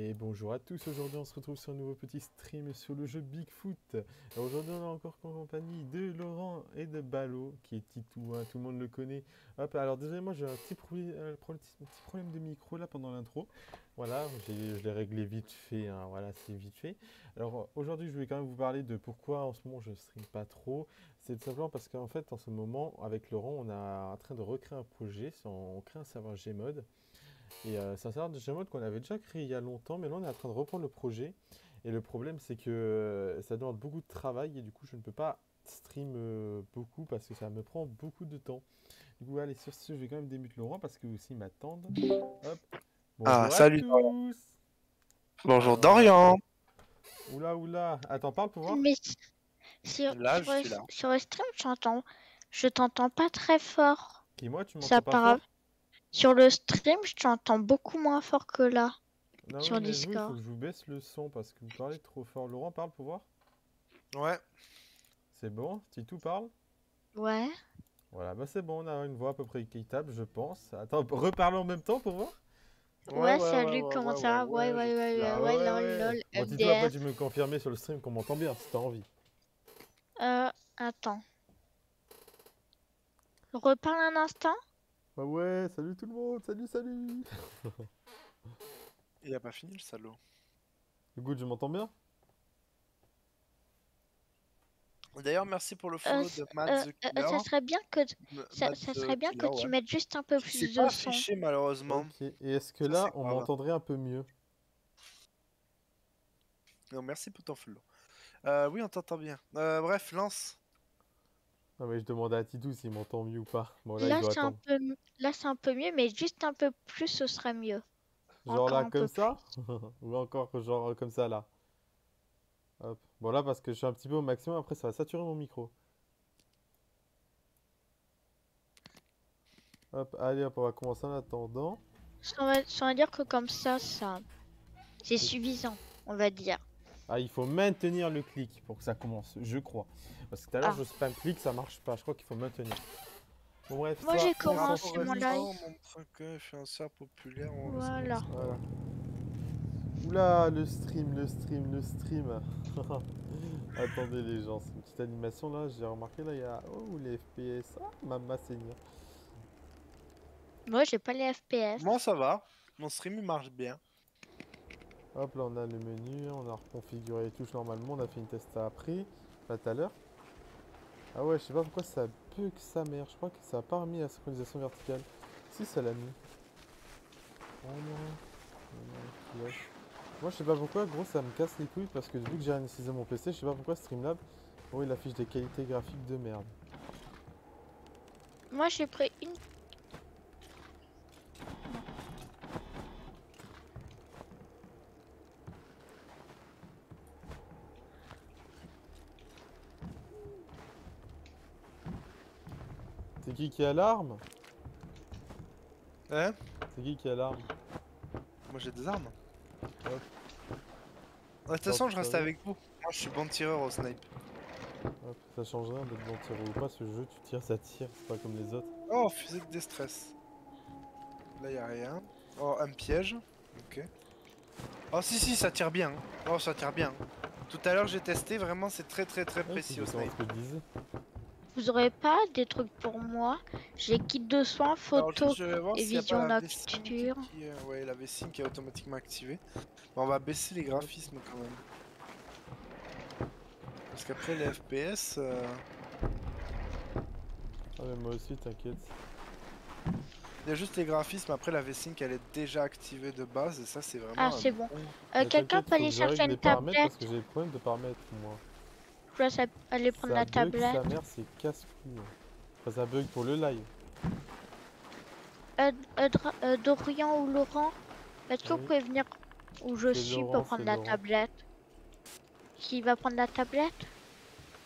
Et bonjour à tous, aujourd'hui on se retrouve sur un nouveau petit stream sur le jeu Bigfoot. Aujourd'hui on est encore en compagnie de Laurent et de Balo, qui est Titou, hein, tout le monde le connaît. Alors désolé, moi j'ai un petit, euh, problème de micro là pendant l'intro. Voilà, je l'ai réglé vite fait, hein, voilà c'est vite fait. Alors aujourd'hui je vais quand même vous parler de pourquoi en ce moment je stream pas trop. C'est simplement parce qu'en fait en ce moment avec Laurent on est en train de recréer un projet, on crée un serveur Gmod. Et euh, c'est un serveur de Gmod qu'on avait déjà créé il y a longtemps, mais là on est en train de reprendre le projet. Et le problème c'est que euh, ça demande beaucoup de travail et du coup je ne peux pas stream euh, beaucoup parce que ça me prend beaucoup de temps. Du coup allez sur ce je vais quand même démuter Laurent parce que aussi m'attendent. Hop. ah salut tous. Bonjour Dorian. Oula oula. Attends parle pour voir. Mais sur, là, sur, je sur le stream je t'entends pas très fort. Qui moi tu m'entends pas fort? Sur le stream, je t'entends beaucoup moins fort que là. Non, sur Discord. il faut que je vous baisse le son parce que vous parlez trop fort. Laurent parle pour voir Ouais. C'est bon? Titou parle? Ouais. Voilà, bah c'est bon, on a une voix à peu près équitable, je pense. Attends, reparlons en même temps pour voir Ouais, salut, comment ça va? Ouais, ouais, ouais, ouais, ouais, lol, lol. Bon, Titou, après, tu me confirmer sur le stream qu'on m'entend bien, si t'as envie. Euh, attends. Reparle un instant bah ouais, salut tout le monde, salut, salut Il a pas fini le salaud. Écoute, je m'entends bien? D'ailleurs, merci pour le follow euh, de Matt euh, euh, ça serait bien que, ça, serait bien que tu mettes juste un peu plus de pas affiché, malheureusement. Et est-ce que là, on m'entendrait un peu mieux? Non, merci pour ton follow. Euh, oui, on t'entend bien. bref, lance. Non mais je demandais à Tidou s'il m'entend mieux ou pas. là, c'est un peu... un peu mieux, mais juste un peu plus ce serait mieux. Genre là comme ça Ou encore genre comme ça là Hop. Bon là parce que je suis un petit peu au maximum, après ça va saturer mon micro. Hop, allez hop, on va commencer en attendant. On va dire que comme ça, ça c'est suffisant, on va dire. Ah, il faut maintenir le clic pour que ça commence, je crois. Parce que tout à l'heure, ah. je spam clic, ça marche pas. Je crois qu'il faut maintenir. Bon, bref. Moi, j'ai commencé mon live. je suis un serre populaire. Voilà. voilà. Oula, le stream, le stream, le stream. Attendez les gens, c'est une petite animation là, j'ai remarqué là, il y a... Oh, les FPS. Ah, maman seigneur. Moi, j'ai pas les FPS. Moi, ça va. Mon stream, il marche bien. Hop, là, on a le menu, on a reconfiguré les touches normalement, on a fait une test après, là, tout à l'heure. Ah ouais, je sais pas pourquoi ça bug sa mère. Je crois que ça a pas remis la synchronisation verticale. Si, ça l'a mis. Moi, je sais pas pourquoi, gros, ça me casse les couilles parce que vu que j'ai réinitialisé mon PC, je sais pas pourquoi Streamlab, oh, il affiche des qualités graphiques de merde. Moi, j'ai pris une qui qui a l'arme Hein C'est qui qui a l'arme Moi j'ai des armes. De toute façon, je reste avec vous. Moi je suis bon tireur au snipe. ça change rien d'être bon tireur ou pas, ce jeu tu tires, ça tire, c'est pas comme les autres. Oh, fusée de déstress. Là y'a rien. Oh, un piège. Ok. Oh si si, ça tire bien. Oh, ça tire bien. Tout à l'heure j'ai testé, vraiment c'est très très très précis au snipe. Vous aurez pas des trucs pour moi J'ai kit de soins, photo et vision nocturne. Euh, ouais, la V-Sync qui est automatiquement activée. on va baisser les graphismes quand même. Parce qu'après les FPS... Euh... Ah mais moi aussi, t'inquiète. Il y a juste les graphismes, après la V-Sync elle est déjà activée de base et ça c'est vraiment... Ah c'est bon. Euh, Quelqu'un peut aller chercher une tablette Parce que j'ai le problème de paramètres moi aller prendre la tablette. Sa mère, c'est casse-cou. Enfin, ça bug pour le live. Euh, euh, euh Dorian ou Laurent, est-ce que vous pouvez venir où je suis pour prendre la tablette? Qui va prendre la tablette?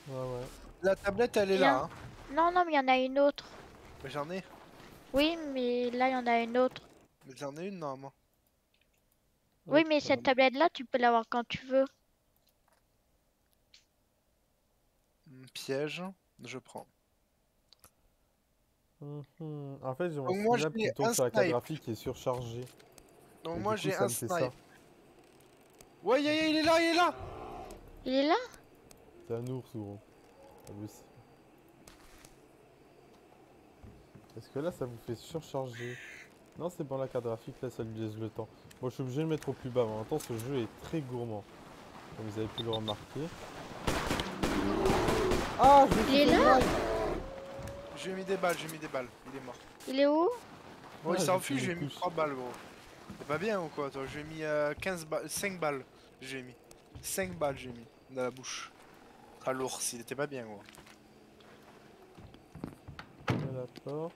Ouais, ouais. La tablette, elle est là. Hein. Non, non, mais il y en a une autre. Mais j'en ai. Oui, mais là, il y en a une autre. Mais j'en ai une, normalement. Oui, mais cette tablette-là, tu peux l'avoir quand tu veux. Piège, je prends. Mhm. En fait, j'ai mon plutôt sur la carte graphique qui est surchargée. Donc moi j'ai un snipe. Ouais, yeah, yeah, il est là, il est là Il est là? C'est un ours, gros. Possible. Est-ce que là, ça vous fait surcharger? Non, c'est bon, la carte graphique, là, ça lui laisse le temps. Bon, je suis obligé de le mettre au plus bas. En même temps, ce jeu est très gourmand. Comme vous avez pu le remarquer. Ah, je Il est là mal. Je lui ai mis des balles, je lui ai mis des balles. Il est mort. Il est où? Bon, Ouais, il s'est j'ai enfui, fait je lui ai des mis couches. 3 balles, gros. C'est pas bien ou quoi, toi? Je lui ai mis euh, 15 balles, 5 balles. Je lui ai mis. 5 balles, je lui ai mis. Dans la bouche. À l'ours, il était pas bien, gros. La porte.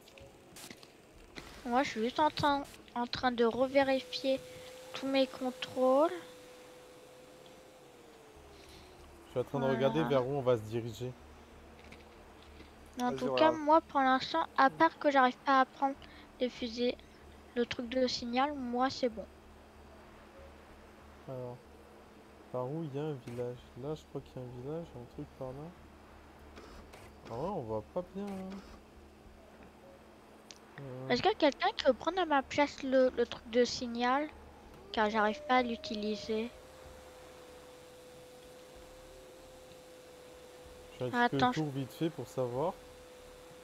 Moi, je suis juste en train, en train de revérifier tous mes contrôles. Je suis en train de regarder Voilà. vers où on va se diriger. En tout voilà. cas, moi, pour l'instant, à part que j'arrive pas à prendre les fusées, le truc de signal, moi, c'est bon. Alors, par où il y a un village? Là, je crois qu'il y a un village, un truc par là. Ah ouais, on voit pas bien. hein. Euh, Est-ce que quelqu'un qui veut prendre à ma place le, le truc de signal? Car j'arrive pas à l'utiliser. je fais un petit tour vite fait pour savoir.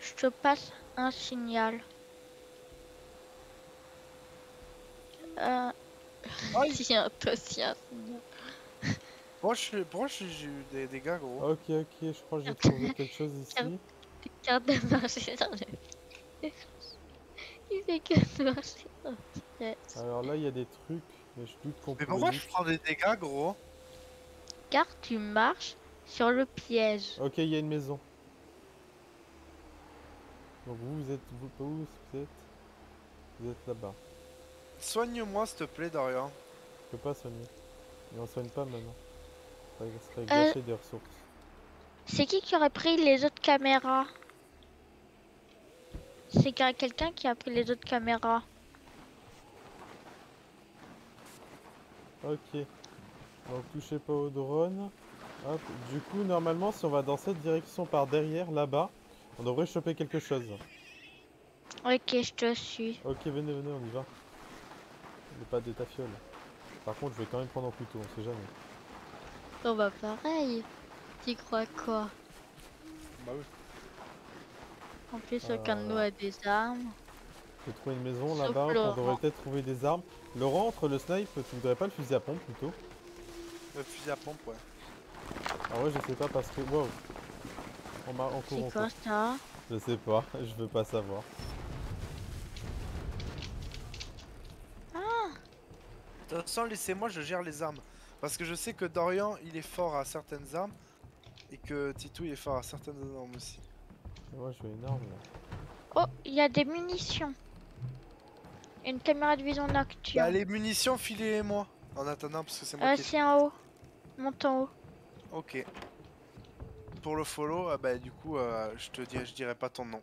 Je te passe un signal. Euh... Aïe. si, un peu, si, un signal. Pourquoi je- pourquoi je- j'ai eu des dégâts, gros Ok, ok, je crois que j'ai trouvé quelque chose ici. Des cartes de marché dans le... Il fait que de marcher dans le tête. Alors là, il y a des trucs, mais je doute qu'on Mais peut pourquoi les- je prends des dégâts, gros? Car tu marches sur le piège. Ok, il y a une maison. Donc vous, vous êtes vous, où vous êtes Vous êtes là-bas. Soigne-moi, s'il te plaît, Dorian. Je peux pas soigner. Et on soigne pas maintenant. Ça serait Euh. gâcher des ressources. C'est qui qui aurait pris les autres caméras? C'est qu'il y a quelqu'un qui a pris les autres caméras. Ok. Donc touchez pas au drone. Hop. Du coup, normalement, si on va dans cette direction par derrière, là-bas, on devrait choper quelque chose. Ok, je te suis. Ok, venez, venez, on y va. Mais pas de ta fiole. Par contre, je vais quand même prendre un couteau, on sait jamais. On va pareil. Tu crois quoi? Bah oui. En plus, aucun de nous Euh. a des armes. J'ai trouvé une maison là-bas, on devrait peut-être trouver des armes. Laurent, entre le snipe, tu voudrais pas le fusil à pompe plutôt? Le fusil à pompe, ouais. Ah ouais, je sais pas parce que. Wow. On m'a en C'est courant. quoi ça Je sais pas, je veux pas savoir. De toute façon, laissez-moi, je gère les armes. Parce que je sais que Dorian, il est fort à certaines armes. Et que Titou, il est fort à certaines armes aussi. Moi, je veux une arme là. Oh, il y a des munitions. Une caméra de vision Bah, nocturne. les munitions, filez-moi. En attendant, parce que c'est moi Euh, qui... c'est en haut. Monte en haut. Ok. Pour le follow, ah bah du coup, euh, je te dirai, je dirai pas ton nom.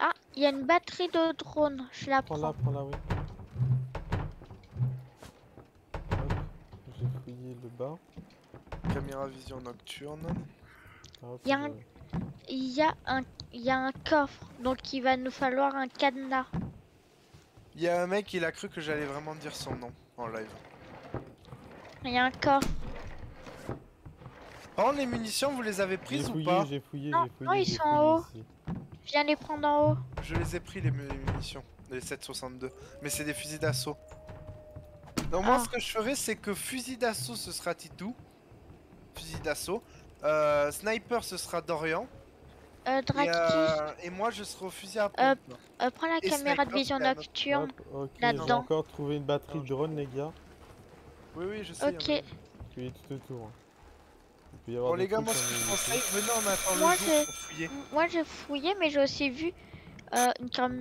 Ah, il y a une batterie de drone. Je la Prends-la, prends. prends-la, oui. Hop, j'ai fouillé le bas. Caméra vision nocturne. Hop, Y a un- je- Il y a un, il y a un coffre. Donc il va nous falloir un cadenas. Il y a un mec, il a cru que j'allais vraiment dire son nom en live. Il y a un coffre. Par contre, les munitions, vous les avez prises ou pas j'ai fouillé, Non, j'ai fouillé. non, ils sont en haut. ici. Viens les prendre en haut. Je les ai pris, les, mu- les munitions. Les 762. Mais c'est des fusils d'assaut. Donc moi, Ah. ce que je ferai, c'est que fusil d'assaut, ce sera Titou. Fusil d'assaut. Euh, sniper, ce sera Dorian. Euh, Et, Draki, euh, et moi, je serai au fusil à pompe. euh, prends la et caméra de vision nocturne. Ok, j'ai là-dedans. encore trouvé une batterie de drone, les gars. Oui, oui, je sais. Ok. hein. Fouillez tout autour. hein. Il peut y avoir Bon, les gars, moi, en ce que je conseille, venez, on attend Moi, le jour j'ai- pour fouiller. Moi j'ai fouillé, mais j'ai aussi vu euh, une cam...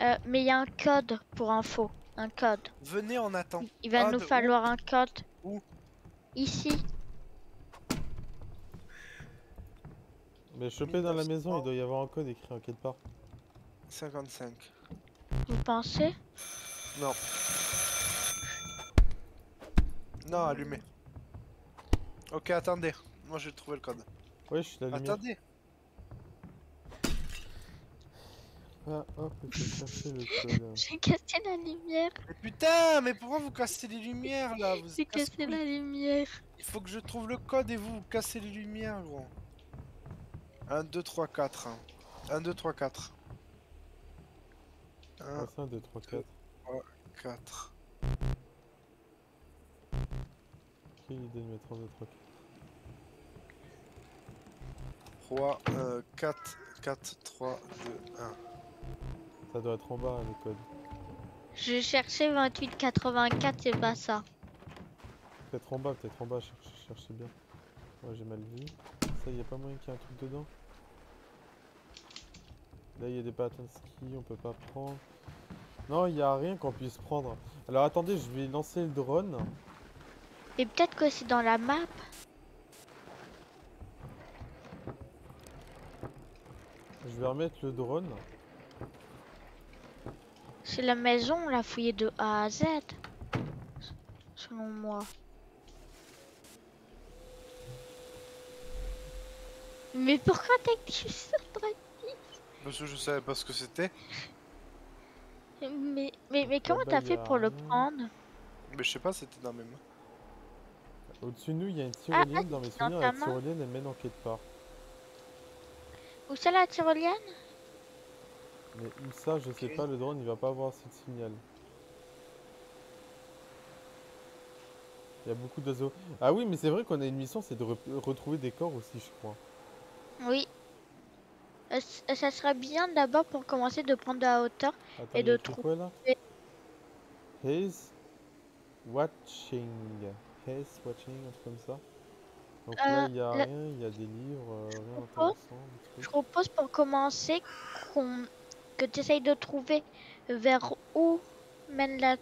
euh, mais il y a un code pour info. Un code. Venez, on attend. Il va Ah, nous où falloir un code. Où Ici. Mais choper dans la maison, 1900. il doit y avoir un code écrit en quelque part. 55. Vous pensez? Non. Non, allumé. Ok, attendez. Moi, j'ai trouvé le code. Ouais, je suis la lumière. Attendez. Ah, hop, il faut chercher le code. J'ai cassé la lumière. Mais putain, mais pourquoi vous cassez les lumières là? Vous J'ai cassé la lumière. Il faut que je trouve le code et vous, vous cassez les lumières, gros. 1, 2, 3, 4. 1, 2, 3, 4. 1, Ah, 1, 2, 3, 4. 4. Quelle idée de mettre 1, 2, 3, 4. 3, euh, 4, 4, 3, 2, 1. Ça doit être en bas le code. Je cherchais 2884, c'est pas ça. Peut-être en bas, peut-être en bas, cherchez, cherchez bien. Ouais, j'ai mal vu. Ça, y a pas moyen qu'il y ait un truc dedans Là, il y a des patins de ski, on peut pas prendre. Non, il y a rien qu'on puisse prendre. Alors attendez, je vais lancer le drone. Et peut-être que c'est dans la map. Je vais remettre le drone. C'est la maison, on l'a fouillée de A à Z. Selon moi. Mais pourquoi t'actives ça, Drake Parce que je savais pas ce que c'était. mais, mais, mais comment bah, t'as fait a pour le prendre Mais je sais pas, c'était dans mes mains. Au-dessus de nous, il y a une Ah, tyrolienne. Dans mes souvenirs, la tyrolienne, elle mène en quelque part. Où ça la tyrolienne? Mais où ça, je sais pas, le drone, il va pas avoir assez de signal. Il y a beaucoup d'oiseaux. Ah oui, mais c'est vrai qu'on a une mission, c'est de re- retrouver des corps aussi, je crois. Oui. Euh, euh, Ça serait bien d'abord pour commencer de prendre de la hauteur. Attends, Et de écrit quoi là? trouver- He's watching. He's watching, un truc comme ça. Donc là, Euh, il y a la- rien, il y a des livres, euh, rien propose- Je propose pour commencer qu'on que tu essayes de trouver vers où mène la...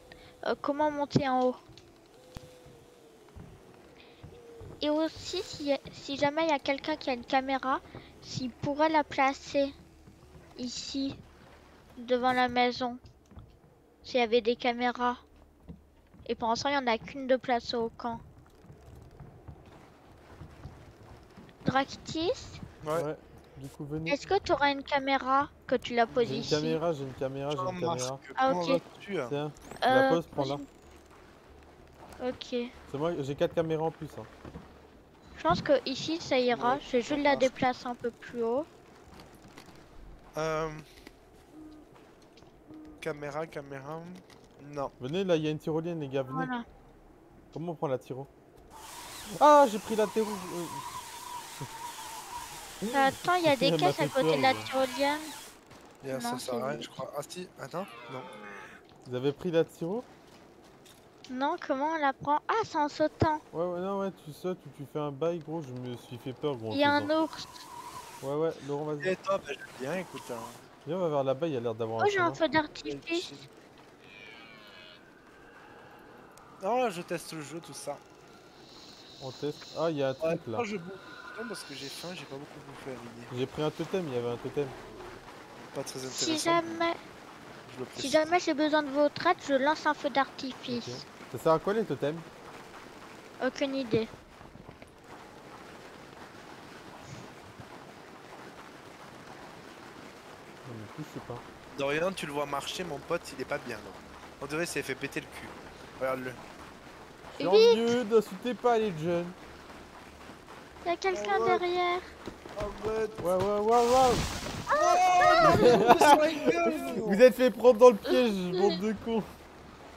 euh, comment monter en haut. Et aussi, si, si jamais il y a quelqu'un qui a une caméra, s'il pourrait la placer ici, devant la maison, s'il y avait des caméras. Et pour l'instant, il n'y en a qu'une de place au camp. Dractis, Ouais. Ouais, du coup, venez. est-ce que tu auras une caméra que tu la poses J'ai une ici caméra, j'ai une caméra, j'ai Oh, une caméra. Marc, Ah, ok. hein Tiens, tu la Euh, poses, prends-la. Ok. C'est moi, j'ai 4 caméras en plus. hein. Je pense que ici ça ira. Ouais, Je vais juste la marche. déplacer un peu plus haut. Euh... Caméra, caméra. Non. Venez, là, il y a une tyrolienne, les gars, venez. Voilà. Comment on prend la tyro? Ah, j'ai pris la tyro. Euh. Attends, il y a des caisses à côté de la tyrolienne. Il y a Non, ça, c'est ça arrête, lui. je crois. Ah si, attends, non. Vous avez pris la tyro? Non, comment on la prend? Ah, c'est en sautant. Ouais, ouais, non, ouais, tu sautes ou tu fais un bail, gros. Je me suis fait peur, gros. Il y a un ours. Ouais, ouais, Laurent, vas-y. Et toi, bah, bien, écoute. Hein. Viens, on va vers là-bas, il y a l'air d'avoir Oh, un j'ai un chemin. feu d'artifice. Non, je teste le jeu, tout ça. On teste. Ah, il y a un Ouais, truc là. je Non, parce que j'ai faim, j'ai pas beaucoup bouffé à midi. J'ai pris un totem, il y avait un totem. Pas très intéressant. Si jamais, si jamais j'ai besoin de votre aide, je lance un feu d'artifice. Ça sert à quoi les totems? Aucune idée. Non, mais plus, je sais pas. Dorian, tu le vois marcher, mon pote, il est pas bien. là. On dirait qu'il s'est fait péter le cul. Regarde-le. Suis envieux, n'insultez pas les jeunes. Il y a quelqu'un derrière. Arrête Ouais, ouais, ouais, ouais. Oh, Vous êtes fait prendre dans le piège, bande de cons.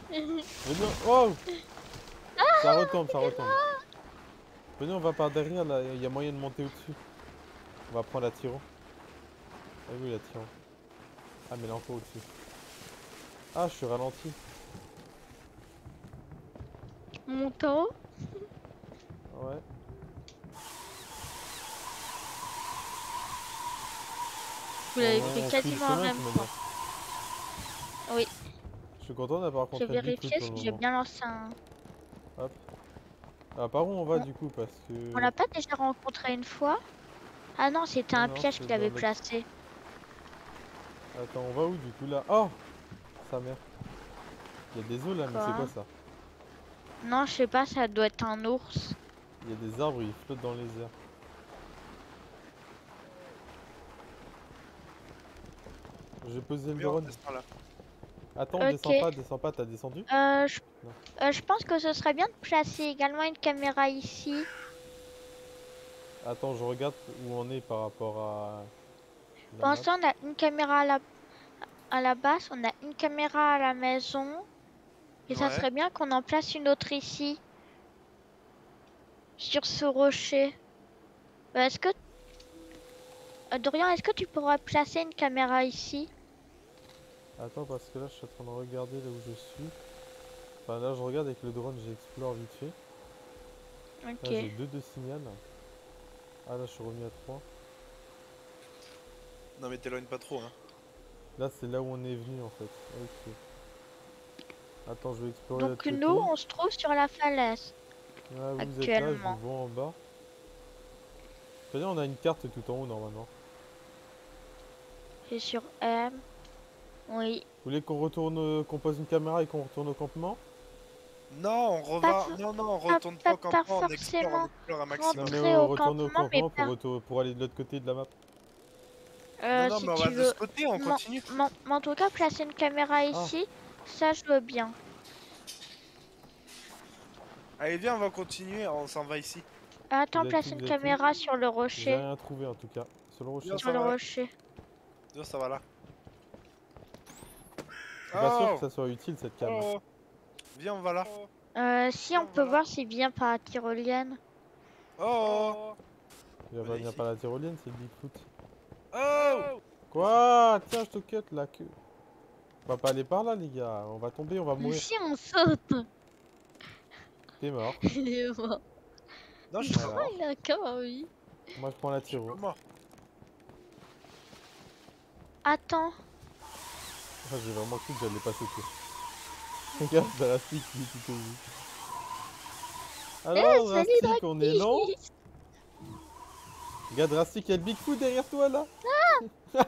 Venez, oh Ça retombe, ça retombe. Venez, on va par derrière, là, il y a moyen de monter au-dessus. On va prendre la tyro. Ah oui, la tyro. Ah, mais elle est encore au-dessus. Ah, je suis ralenti. Monte en haut. Ouais. Vous l'avez le quasiment en même temps. Oui. Je suis content d'avoir rencontré vérifié Bigfoot si j'ai bien lancé un. Hop. Ah, par où on va du coup Parce que. On l'a pas déjà rencontré une fois? Ah non, c'était un non, piège qu'il avait placé. Attends, on va où du coup là? Oh Sa mère. Il y a des eaux là, mais c'est Quoi? quoi ça? Non, je sais pas, ça doit être un ours. Il y a des arbres, ils flottent dans les airs. J'ai posé le drone. Attends, Ok. descends pas, descends pas, t'as descendu Euh, je... Euh, je pense que ce serait bien de placer également une caméra ici. Attends, je regarde où on est par rapport à. Pour l'instant, on a une caméra à la... à la base, on a une caméra à la maison. Et ça serait bien qu'on en place une autre ici. Sur ce rocher. Euh, est-ce que... Euh, Dorian, est-ce que tu pourrais placer une caméra ici? Attends, parce que là, je suis en train de regarder là où je suis. Enfin, là, je regarde avec le drone, j'explore vite fait. Ok. Là, j'ai deux de signal. Ah, là, je suis revenu à 3. Non mais t'éloignes pas trop hein. Là, c'est là où on est venu en fait. Ok. Attends, je vais explorer Donc nous, on se trouve sur la falaise. Ah, vous êtes là, je actuellement. vous vois en bas. C'est-à-dire, on a une carte tout en haut normalement. Et sur M. Oui. Vous voulez qu'on retourne, euh, qu'on pose une caméra et qu'on retourne au campement? Non, on for- Non, non, on retourne pas- pas au campement, pas on explore, on forcément. explore un Non, maximum. mais Rentrer on au retourne au campement, mais campement pour, retour- pour aller de l'autre côté de la map. Euh, non, non, si mais on tu va de veux... ce côté, on Non. continue. Mais en- tout cas, placer une caméra ici, ça je veux bien. Allez, viens, on va continuer, on s'en va ici. Attends, place une caméra sur le J'ai rocher. rien trouvé en tout cas. Sur le rocher. Sur le rocher. Viens, ça va là. suis pas sûr Oh que ça soit utile cette cam. Oh. Viens, on va là. Euh, si on peut voir si vient par la tyrolienne. Oh Il va venir par la tyrolienne, c'est le Bigfoot. Oh Quoi? Tiens, je te cut la queue. On va pas aller par là, les gars. On va tomber, on va mourir. Si on saute, T'es mort. il est mort. Non, je suis mort. Il a encore. Moi, je prends la Je suis tyro. pas mort. Attends, Ah, J'ai vraiment cru que j'allais pas sauter. Regarde, Drastic, il est tout au bout. Alors, salut, Drastic, on est lent. Regarde, Drastic, il y a le Bigfoot derrière toi là.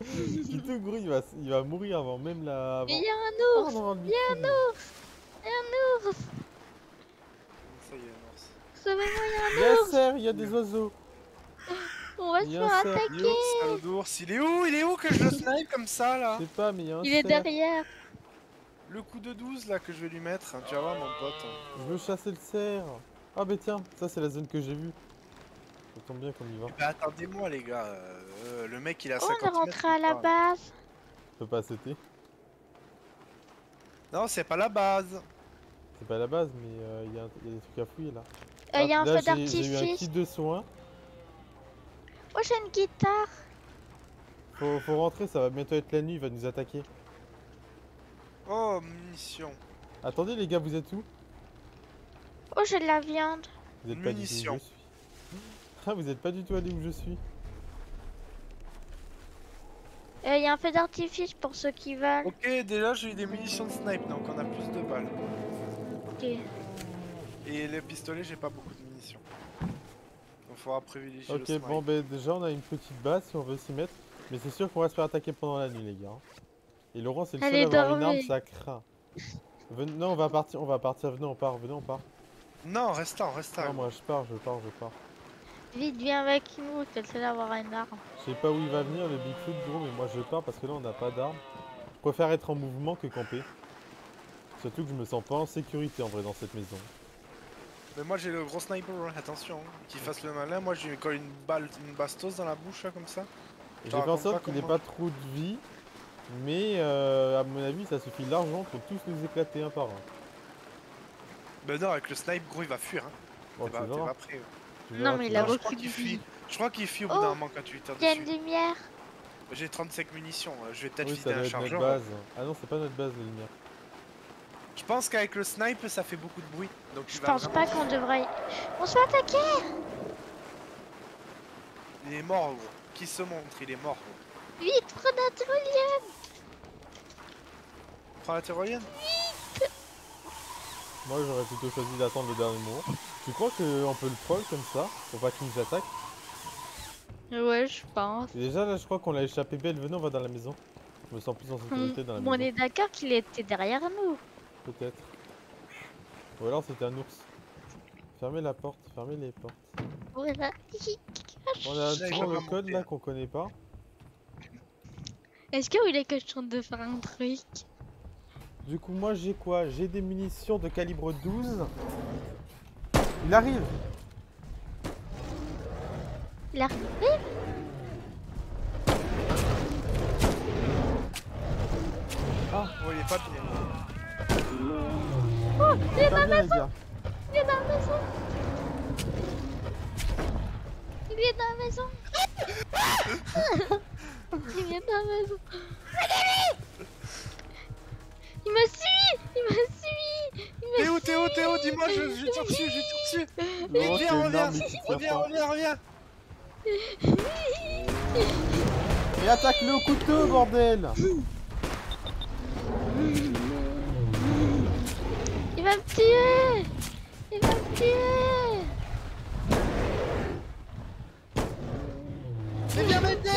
du tout, gros, il va, il va mourir avant même la. Avant... il y a un Ah, ours. le Il y a un ours. Il y a un ours. Ça y est, un ours. Sauvez-moi, il y a un Il y a un ours. cerf, il y a des oiseaux. On va se Il un faire attaquer. Il est où, d'ours Il est où Il est où que je le snipe comme ça là Je sais pas, mais il y a un Il est derrière. Le coup de 12 là que je vais lui mettre, hein, tu vas voir mon pote. Je veux chasser le cerf. Ah, bah tiens, ça c'est la zone que j'ai vue. Ça tombe bien qu'on y va. Bah attendez-moi les gars, euh, euh, le mec il a Oh, 50 on est rentré il à la base. Je peux pas sauter. Non, c'est pas la base. C'est pas la base, mais euh, il y, a un- il y a des trucs à fouiller là. Euh, Il y a un Hop, là, feu j'ai- J'ai eu un d'artifice. kit de soins. Oh, j'ai une guitare. Faut, faut rentrer, ça va bientôt être la nuit, il va nous attaquer. Oh, munitions. Attendez les gars, vous êtes où? Oh, j'ai de la viande. Vous êtes pas du tout où je Munitions. suis. Ah, vous êtes pas du tout allé où je suis. Euh, Il y a un feu d'artifice pour ceux qui veulent. Ok, déjà j'ai eu des munitions de snipe, donc on a plus de balles. Ok. Et les pistolets, j'ai pas beaucoup Donc faudra privilégier Ok, bon, ben déjà on a une petite base si on veut s'y mettre. Mais c'est sûr qu'on va se faire attaquer pendant la nuit, les gars. Et Laurent, c'est le seul à avoir une arme, ça craint. Venez, non, on va partir, on va partir. Venez, on part, venez, on part. Non, reste là, reste là. Non, moi je pars, je pars, je pars. Vite, viens avec nous. T'es le seul à avoir une arme. Je sais pas où il va venir le Bigfoot, gros, mais moi je pars parce que là on n'a pas d'armes. Je préfère être en mouvement que camper. Surtout que je me sens pas en sécurité en vrai dans cette maison. Mais moi j'ai le gros sniper, hein, attention. hein. Qu'il fasse le malin, moi je lui colle une balle, une bastos dans la bouche là comme ça. J'ai te fait en raconte sorte qu'il n'ait pas trop de vie, mais euh, à mon avis ça suffit largement pour tous nous éclater un par un. Ben non, avec le snipe, gros il va fuir. Hein. Bon, pas, pas prêt. tu Non, mais il a Non, je crois beaucoup de qu'il fuit. vie. Je crois qu'il fuit au bout Oh, d'un moment quand tu lui tires Il y a une dessus. lumière. J'ai 35 munitions, euh, je vais peut-être Oui, vider un chargeur. base. Ah non, c'est pas notre base, la lumière. Je pense qu'avec le snipe ça fait beaucoup de bruit. Donc Je pense pas qu'on devrait. On se fait attaquer. Il est mort gros. Qui se montre, il est mort gros. Vite, prenez la tyrolienne. Prends la tyrolienne Moi j'aurais plutôt choisi d'attendre le dernier moment. Tu crois qu'on peut le troll comme ça pour pas qu'il nous attaque? Ouais, je pense. Et déjà là je crois qu'on l'a échappé belle, venez on va dans la maison. Je me sens plus en sécurité dans la on maison. est d'accord qu'il était derrière nous. Peut-être. Ou alors c'était un ours. Fermez la porte, fermez les portes. Voilà. On a toujours le code là qu'on connaît pas. Est-ce que vous voulez que je tente de faire un truc? Du coup, moi j'ai quoi? J'ai des munitions de calibre 12. Il arrive Il arrive Oh, il est pas bien. Oh, il est dans la maison. Il est dans la maison. Il est dans la maison. Il est dans la maison. Il m'a suivi. Il m'a suivi. Il m'a Théo, Théo, Théo, dis-moi, je, je tire dessus, je tire dessus. Laurent, Viens, reviens, reviens, reviens, reviens. Et attaque-le au couteau, bordel va me tuer. Il va me tuer. Mais viens m'aider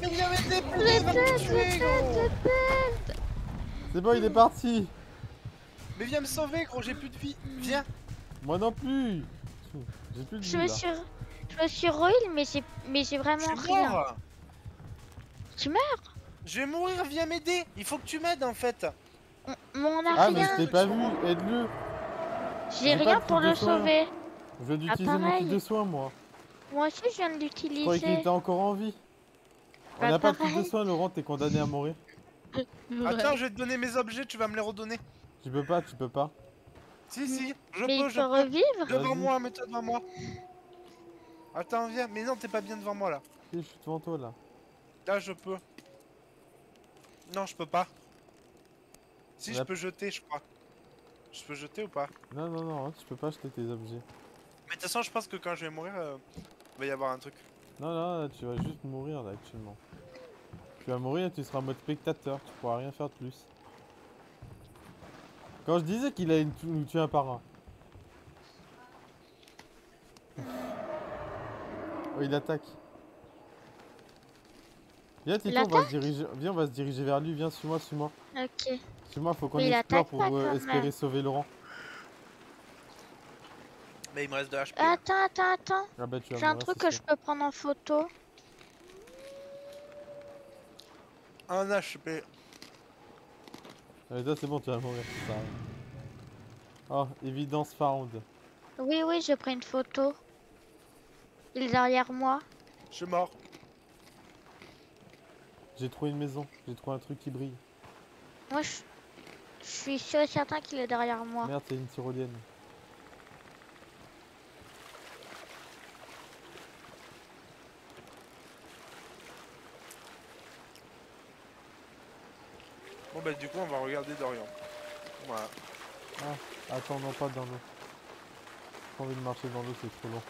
Mais viens m'aider, Je putain, il va me t'aide, je tuer, t'aide, je t'aide C'est bon, il est parti. Mais viens me sauver, gros, j'ai plus de vie. Viens. Moi non plus. J'ai plus de Je vie me là. suis... Je me suis ruine, mais j'ai mais j'ai Je vraiment rien. mort Tu meurs? Je vais mourir, viens m'aider. Il faut que tu m'aides, en fait On, mais on a Ah, mais je t'ai pas vu, aide-le J'ai rien pour le soin. sauver Je viens d'utiliser Ah, mon kit de soins, moi. Moi aussi je viens de Je croyais qu'il l'utiliser était encore en vie. On n'a pas de kit de soins, Laurent, t'es condamné à mourir. Attends, je vais te donner mes objets, tu vas me les redonner. Tu peux pas, tu peux pas. Si, si, je Mais peux, je peux. revivre Devant moi, mets-toi devant moi. Attends, viens. Mais non, t'es pas bien devant moi, là. Si, je suis devant toi là. Là, je peux. Non, je peux pas. Si, je peux jeter, je crois. Je peux jeter ou pas? Non, non, non, hein, tu peux pas acheter tes objets. Mais de toute façon, je pense que quand je vais mourir, euh, il va y avoir un truc. Non, non, là, tu vas juste mourir là actuellement. Tu vas mourir et tu seras en mode spectateur, tu pourras rien faire de plus. Quand je disais qu'il allait nous tuer un par un. Oh, il attaque. Viens, Tito, on va se diriger. Viens, on va se diriger vers lui. Viens, suis-moi, suis-moi. Ok. Suis-moi, faut qu'on il explore pour euh, espérer sauver Laurent. Mais il me reste de HP. Attends, attends, attends. Ah bah, J'ai un truc que je peux prendre en photo. Un HP. Allez, toi, c'est bon, tu vas mourir. ça. Oh, évidence found. Oui, oui, j'ai pris une photo. Il est derrière moi. Je suis mort. J'ai trouvé une maison. J'ai trouvé un truc qui brille. Moi, je, je suis sûr et certain qu'il est derrière moi. Merde, c'est une tyrolienne. Bon, bah, du coup, on va regarder Dorian. Voilà. Attends, non, pas dans l'eau. J'ai pas envie de marcher dans l'eau, c'est trop long.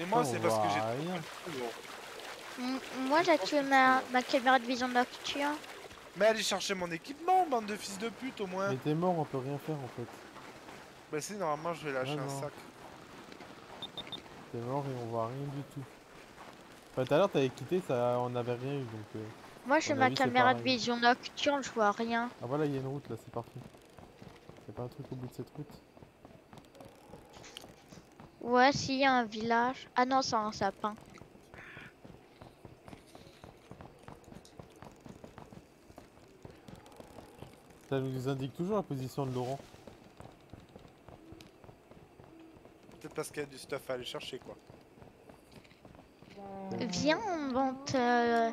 Et moi, Oh, c'est parce que j'ai. Moi, j'ai tué ma, ma caméra de vision nocturne. Mais allez chercher mon équipement, bande de fils de pute, au moins. Mais t'es mort, on peut rien faire en fait. Bah, si, normalement, je vais lâcher Ah, un sac. T'es mort et on voit rien du tout. Enfin, tout à l'heure, t'avais quitté, ça, on n'avait rien eu donc. euh, Moi, j'ai ma avis, c'est caméra de vision nocturne, je vois rien. Ah voilà, il y a une route là, c'est parfait. Y'a pas un truc au bout de cette route Ouais, s'il y a un village. Ah non, c'est un sapin. Ça nous indique toujours la position de Laurent. Peut-être parce qu'il y a du stuff à aller chercher, quoi. Viens, on monte euh,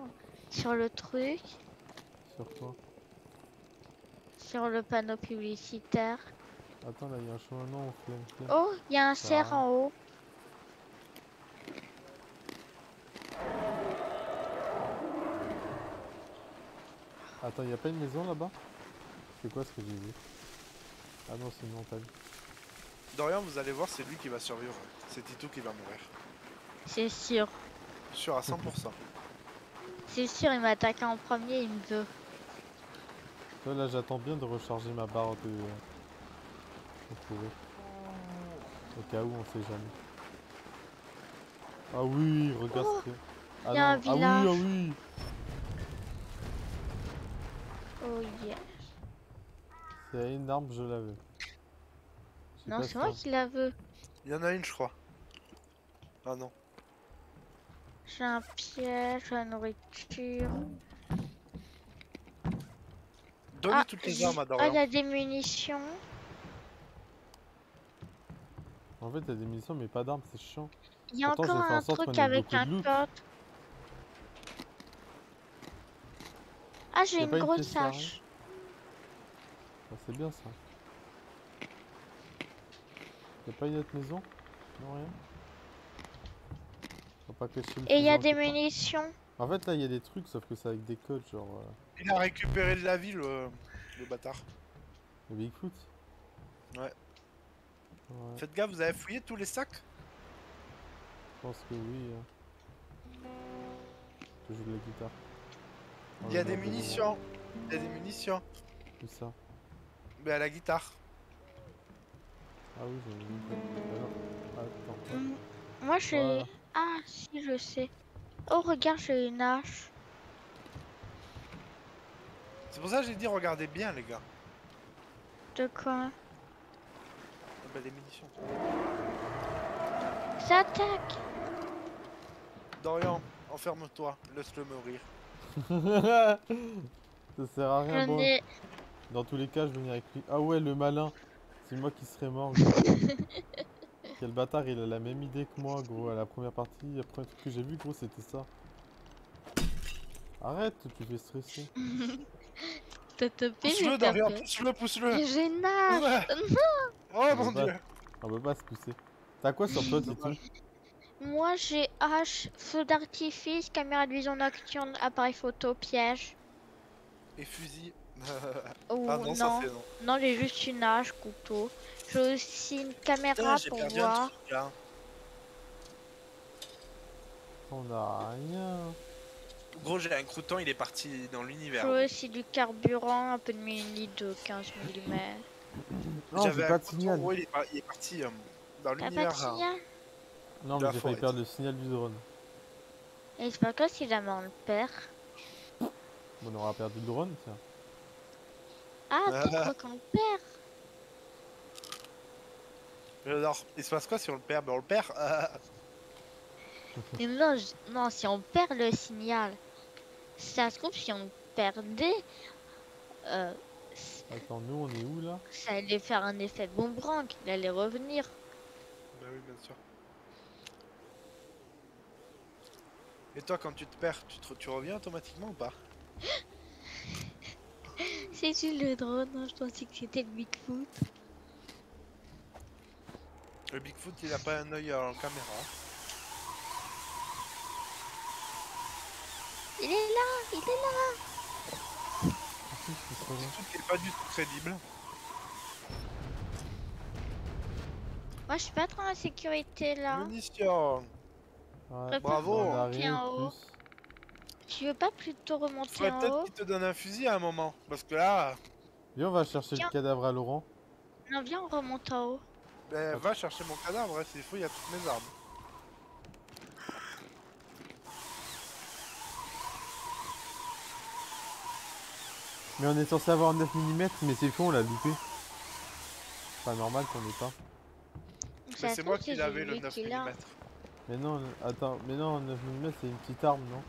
sur le truc, Sur toi. sur le panneau publicitaire. Attends, là, il y a un chemin. Non, on. Oh, il y a un cerf Ah. en haut. Attends, il y a pas une maison là-bas? C'est quoi ce que j'ai vu? Ah non, c'est une montagne. Dorian, vous allez voir, c'est lui qui va survivre. C'est Tito qui va mourir. C'est sûr. Sûr à 100%. C'est sûr, il m'a attaqué en premier, il me veut. Là, j'attends bien de recharger ma barre de. de fourrure. Au cas où, on sait jamais. Ah oui, regarde Oh, ce que. Ah y a un non. Ah village. oui, ah oui Oh yeah. C'est une arme, je la veux. Non, c'est moi qui la veux. Il y en a une, je crois. Ah non. J'ai un piège, la nourriture. Donnez Ah, toutes les armes à Ah, il y a des munitions. En fait, t'as des munitions, mais pas d'armes, c'est chiant. Il y a Pourtant, encore un truc avec un code. Ah, j'ai Y a une grosse hache. C'est bien ça. Y'a pas une autre maison? Non, rien Faut pas le Et il y a des munitions? En fait, là, il y a des trucs, sauf que c'est avec des codes, genre euh, Il a récupéré de la ville, le, le bâtard. le Bigfoot. Ouais. Ouais, Faites gaffe, vous avez fouillé tous les sacs? Je pense que oui. hein. Je joue de la guitare. Oh Il y a des munitions. Il y a des munitions. Où ça? Mais à la guitare. Ah oui. Ah attends. Mm, Moi, j'ai. Voilà. Ah, si, je sais. Oh, regarde, j'ai une hache. C'est pour ça que j'ai dit regardez bien les gars. De quoi? Ah bah, des munitions. Ça attaque Dorian, enferme-toi, laisse-le mourir. ça sert à rien, J'en bon. Dans tous les cas, je vais venir avec lui. Ah ouais, le malin. C'est moi qui serais mort, gros. Quel bâtard, il a la même idée que moi, gros. À la première partie, le premier truc que j'ai vu, gros, c'était ça. Arrête, tu fais stresser. T'as topé, Pousse-le Dorian, pousse-le, pousse-le J'ai une hache Ouais. Oh mon dieu On peut pas se pousser. T'as quoi sur toi, Titou Moi, j'ai hache, feu d'artifice, caméra de vision nocturne, appareil photo, piège. Et fusil. Ou ah non, ça non, fait non. non, j'ai juste une hache, couteau. J'ai aussi une caméra Putain, pour perdu un voir. truc là. On a rien. Gros, j'ai un crouton, il est parti dans l'univers. J'ai aussi du carburant, un peu de mini de 15 mm. Non, j'ai pas de crouton, signal. gros, il, est par- il est parti euh, dans l'univers. de hein. signal? Non, mais j'ai failli perdre le signal du drone. Et c'est pas quoi si jamais on le perd. On aura perdu le drone, tiens. Ah, pourquoi qu'on le perd Mais Alors, il se passe quoi si on le perd? Ben on le perd. Mais non, je- non, si on perd le signal, ça se trouve, si on le perdait, euh, Attends, nous, on est où là? ça allait faire un effet boomerang, il allait revenir. Bah oui, bien sûr. Et toi, quand tu te perds, tu, te- tu reviens automatiquement ou pas? C'est juste le drone, non, je pensais que c'était le Bigfoot. Le Bigfoot, il a pas un œil en caméra. Il est là, il est là Bigfoot, il est pas du tout crédible. Moi, je suis pas trop en sécurité là. Munitions Ouais, Bravo. on en haut. Tu veux pas plutôt remonter Faudrait en peut-être qu'il te donne un fusil à un moment. Parce que là, Viens, on va chercher le cadavre à Laurent. Non, viens, on remonte en haut. ben, va chercher mon cadavre, hein, s'il faut, il y a toutes mes armes. Mais on est censé avoir 9 mm, mais c'est faux, on l'a loupé. Pas normal qu'on ait pas. C'est moi qui l'avais le lui 9 qui l'a. mm. Mais non, attends, mais non, 9 mm c'est une petite arme, non?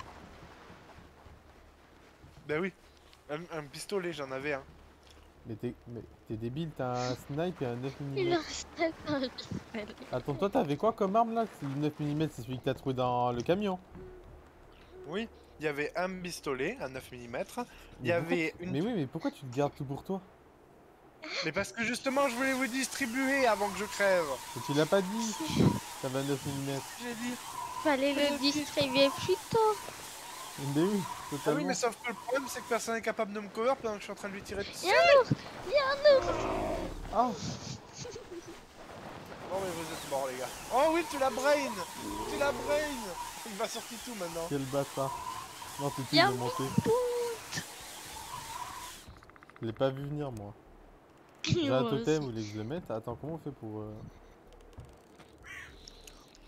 Ben oui. Un, un pistolet, j'en avais un. Mais t'es mais t'es débile, t'as un snipe et un 9 Il mm. un pistolet. Attends, toi t'avais quoi comme arme là? Le 9 mm c'est celui que t'as trouvé dans le camion. Oui. Il y avait un pistolet, un 9 mm. Il y Mais pourquoi avait tu- une. Mais oui, mais pourquoi tu te gardes tout pour toi? Mais parce que justement, je voulais vous distribuer avant que je crève. Et tu l'as pas dit T'avais un 9 mm. J'ai dit. Fallait le distribuer plus tôt. Mais oui, Ah oui, mais sauf que le problème, c'est que personne n'est capable de me cover pendant que je suis en train de lui tirer dessus. Viens, nous Viens, nous Ah Oh, mais vous êtes morts, les gars. Oh oui, tu l'as brain Tu l'as brain Il va sortir tout maintenant. Quel bâtard. Non, t'es tout Viens, de monter. Je l'ai pas vu venir moi. J'ai un totem, voulez que je le mette Attends, comment on fait pour... euh,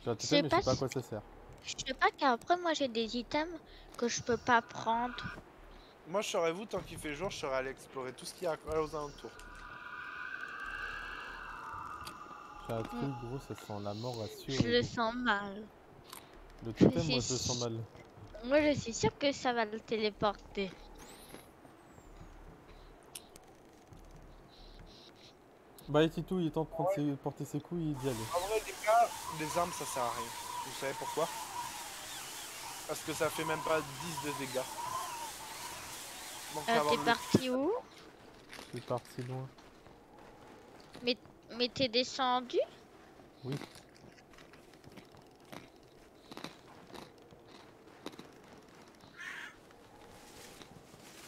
J'ai un Je sais totem mais je pas sais pas à quoi ça sert. Je sais pas qu'après, moi, j'ai des items que je peux pas prendre. Moi, je serais vous, tant qu'il fait jour, je serais allé explorer tout ce qu'il y a aux alentours. J'ai un truc gros, ça sent la mort Je assurée. le sens mal. Le totem, moi, je le sens mal. Moi, je suis sûre que ça va le téléporter. Bah, et Titou, il est temps de prendre ses- porter ses couilles et d'y aller. En vrai, les gars, les armes ça sert à rien. Vous savez pourquoi? Parce que ça fait même pas 10 de dégâts. Euh, t'es parti où? C'est parti loin. Mais t'es descendu? Oui.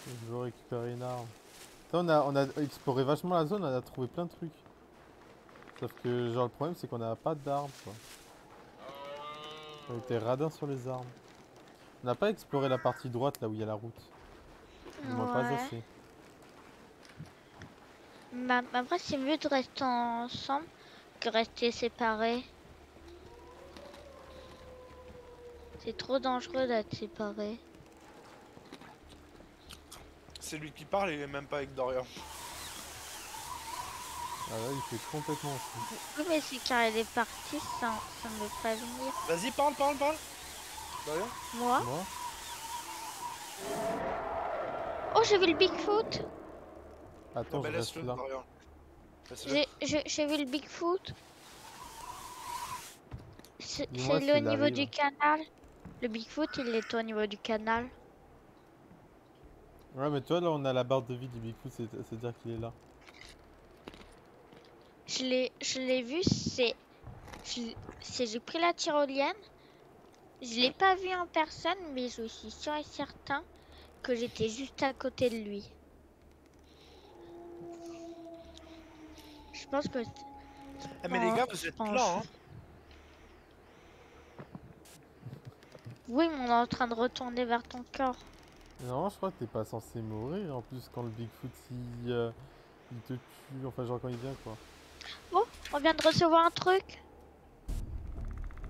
Je veux récupérer une arme. On, a, on a exploré vachement la zone, on a trouvé plein de trucs. Sauf que, genre, le problème, c'est qu'on n'a pas d'armes, quoi. On était radin sur les armes. On n'a pas exploré la partie droite, là où il y a la route. On n'en a pas Ouais. assez. Bah, bah, après, c'est mieux de rester ensemble que rester séparés. C'est trop dangereux d'être séparés. C'est lui qui parle, il est même pas avec Dorian. Ah là, il fait complètement fou. Oui, mais c'est car elle est partie sans, sans me prévenir. Vas-y, parle, parle, parle. Moi Moi Oh, j'ai vu le Bigfoot Attends, bah, je reste là. J'ai vu le Bigfoot. C'est le niveau arrive. du canal. Le Bigfoot, il est au niveau du canal. Ouais, mais toi, là, on a la barre de vie du Bigfoot, c'est- c'est-à-dire qu'il est là. Je l'ai je l'ai vu, c'est- J'ai pris la tyrolienne. Je l'ai pas vu en personne, mais je suis sûr et certain que j'étais juste à côté de lui. Je pense que... Eh, mais les Oh, gars, vous êtes pense. plans, hein. Oui, mais on est en train de retourner vers ton corps. Normalement, je crois que t'es pas censé mourir. En plus, quand le Bigfoot il, euh, il te tue, enfin, genre quand il vient, quoi. On vient de recevoir un truc.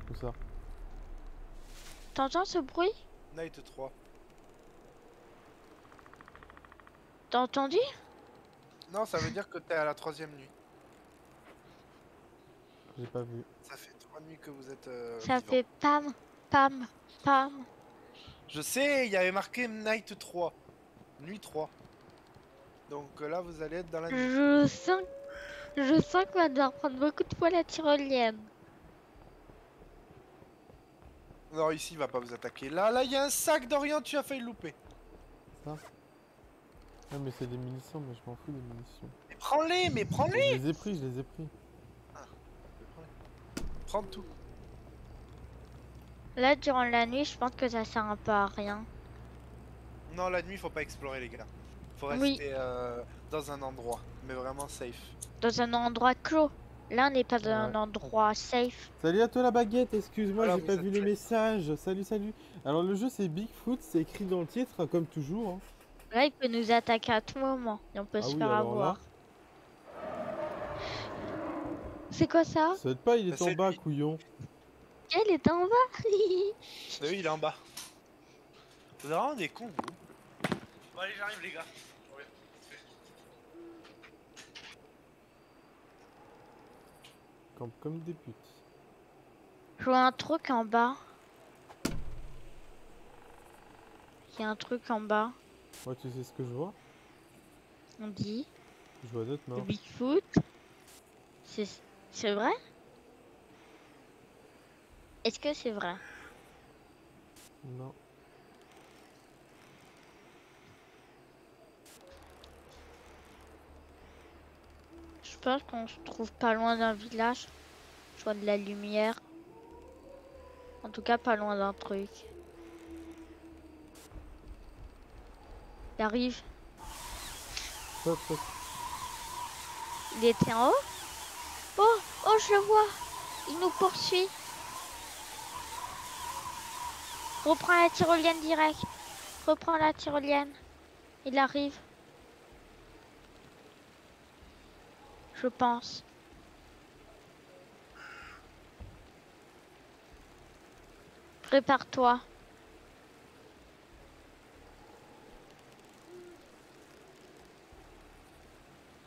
Tout ça? T'entends ce bruit Night 3. T'as entendu Non, ça veut dire que t'es à la troisième nuit. J'ai pas vu. Ça fait trois nuits que vous êtes. euh, Ça vivant. fait pam, pam, pam. Je sais, il y avait marqué Night 3. Nuit 3. Donc euh, là, vous allez être dans la nuit. Je sens, je sens qu'on va devoir prendre beaucoup de fois la tyrolienne. Non, ici, il va pas vous attaquer. Là, là, il y a un sac d'Orient, tu as failli le louper. Ah, mais c'est des munitions, mais je m'en fous des munitions. Mais prends-les, mais prends-les Je les ai pris, je les ai pris. Prends tout. Là, durant la nuit, je pense que ça sert un peu à rien. Non, la nuit, faut pas explorer, les gars. Faut Oui. rester euh, dans un endroit, mais vraiment safe. Dans un endroit clos. Là, on n'est pas dans un Ouais. endroit safe. Salut à toi la baguette, excuse-moi, j'ai pas vu les prêts messages. Salut, salut. Alors, le jeu c'est Bigfoot, c'est écrit dans le titre, comme toujours. hein. Là, il peut nous attaquer à tout moment et on peut Ah se oui, faire avoir. C'est quoi ça? Ça pas, il Bah, est en c'est bas, lui. couillon. Elle est en bas. Oui, il est en bas. Vous avez vraiment des cons, vous. Bon, allez, j'arrive, les gars. Comme, comme des putes. Je vois un truc en bas. Il y a un truc en bas. Moi, tu sais ce que je vois? On dit. Je vois d'autres Le morts. Bigfoot. C'est c'est vrai? Est-ce que c'est vrai? Non. Pense qu'on se trouve pas loin d'un village. Je vois de la lumière. En tout cas, pas loin d'un truc. Il arrive. Il était en haut Oh Oh, je le vois Il nous poursuit Reprends la tyrolienne direct. Reprends la tyrolienne. Il arrive. Je pense. Prépare-toi.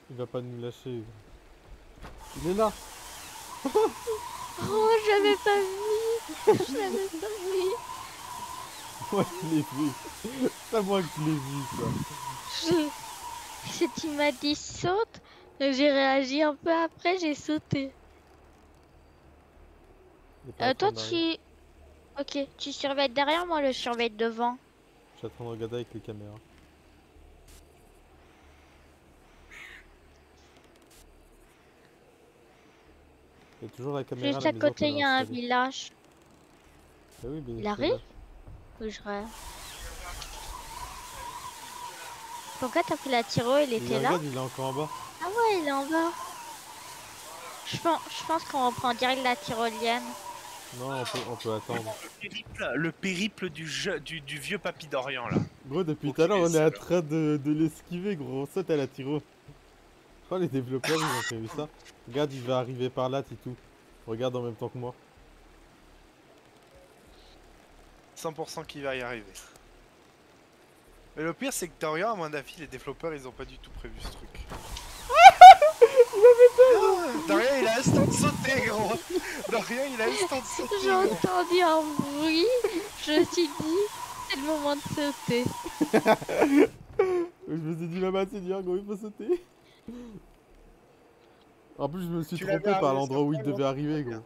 Il va pas nous lâcher. Il est là Oh, j'avais pas vu Je l'avais pas vu. Moi, je l'ai vu. C'est moi que je l'ai vu, ça. Je- Si tu m'as dit saute, j'ai réagi un peu après, j'ai sauté. Euh, toi, tu. Ok, tu surveilles derrière moi, le surveille devant. Je suis en train de regarder avec les caméras. Il y a toujours la caméra. Juste à côté, il y a un village. Ah oui, Il arrive je rêve. Pourquoi t'as pris la tiro Il Il était là regarde, il est encore en bas. Ah ouais, il est en bas. Je pense, je pense qu'on reprend direct la tyrolienne. Non, on peut, on peut attendre. Le périple, le périple du, jeu, du, du vieux papy d'Orient là. Gros, depuis tout à l'heure, on est en train de, de l'esquiver, gros. On saute à la tiro. Je crois que les développeurs, ils ont prévu ça. Regarde, il va arriver par là, Titou. Regarde en même temps que moi. 100% qu'il va y arriver. Mais le pire c'est que Dorian, à mon avis, les développeurs ils ont pas du tout prévu ce truc. Ah, Dorian il a instant de sauter gros Dorian il a instant de sauter J'ai entendu un bruit. Je me suis dit, c'est le moment de sauter. Je me suis dit, maman, c'est dur, gros, il faut sauter. En plus, je me suis Tu trompé l'avais par arrivé l'endroit où il devait gros arriver, gros.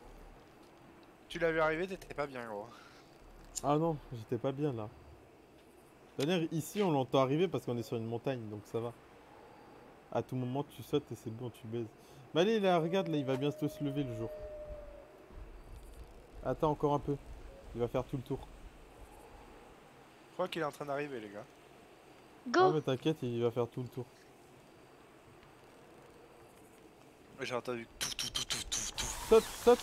Tu l'as vu arriver, t'étais pas bien gros. Ah non, j'étais pas bien là. C'est-à-dire, ici, on l'entend arriver parce qu'on est sur une montagne, donc ça va. À tout moment, tu sautes et c'est bon, tu baises. Mais allez, là, regarde, là, il va bientôt se lever le jour. Attends encore un peu. Il va faire tout le tour. Je crois qu'il est en train d'arriver les gars. Ah, Go mais t'inquiète, il va faire tout le tour. J'ai entendu tout tout tout tout tout tout. Saute, saute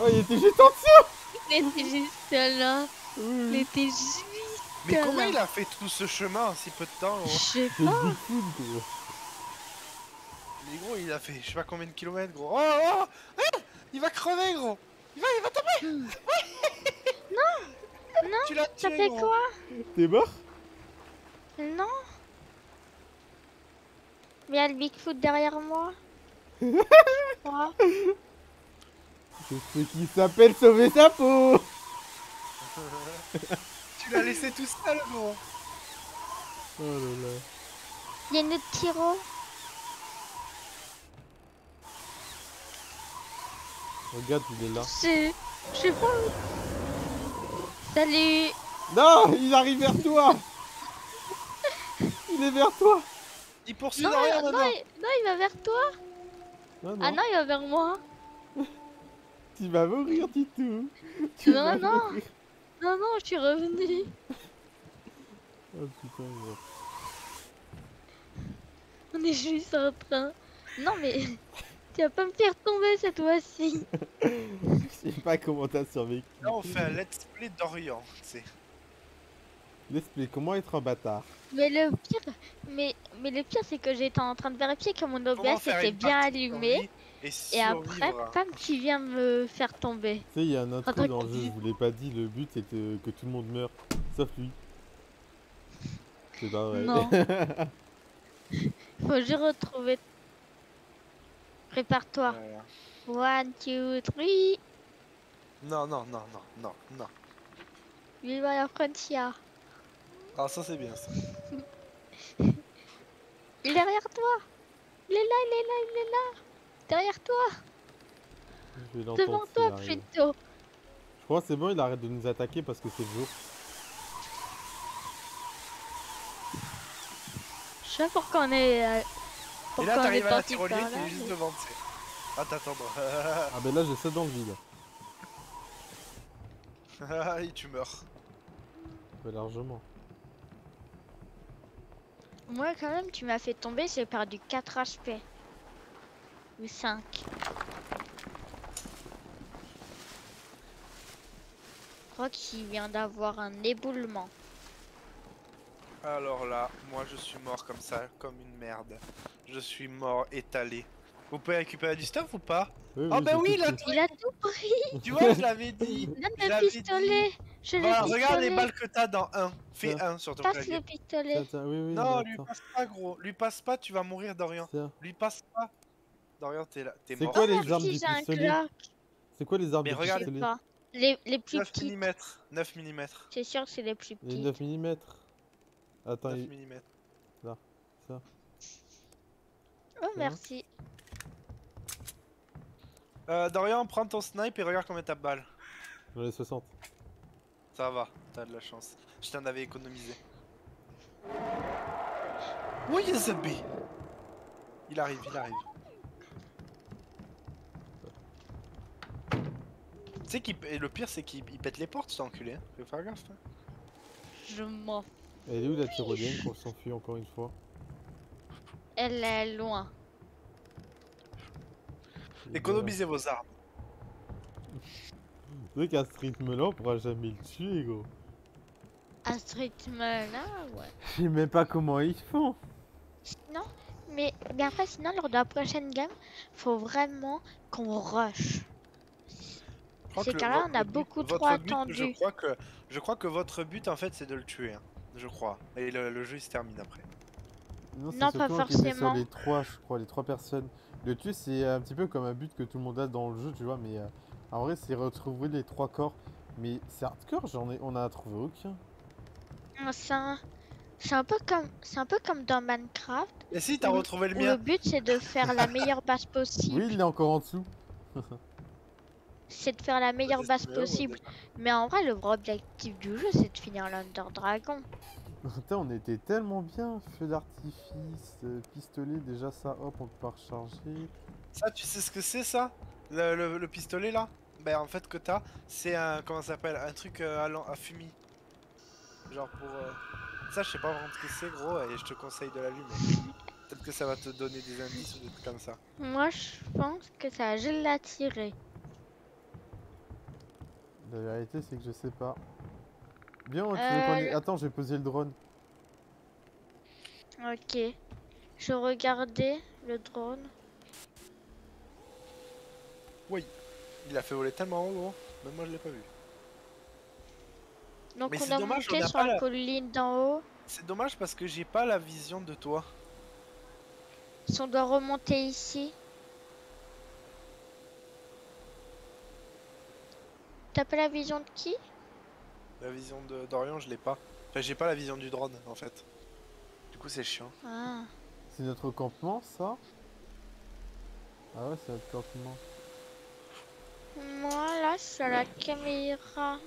Oh, il était juste en dessous Il était juste là. Il était juste Mais comment là. il a fait tout ce chemin en si peu de temps Je sais pas. Mais gros il a fait je sais pas combien de kilomètres gros. Oh oh ah Il va crever gros Il va il va tomber Non Tu l'as Ça tué fait gros. quoi? T'es mort? Non. Mais il y a le Bigfoot derrière moi. Quoi? C'est ce qui s'appelle sauver sa peau Tu l'as laissé tout seul gros Oh là là. Il y a une autre tiro. Regarde, il est là. C'est. Je sais pas. Salut. Non Il arrive vers toi Il est vers toi Il poursuit Non, Dorian non, maintenant il... non, il va vers toi. Non, non, Ah non, il va vers moi. tu vas mourir, Titou Tu Non, vas non. mourir. Non, non, je suis revenu. Oh putain. On est juste en train. Non, mais. Tu vas pas me faire tomber cette fois-ci. Je sais pas comment t'as survécu. Là on fait un let's play d'Orient, tu sais. L'explique, comment être un bâtard? Mais le pire, mais, mais le pire, c'est que j'étais en train de vérifier que mon OBS était bien allumé. Et, Et après, survivre. pam, tu viens me faire tomber. Tu sais, il y a un intro dans le jeu, je vous l'ai pas dit, le but c'est que, que tout le monde meurt, sauf lui. C'est pas vrai. Non. Faut juste retrouver. Prépare-toi. Voilà. One, two, three. Non, non, non, non, non, non. Viva la frontière. Ah ça c'est bien ça. Il est derrière toi. Il est là, il est là, il est là. Derrière toi. Devant toi, plutôt. Je crois que c'est bon, il arrête de nous attaquer parce que c'est le jour. Je sais pas pourquoi on est. Et là t'arrives à la tyrolienne qui est juste mais- devant, tu sais. Ah t'attends. Ah ben là j'ai ça dans le vide. Et tu meurs. Ouais, largement. Moi, quand même, tu m'as fait tomber, j'ai perdu 4 HP. Ou 5. Je crois qu'il vient d'avoir un éboulement. Alors là, moi je suis mort comme ça, comme une merde. Je suis mort étalé. Vous pouvez récupérer du stuff ou pas Oui, Oh bah j'ai oui, tout là, pris. Il a tout pris Tu vois, je l'avais dit. Donne Je le l'avais pistolet Je Voilà, le regarde les balles que t'as dans 1. Fais Tiens. 1 sur ton Passe clavier. le pistolet tiens, oui, oui, Non, lui attends. passe pas gros. Lui passe pas, tu vas mourir Dorian. Lui passe pas. Dorian, t'es là, t'es C'est mort. quoi Oh, les merci, armes du pistolet C'est quoi les armes Mais du pistolet. Les, les plus 9 petits. mm. 9 mm. C'est sûr que c'est les plus Il a petits. 9 mm. Attends, 9 il- mm. Oh, Hein merci. Euh, Dorian, prends ton snipe et regarde combien t'as de balles. j'en ai 60. Ça va, t'as de la chance. Je t'en avais économisé. Oui, ZB Il arrive, il arrive. Tu sais qu'il et le pire c'est qu'il il pète les portes cet enculé, hein. Faut faire gaffe. hein. Je m'en. Elle est où la tyrolienne qu'on s'enfuit encore une fois? Elle est loin. Économisez vos armes. Tu sais qu'à ce rythme-là, on pourra jamais le tuer, gros. À ce rythme-là, ouais. Je sais même pas comment ils font. Non, mais, mais après, sinon, lors de la prochaine game, faut vraiment qu'on rush. Je crois Ces que cas-là, vo- on a beaucoup trop but, Je attendu. crois que je crois que votre but en fait c'est de le tuer, hein. je crois. Et le, le jeu il se termine après. Non, Non, pas forcément. sur les trois, je crois, les trois personnes. Le tuer, c'est un petit peu comme un but que tout le monde a dans le jeu, tu vois, mais euh, en vrai, c'est retrouver les trois corps. Mais c'est hardcore, j'en ai, on a trouvé aucun. C'est un... c'est un peu comme, c'est un peu comme dans Minecraft, Et si t'as retrouvé le où le mien but c'est de faire la meilleure base possible. Oui, il est encore en dessous. C'est de faire la meilleure base possible. Mais en vrai, le vrai objectif du jeu, c'est de finir l'Under Dragon. Putain, on était tellement bien. Feu d'artifice, euh, pistolet, déjà ça, hop, on peut pas recharger. Ça, tu sais ce que c'est ça? Le, le- le pistolet là? Ben en fait que t'as, c'est un comment ça s'appelle? Un truc euh, à, fumier. Genre pour euh, ça, je sais pas vraiment ce que c'est gros et je te conseille de l'allumer. Peut-être que ça va te donner des indices ou des trucs comme ça. Moi, je pense que ça gèle la tirer. La vérité, c'est que je sais pas. Bien, tu veux Euh, ait- Attends, j'ai posé le drone. Ok. Je regardais le drone. Il a fait voler tellement haut gros, même moi je l'ai pas vu. Donc Mais on c'est doit dommage, on monter n'a sur pas la la- colline d'en haut. C'est dommage parce que j'ai pas la vision de toi. Si on doit remonter ici. T'as pas la vision de qui? La vision de d'Orient, je l'ai pas. Enfin, j'ai pas la vision du drone en fait. Du coup, c'est chiant. Ah. C'est notre campement, ça? Ah ouais, c'est notre campement. Moi là, sur la caméra,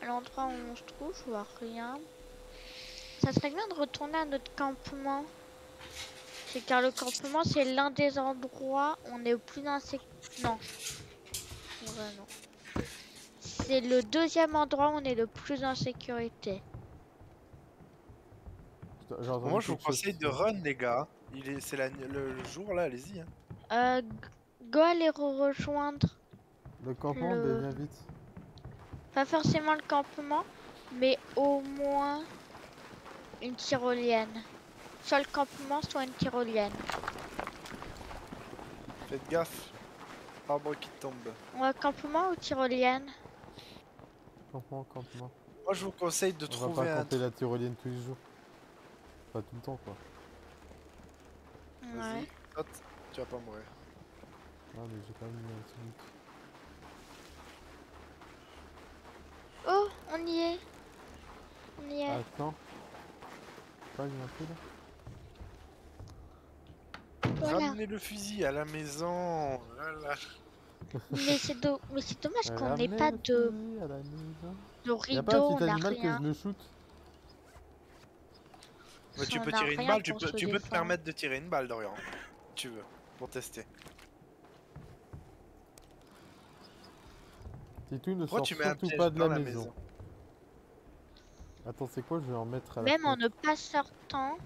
à l'endroit où on se trouve, je vois rien. Ça serait bien de retourner à notre campement. C'est car le campement, c'est l'un des endroits où on est le plus insécure. Non. Ouais, non. C'est le deuxième endroit où on est le plus en sécurité. Moi, je vous conseille de run, les gars. Il est, c'est la- le, jour là, allez-y. hein. Euh, go aller re- rejoindre, Le campement, le- viens vite. pas forcément le campement, mais au moins une tyrolienne. Soit le campement, soit une tyrolienne. Faites gaffe. Arbre qui tombe. Ouais, campement ou tyrolienne? Campement, campement. Moi, je vous conseille de On va trouver pas un. camper la tyrolienne tous les jours. Pas tout le temps, quoi. Ouais. Vas-y, saute. Tu vas pas mourir. Ah, mais j'ai même mis un petit but. Oh, on y est. On y est. Attends. Pas, il y a un peu là voilà. Ramenez le fusil à la maison. Voilà. Mais c'est do- mais c'est dommage qu'on n'ait pas de, maison. de pas un rideau, on animal rien. que je le shoot Mais tu On peux tirer une balle, tu peux, tu peux te permettre de tirer une balle, Dorian. Tu veux, pour tester. Titou ne sort tu surtout pas de la, la maison. maison Attends, c'est quoi Je vais en mettre à la Même en ne pas sortant.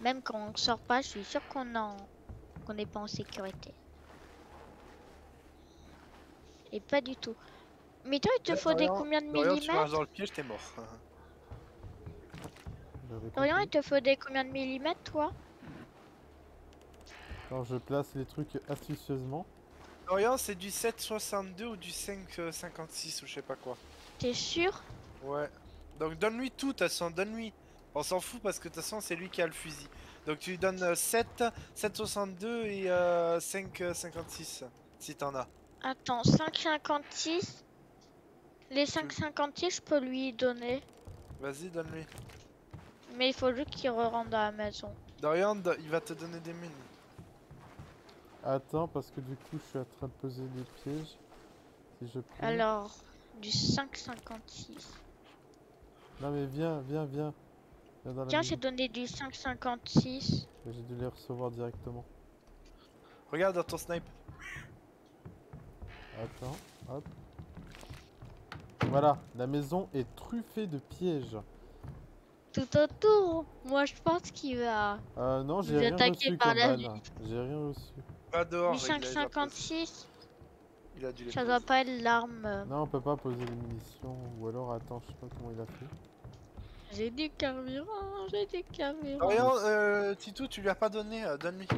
Même quand on sort pas, je suis sûr qu'on en... qu'on n'est pas en sécurité. Et pas du tout. Mais toi, il te Ouais, faut des combien de Dorian, tu marches millimètres dans le piège, t'es mort. Dorian, il te faut des combien de millimètres, toi Alors je place les trucs astucieusement. Dorian, c'est du 7,62 ou du 5,56 ou je sais pas quoi. T'es sûr Ouais. Donc donne-lui tout, de toute façon, donne-lui. On s'en fout parce que de toute façon, c'est lui qui a le fusil. Donc tu lui donnes euh, 7, 7,62 et euh, 5,56 si t'en as. Attends, 5,56. Les 5,56, je peux lui donner. Vas-y, donne-lui. Mais il faut juste qu'il re-rentre dans la maison. Dorian, do- il va te donner des mines. Attends, parce que du coup, je suis en train de poser des pièges. Si je. Alors, du 5,56. Non, mais viens, viens, viens. Tiens, j'ai donné du 5,56. J'ai dû les recevoir directement. Regarde dans ton snipe. Attends, hop. Voilà, la maison est truffée de pièges. Tout autour. Moi, je pense qu'il va. Euh, non, j'ai rien reçu par la. J'ai rien reçu. Pas dehors. Du il a- il a posé- 5,56. Il a dû les Ça poser. doit pas être l'arme. Non, on peut pas poser les munitions. Ou alors, attends, je sais pas comment il a fait. J'ai du carburant, j'ai du carburant. Dorian, euh, Titou, tu lui as pas donné. euh, Donne-lui.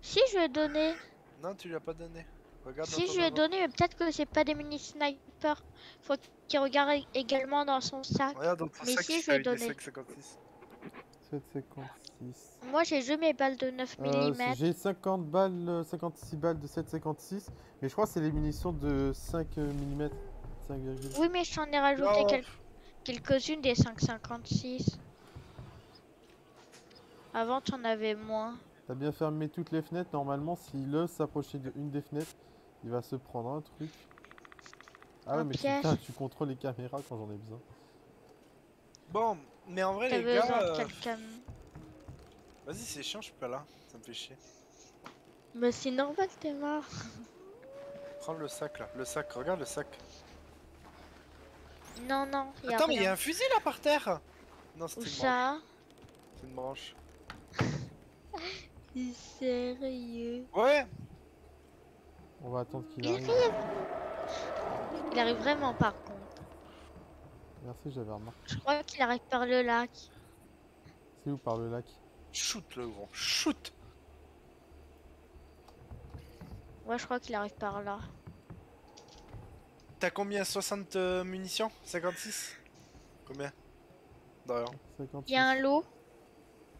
Si je lui ai donné, Non, tu lui as pas donné. Regarde si je lui ai donné, mais peut-être que c'est pas des mini snipers. Faut qu'il regarde ég- également dans son sac. Regarde dans ton Mais sac, si, je des donner. 5,56. 7,56. Moi, j'ai juste mes balles de 9 Euh, mm. j'ai 50 balles, euh, 56 balles de 7,56. Mais je crois que c'est les munitions de 5 mm. 5, Oui, mais j'en ai rajouté Non. quel- quelques-unes des 5,56. Avant, t'en avais moins. T'as bien fermé toutes les fenêtres. Normalement, s'il ose s'approcher d'une des fenêtres, il va se prendre un truc. Ah ouais, mais putain, tu contrôles les caméras quand j'en ai besoin. Bon, mais en vrai, les besoin gars. de euh, quelqu'un. Vas-y, c'est chiant, je suis pas là. Ça me fait chier. Mais c'est normal, t'es mort. Prends le sac là. Le sac, regarde le sac. Non, non, y a Attends, mais il y a rien. un fusil là par terre Non, c'était une branche. ça C'est une branche. Sérieux Ouais On va attendre qu'il Il arrive. arrive Il arrive vraiment par contre. Merci, j'avais remarqué. Je crois qu'il arrive par le lac. C'est où par le lac? Shoot le gros. Shoot Ouais, je crois qu'il arrive par là. T'as combien 60 euh, munitions? 56 Combien? Dorian. 56. Il y a un lot.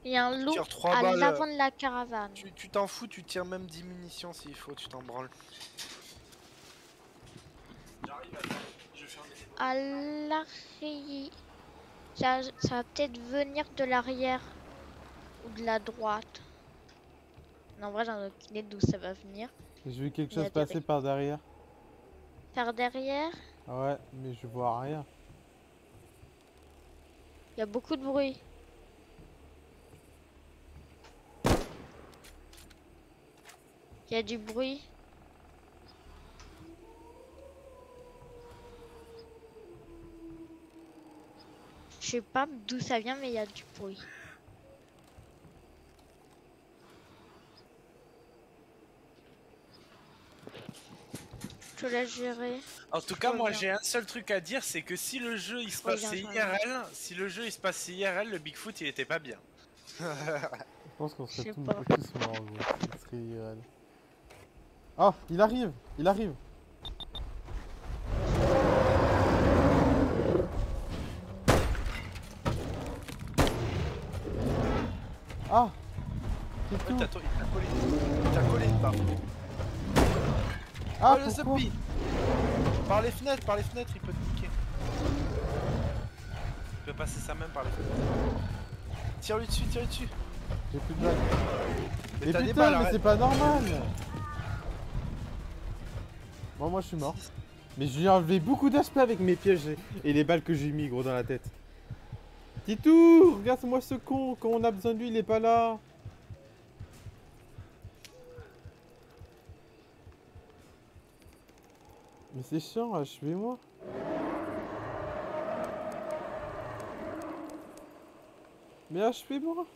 Il y a un lot Tire 3 à balles. l'avant de la caravane. Tu tu t'en fous, tu tires même 10 munitions s'il faut, tu t'en branles. À l'arrière. Ça, ça va peut-être venir de l'arrière ou de la droite. Non, en vrai, j'en ai aucune idée d'où ça va venir. J'ai vu quelque Il chose passer par derrière. Par derrière, ouais, mais je vois rien. il y a beaucoup de bruit. Il y a du bruit. Je sais pas d'où ça vient, mais il y a du bruit. Je te laisse gérer. En tout cas, moi j'ai un seul truc à dire, c'est que si le jeu il se passait. IRL, si le jeu il se passait IRL, le Bigfoot il était pas bien. Je pense qu'on serait tous, morts, serait irréel. Ah, il arrive Il arrive Ah C'est tout il t'a collé. Il t'a collé. Ah, oh le zombie Par les fenêtres, par les fenêtres, il peut te niquer. Il peut passer sa main par les fenêtres. Tire-lui dessus, tire-lui dessus. J'ai plus de balles. Mais, Mais putain, balles, mais c'est pas normal Bon, moi je suis mort. Mais j'ai enlevé beaucoup d'HP avec mes pièges et- et les balles que j'ai mis gros dans la tête. Titou, regarde-moi ce con, quand on a besoin de lui, il est pas là. Mais c'est chiant, achevez-moi. Mais achevez-moi.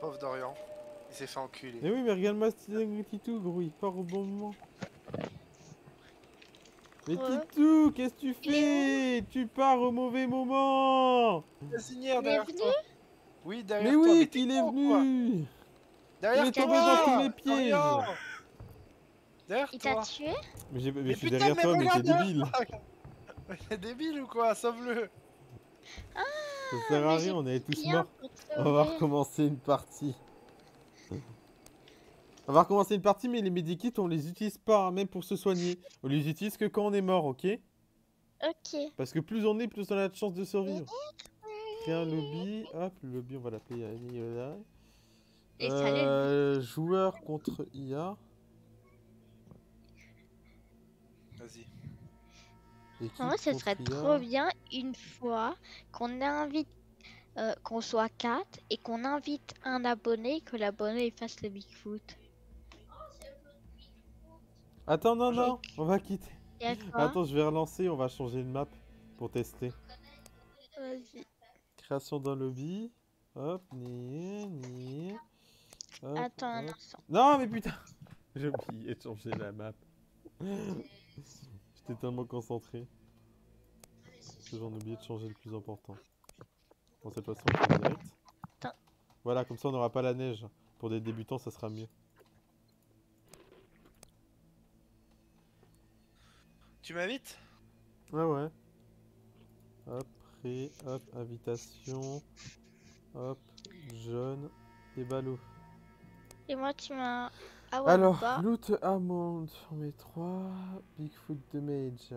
Pauvre Dorian. Il s'est fait enculer. Mais oui, mais regarde-moi ce Titou, gros, il part au bon moment. Mais Ouais. Titou, qu'est-ce que tu Il fais? Tu pars au mauvais moment Casinière Il est derrière venu toi. Oui, derrière Mais toi. oui, t'es qu'il est quoi. venu Derrière Il est tombé dans tous mes pièges. Derrière Il t'a toi tué Mais, j'ai- mais Mais je suis putain, derrière mais toi, mais t'es regarde débile. T'es débile ou quoi? Sauve-le Ça sert à mais rien, j'ai on est tous morts. pour te On va sauver. recommencer une partie. On va recommencer une partie, mais les medikits, on les utilise pas, hein, même pour se soigner. On les utilise que quand on est mort, ok? Ok. Parce que plus on est, plus on a de chances de survivre. Créer un lobby. Hop, le lobby, on va l'appeler. euh, Et Euh, joueur contre IA. Vrai, ce serait trop bien une fois qu'on invite, euh, qu'on soit quatre et qu'on invite un abonné, que l'abonné fasse le Bigfoot. Attends, non, non, on va quitter. Attends, je vais relancer, on va changer de map pour tester. Vas-y. Création d'un lobby. Hop, ni, ni. Hop, Attends un hop. instant. Non, mais putain J'ai oublié de changer la map. J'étais tellement concentré. Que j'en ai oublié de changer le plus important. Bon, cette fois-ci, on direct. Voilà, comme ça, on n'aura pas la neige. Pour des débutants, ça sera mieux. Tu m'invites? Ouais, ouais. Hop, pré, hop, invitation. Hop, jaune et ballot. Et moi, tu m'as. Ah ouais, Alors, bah. loot amende, on met 3. Bigfoot de mage.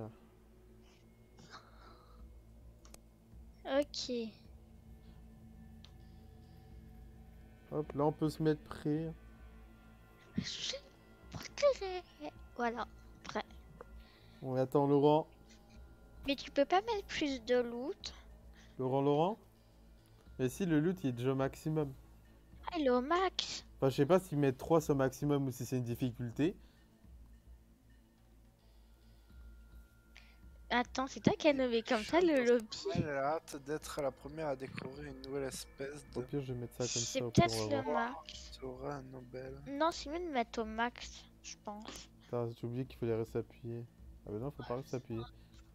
Ok. Hop, là on peut se mettre prêt. Voilà. On attend Laurent. Mais tu peux pas mettre plus de loot. Laurent, Laurent Mais si le loot il est déjà au maximum. Au max. Enfin, je sais pas si mettre 3 c'est au maximum ou si c'est une difficulté. Attends, c'est toi qui as nommé comme ça le lobby. Elle a hâte d'être la première à découvrir une nouvelle espèce Au de pire, je vais mettre ça comme C'est ça. au pire, peut-être le max. Nobel. Non, c'est mieux de mettre au max, je pense. Putain, j'ai oublié qu'il fallait rester appuyé. Ah bah non, faut pas rester appuyé.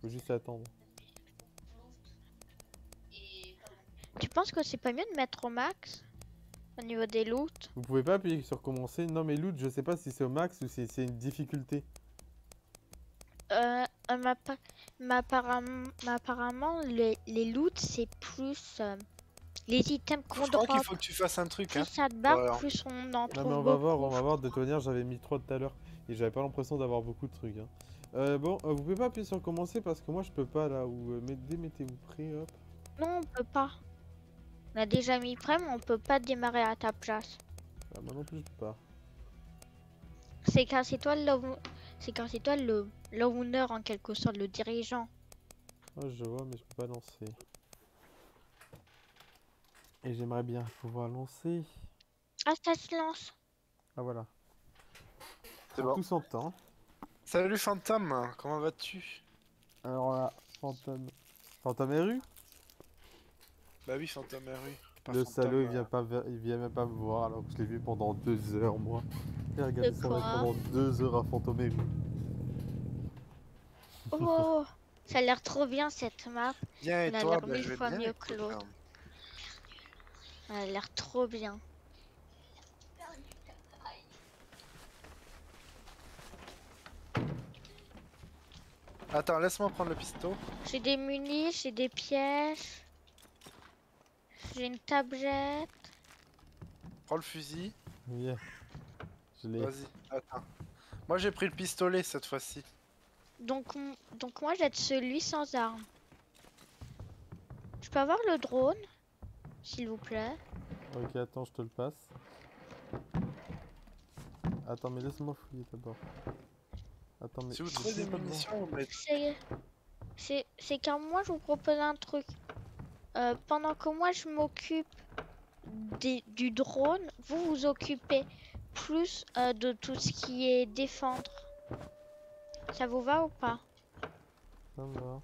Faut juste attendre. Tu penses que c'est pas mieux de mettre au max? Au niveau des loots Vous pouvez pas appuyer sur commencer. Non, mais loot, je sais pas si c'est au max ou si c'est une difficulté. Euh, euh, ma pa- ma apparemment, ma apparemment, les, les loots, c'est plus euh, les items qu'on Je crois qu'il faut que tu fasses un truc, Plus hein. ça te barre, Voilà. plus on en Non, trouve mais on va beaucoup. voir, on va voir. De toute manière, j'avais mis 3 tout à l'heure et j'avais pas l'impression d'avoir beaucoup de trucs. hein. Euh, bon, euh, vous pouvez pas appuyer sur commencer parce que moi je peux pas là. Ou euh, met- démettez-vous prêt, hop. Non, on peut pas. On a déjà mis prêt, mais on peut pas démarrer à ta place. Ah, moi non plus, je peux pas. C'est car c'est toi le, c'est car c'est toi le l'owner en quelque sorte, le dirigeant. Ah, je vois, mais je peux pas lancer. Et j'aimerais bien pouvoir lancer. Ah, ça se lance. Ah, voilà. C'est On bon. En temps. Salut Fantôme, comment vas-tu? Alors là, fantôme. Fantôme RU Bah oui, Fantôme pas Le Fantôme, salaud, il vient, pas il vient même pas me voir alors que je l'ai vu pendant deux heures, moi. Regardez De ça pendant deux heures à Fantôme. Oh, ça a l'air trop bien cette map. Bien et On a toi l'air Bah, mille je vais fois bien, mieux que l'autre. Ça a l'air trop bien. Attends, laisse-moi prendre le pistolet. J'ai des munis, j'ai des pièges. J'ai une tablette. Prends le fusil. Yeah. Je l'ai. Vas-y, attends. Moi j'ai pris le pistolet cette fois-ci. Donc, donc moi j'ai celui sans arme. Je peux avoir le drone, s'il vous plaît? Ok, attends, je te le passe. Attends, mais laisse-moi fouiller d'abord. Attends, mais. Si vous je trouvez des munitions. C'est, c'est, c'est car moi je vous propose un truc. Euh, pendant que moi je m'occupe des- du drone, vous vous occupez plus euh, de tout ce qui est défendre. Ça vous va ou pas? Ça va.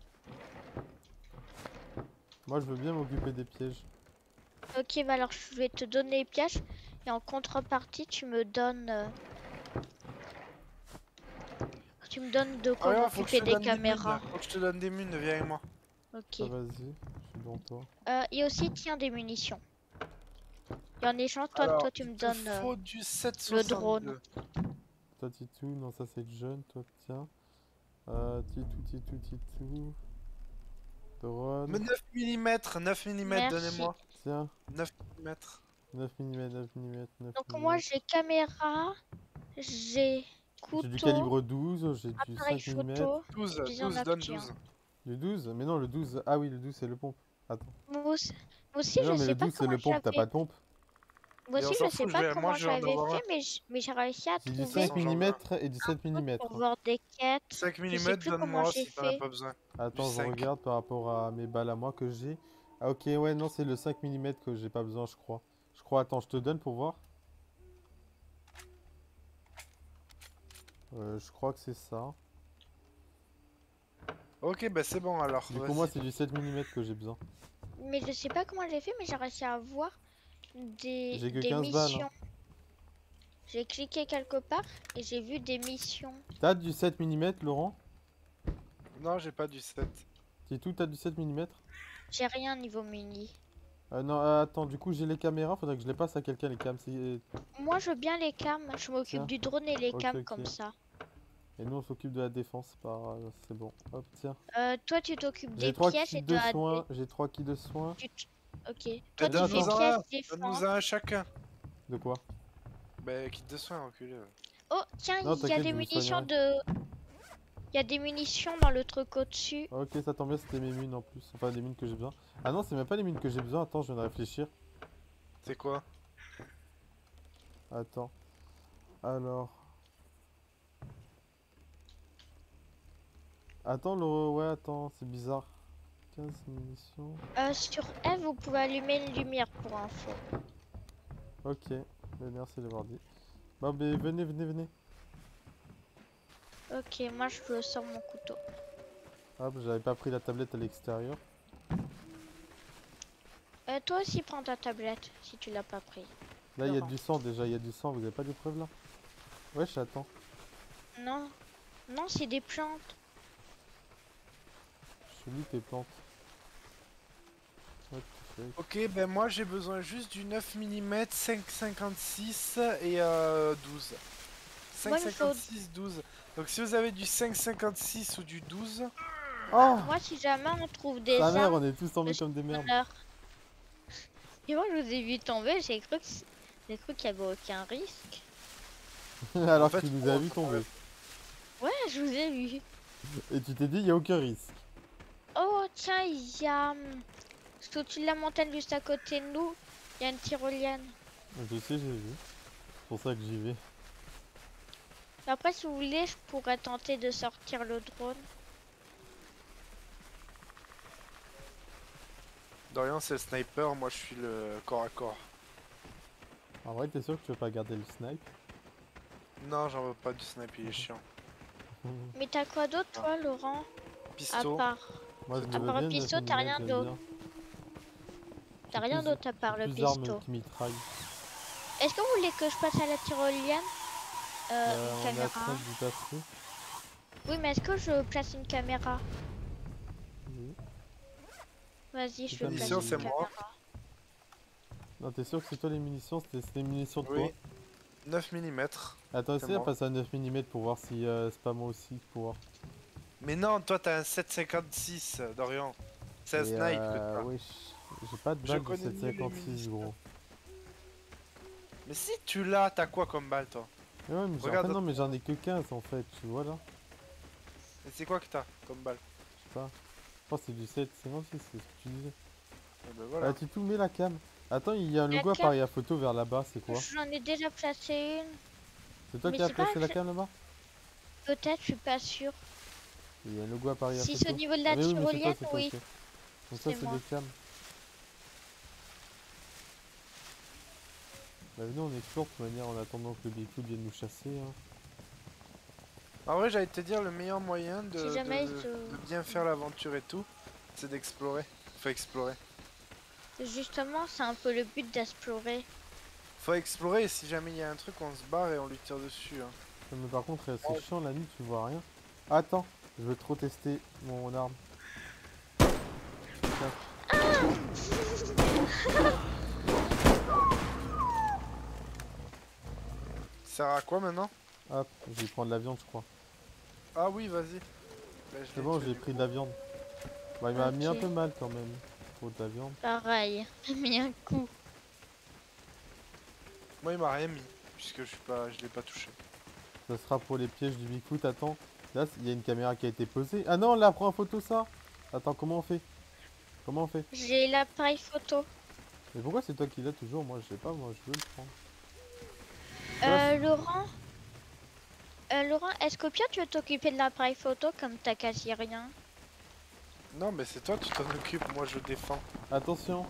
Moi, je veux bien m'occuper des pièges. Ok, bah alors je vais te donner les pièges et en contrepartie tu me donnes. euh, Tu me donnes de Ah quoi que je m'occuper te des donne des caméras. mines. Faut que je te donne des mines, viens avec moi. Ok. Ah, vas-y, devant toi. Euh, et aussi, tiens des munitions. Et en échange, toi, Alors, toi tu me donnes. euh, du 762. drone. Toi, Titou, non, ça c'est le jeune, toi, tiens. Euh, Titou, Titou, Titou. Drone, Mais 9 mm, 9 mm, donnez-moi. tiens. 9 mm. 9 mm, 9 mm, 9 Donc mm. moi j'ai caméra, J'ai couteau, J'ai du calibre 12, j'ai du appareil 5 mm. photo, 12, Vision 12, donne nocturne. 12. Du 12 Mais non, le 12. Ah oui, le 12, c'est le pompe. Attends. Moi aussi, moi aussi, Mais non, je mais sais le pas 12, c'est comment le pompe, t'as j'avais- pas de pompe. Moi Et on aussi, s'en je sais pas comment j'avais fait, mais j'ai réussi à trouver 5 j'en veux mm et du 7 mm. pour voir des quêtes. 5 sais mm, donne-moi si t'en as pas besoin. Attends, je 5. regarde par rapport à mes balles à moi que j'ai. Ah ok, ouais, non, c'est le 5 mm que j'ai pas besoin, je crois. Je crois, attends, je te donne pour voir. Euh, je crois que c'est ça. Ok, bah c'est bon alors. Du coup, moi, c'est du 7 mm que j'ai besoin. Mais je sais pas comment j'ai fait, mais j'ai réussi à voir des, J'ai que des 15 balles, hein. missions. J'ai cliqué quelque part et j'ai vu des missions. T'as du 7 mm, Laurent? Non, j'ai pas du 7. C'est tout, t'as du 7 mm J'ai rien niveau mini. Euh, non, euh, attends, du coup, j'ai les caméras, faudrait que je les passe à quelqu'un, les cams. c'est- Moi, je veux bien les cams. Je m'occupe du drone et les Ok, cams comme ça. Et nous, on s'occupe de la défense, grave, c'est bon. Hop, tiens. Euh, toi, tu t'occupes des 3 pièges et de soins, j'ai 3 kits de soins. tu t- Ok. Toi, tu donne-nous fais un, Donne-nous chacun. De quoi? Bah, kit de soins, enculé. Oh, tiens, il y a des munitions de... Il y a des munitions dans le truc au-dessus. Ok, ça tombe bien, c'était mes mines en plus. Enfin, les mines que j'ai besoin. Ah non, c'est même pas les mines que j'ai besoin. Attends, je viens de réfléchir. C'est quoi? Attends. Alors. Attends, le... ouais, attends, c'est bizarre. 15 munitions. Euh, sur F, vous pouvez allumer une lumière pour info. Ok, mais merci d'avoir dit. Bon, mais venez, venez, venez. Ok, moi, je sors mon couteau. Hop, j'avais pas pris la tablette à l'extérieur. Euh, toi aussi, prends ta tablette, si tu l'as pas pris. Là, il y a du sang déjà, il y a du sang. Vous avez pas des preuves là? Ouais, j'attends. Non. Non, c'est des plantes. Tes plantes. Ok, ben moi j'ai besoin juste du 9 mm, 5,56 et euh, 12. Moi, il me faut- 5,56, 12. Donc si vous avez du 5,56 ou du 12, Oh Moi, si jamais on trouve des Sa mère, on est tous tombés comme des merdes. Et moi, je vous ai vu tomber, j'ai cru que c- j'ai cru qu'il y avait aucun risque. Alors En fait, que tu nous as vu tomber. Ouais, je vous ai vu. Et tu t'es dit, il y a aucun risque. Oh, tiens, il y a... hum, Juste au-dessus de la montagne, juste à côté de nous, il y a une tyrolienne. Je sais, j'ai vu. C'est pour ça que j'y vais. Après, si vous voulez, je pourrais tenter de sortir le drone. Dorian c'est le sniper, moi je suis le corps à corps. En vrai, t'es sûr que tu veux pas garder le snipe? Non, j'en veux pas du sniper, il est chiant. Mais t'as quoi d'autre, toi, Laurent? À part... Moi, je À part le bien pisto, 9 t'as rien d'autre. T'as rien d'autre à part le plus pisto. d'armes qui mitraillent. Est-ce que vous voulez que je passe à la tyrolienne euh, Euh, une on est à caméra 30 du passer. Oui, mais est-ce que je place une caméra Oui. Vas-y, je placer munition, une c'est moi. caméra. Non, t'es sûr que c'est toi les munitions? C'était les munitions de Oui. quoi 9 mm. Attends, essaye de passer à 9 mm pour voir si euh, c'est pas moi aussi pour voir. Mais non, toi t'as un 7,56, Dorian. C'est un Et, snipe que euh, wesh, J'ai pas de balle de connais mieux les 756 munitions. gros. Mais si tu l'as, t'as quoi comme balle toi Mais ouais, mais j'en- Regarde en fait, non, mais j'en ai que 15 en fait, tu vois là. Et c'est quoi que t'as comme balle Je sais pas. Je pense que c'est du 7, c'est aussi, c'est ce que tu disais. Ah bah voilà. Ah, tu tout mets la cam. Attends, il y a un logo appareil à photo vers là-bas, c'est quoi J'en ai déjà placé une. C'est toi Mais qui as placé la cam là-bas Peut-être, je suis pas sûre. Il y a un logo à Si photo. c'est au niveau de la Ah, tyrolienne, oui. Donc ça C'est des cams. Bah venez, on explore de toute manière en attendant que le Bigfoot vienne nous chasser. Hein. En vrai, j'allais te dire, le meilleur moyen de, Si jamais de- il se- de bien faire l'aventure et tout, c'est d'explorer. Faut explorer. Justement, c'est un peu le but d'explorer. Faut explorer et si jamais il y a un truc, on se barre et on lui tire dessus. hein. Mais par contre, Oh. c'est chiant la nuit, tu vois rien. Attends, je veux trop tester mon arme. Ça sert à quoi maintenant? Hop, je vais prendre de la viande, je crois. Ah oui, vas-y. Bah, je C'est bon, j'ai pris de la viande. Bah, il m'a mis un peu mal quand même. Pour de la viande. Pareil, j'ai mis un coup. Moi, il m'a rien mis, puisque je suis pas, je l'ai pas touché. Ça sera pour les pièges du Bigfoot. Attends, là, il y a une caméra qui a été posée. Ah non, là, prends en photo ça. Attends, comment on fait? Comment on fait? J'ai l'appareil photo. Mais pourquoi c'est toi qui l'as toujours? Moi, je sais pas, moi, je veux le prendre. Euh, Laurent euh, Laurent, est-ce qu'au pire tu veux t'occuper de l'appareil photo comme t'as quasi rien? Non, mais c'est toi, tu t'en occupes, moi je défends. Attention.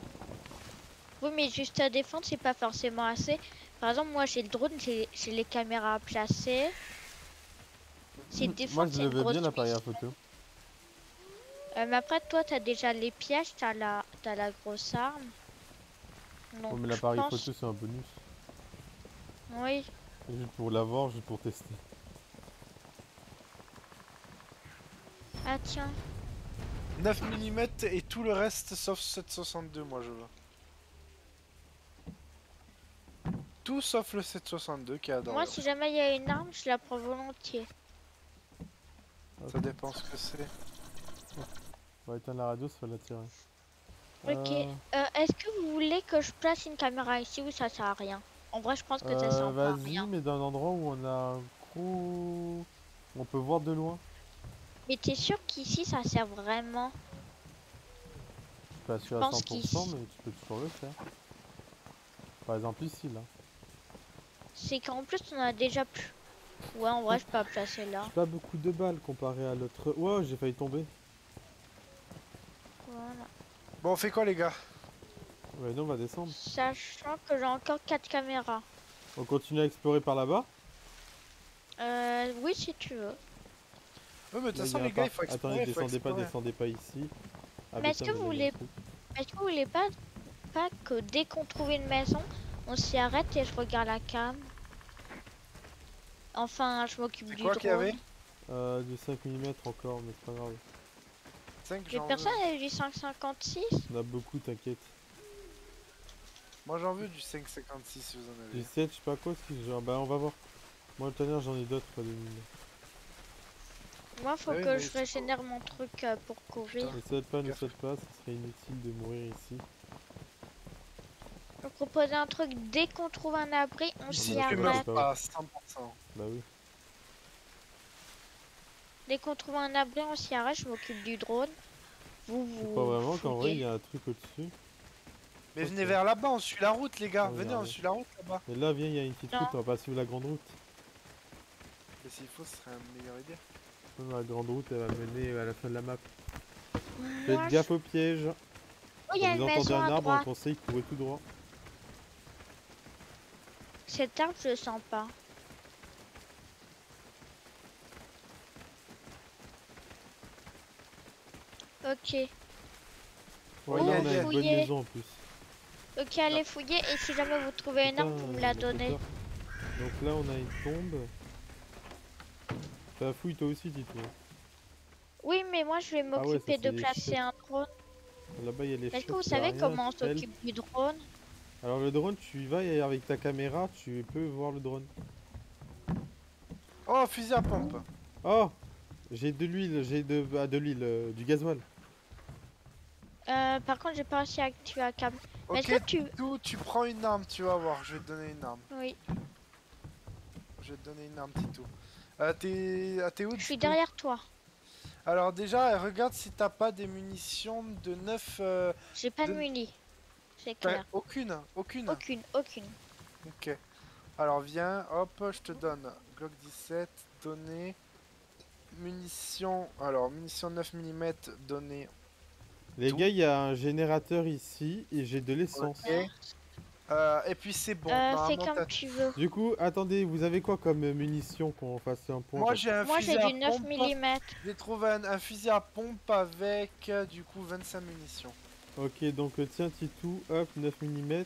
Oui, mais juste à défendre, c'est pas forcément assez. Par exemple, moi j'ai le drone, j'ai j'ai les caméras à placer. C'est Moi, je le veux bien l'appareil à photo. Euh, mais après, toi, t'as déjà les pièges, t'as la, t'as la grosse arme. Donc, Oh, mais l'appareil pense- photo, c'est un bonus. Oui. Juste pour l'avoir, juste pour tester. Ah tiens. 9 mm et tout le reste sauf 762, moi je veux. Tout sauf le 762 qui est dans Moi, si jamais il y a une arme, je la prends volontiers. Ça dépend ce que c'est. On va éteindre la radio, ça va l'attirer. Ok. Euh, Euh, Est-ce que vous voulez que je place une caméra ici ou ça sert à rien? En vrai, je pense que ça euh, sert à Vas-y, rien. mais dans un endroit où on a un gros... On peut voir de loin. Mais t'es sûr qu'ici ça sert vraiment? Je suis pas sûr à pense 100%, qu'ici- mais tu peux toujours le faire. Par exemple ici, là. C'est qu'en plus on a déjà plus. Ouais, en vrai, je peux pas placer là. J'ai pas beaucoup de balles comparé à l'autre... Wow, j'ai failli tomber. Voilà. Bon, on fait quoi les gars? Ouais, non, on va descendre. Sachant que j'ai encore 4 caméras. On continue à explorer par là-bas? Euh, oui, si tu veux. Ouais, mais de toute façon, les gars, il faut explorer. Attendez, descendez pas, descendez pas ici. Ah, Mais est-ce que vous voulez-. Est-ce que vous voulez pas, pas que dès qu'on trouve une maison, on s'y arrête et je regarde la cam? Enfin, je m'occupe du quoi drone. qu'il y avait Euh, du 5 mm encore, mais c'est pas grave. 5 Mais j'en personne veux. n'a du 556 On a beaucoup, t'inquiète. Moi j'en veux du 556 si vous en avez. 17, je sais pas quoi, ce que genre, bah on va voir. Moi à l'heure j'en ai d'autres des mines. Moi, faut Ah oui, que je régénère mon truc euh, pour courir. Ne saute pas, ne saute pas, ce serait inutile de mourir ici. Je proposer un truc, dès qu'on trouve un abri, on s'y arrête. pas- pas à 100%. Bah oui. Dès qu'on trouve un abri, on s'y arrête, je m'occupe du drone. Vous, vous. crois vraiment qu'en vrai il y a un truc au-dessus. Mais venez vers là-bas, on suit la route les gars. Ouais, Venez, on suit la route là-bas. Et là viens, il y a une petite Non. route, on va pas suivre la grande route. Mais s'il faut, ce serait une meilleure idée. Non, la grande route elle va mener à la fin de la map. Faites je- gaffe au piège. Oh, y a une maison un à arbre, on conseille de courir tout droit. Cet arbre, je le sens pas. Ok. Ouais, Oh, là on a une bonne fouillez. maison en plus. Ok, allez fouiller et si jamais vous trouvez une arme, vous me la donnez. Donc là on a une tombe. T'as fouille toi aussi, dis-toi. Oui, mais moi je vais Ah ouais, m'occuper de placer un drone. Là-bas il y a les Est-ce que vous savez comment on s'occupe du drone? Alors le drone, tu y vas et avec ta caméra, tu peux voir le drone. Oh, fusil à pompe. Oh J'ai de l'huile, j'ai de, ah, de l'huile, euh, du gasoil. euh, Par contre, j'ai pas réussi à la cam. Mais Ok, que tu. D'où tu prends une arme, tu vas voir. Je vais te donner une arme. Oui, Je vais te donner une arme, Tito. Euh, t'es ah, où je suis derrière toi. Alors déjà, regarde si t'as pas des munitions de 9... euh, J'ai pas de De- muni. C'est bah, aucune, aucune. Aucune, aucune. Ok. Alors viens, hop, je te donne Glock 17, données, munitions, alors munitions 9 mm, données. Les Tout. gars, il y a un générateur ici et j'ai de l'essence. Euh, et puis c'est bon. euh, c'est normalement, comme t'as- tu veux. Du coup, attendez, vous avez quoi comme euh, munitions qu'on fasse un point? Moi j'ai un Moi fusil du 9 pompe. mm. J'ai trouvé un, un fusil à pompe avec euh, du coup 25 munitions. Ok, donc euh, tiens Titou, hop, 9 mm.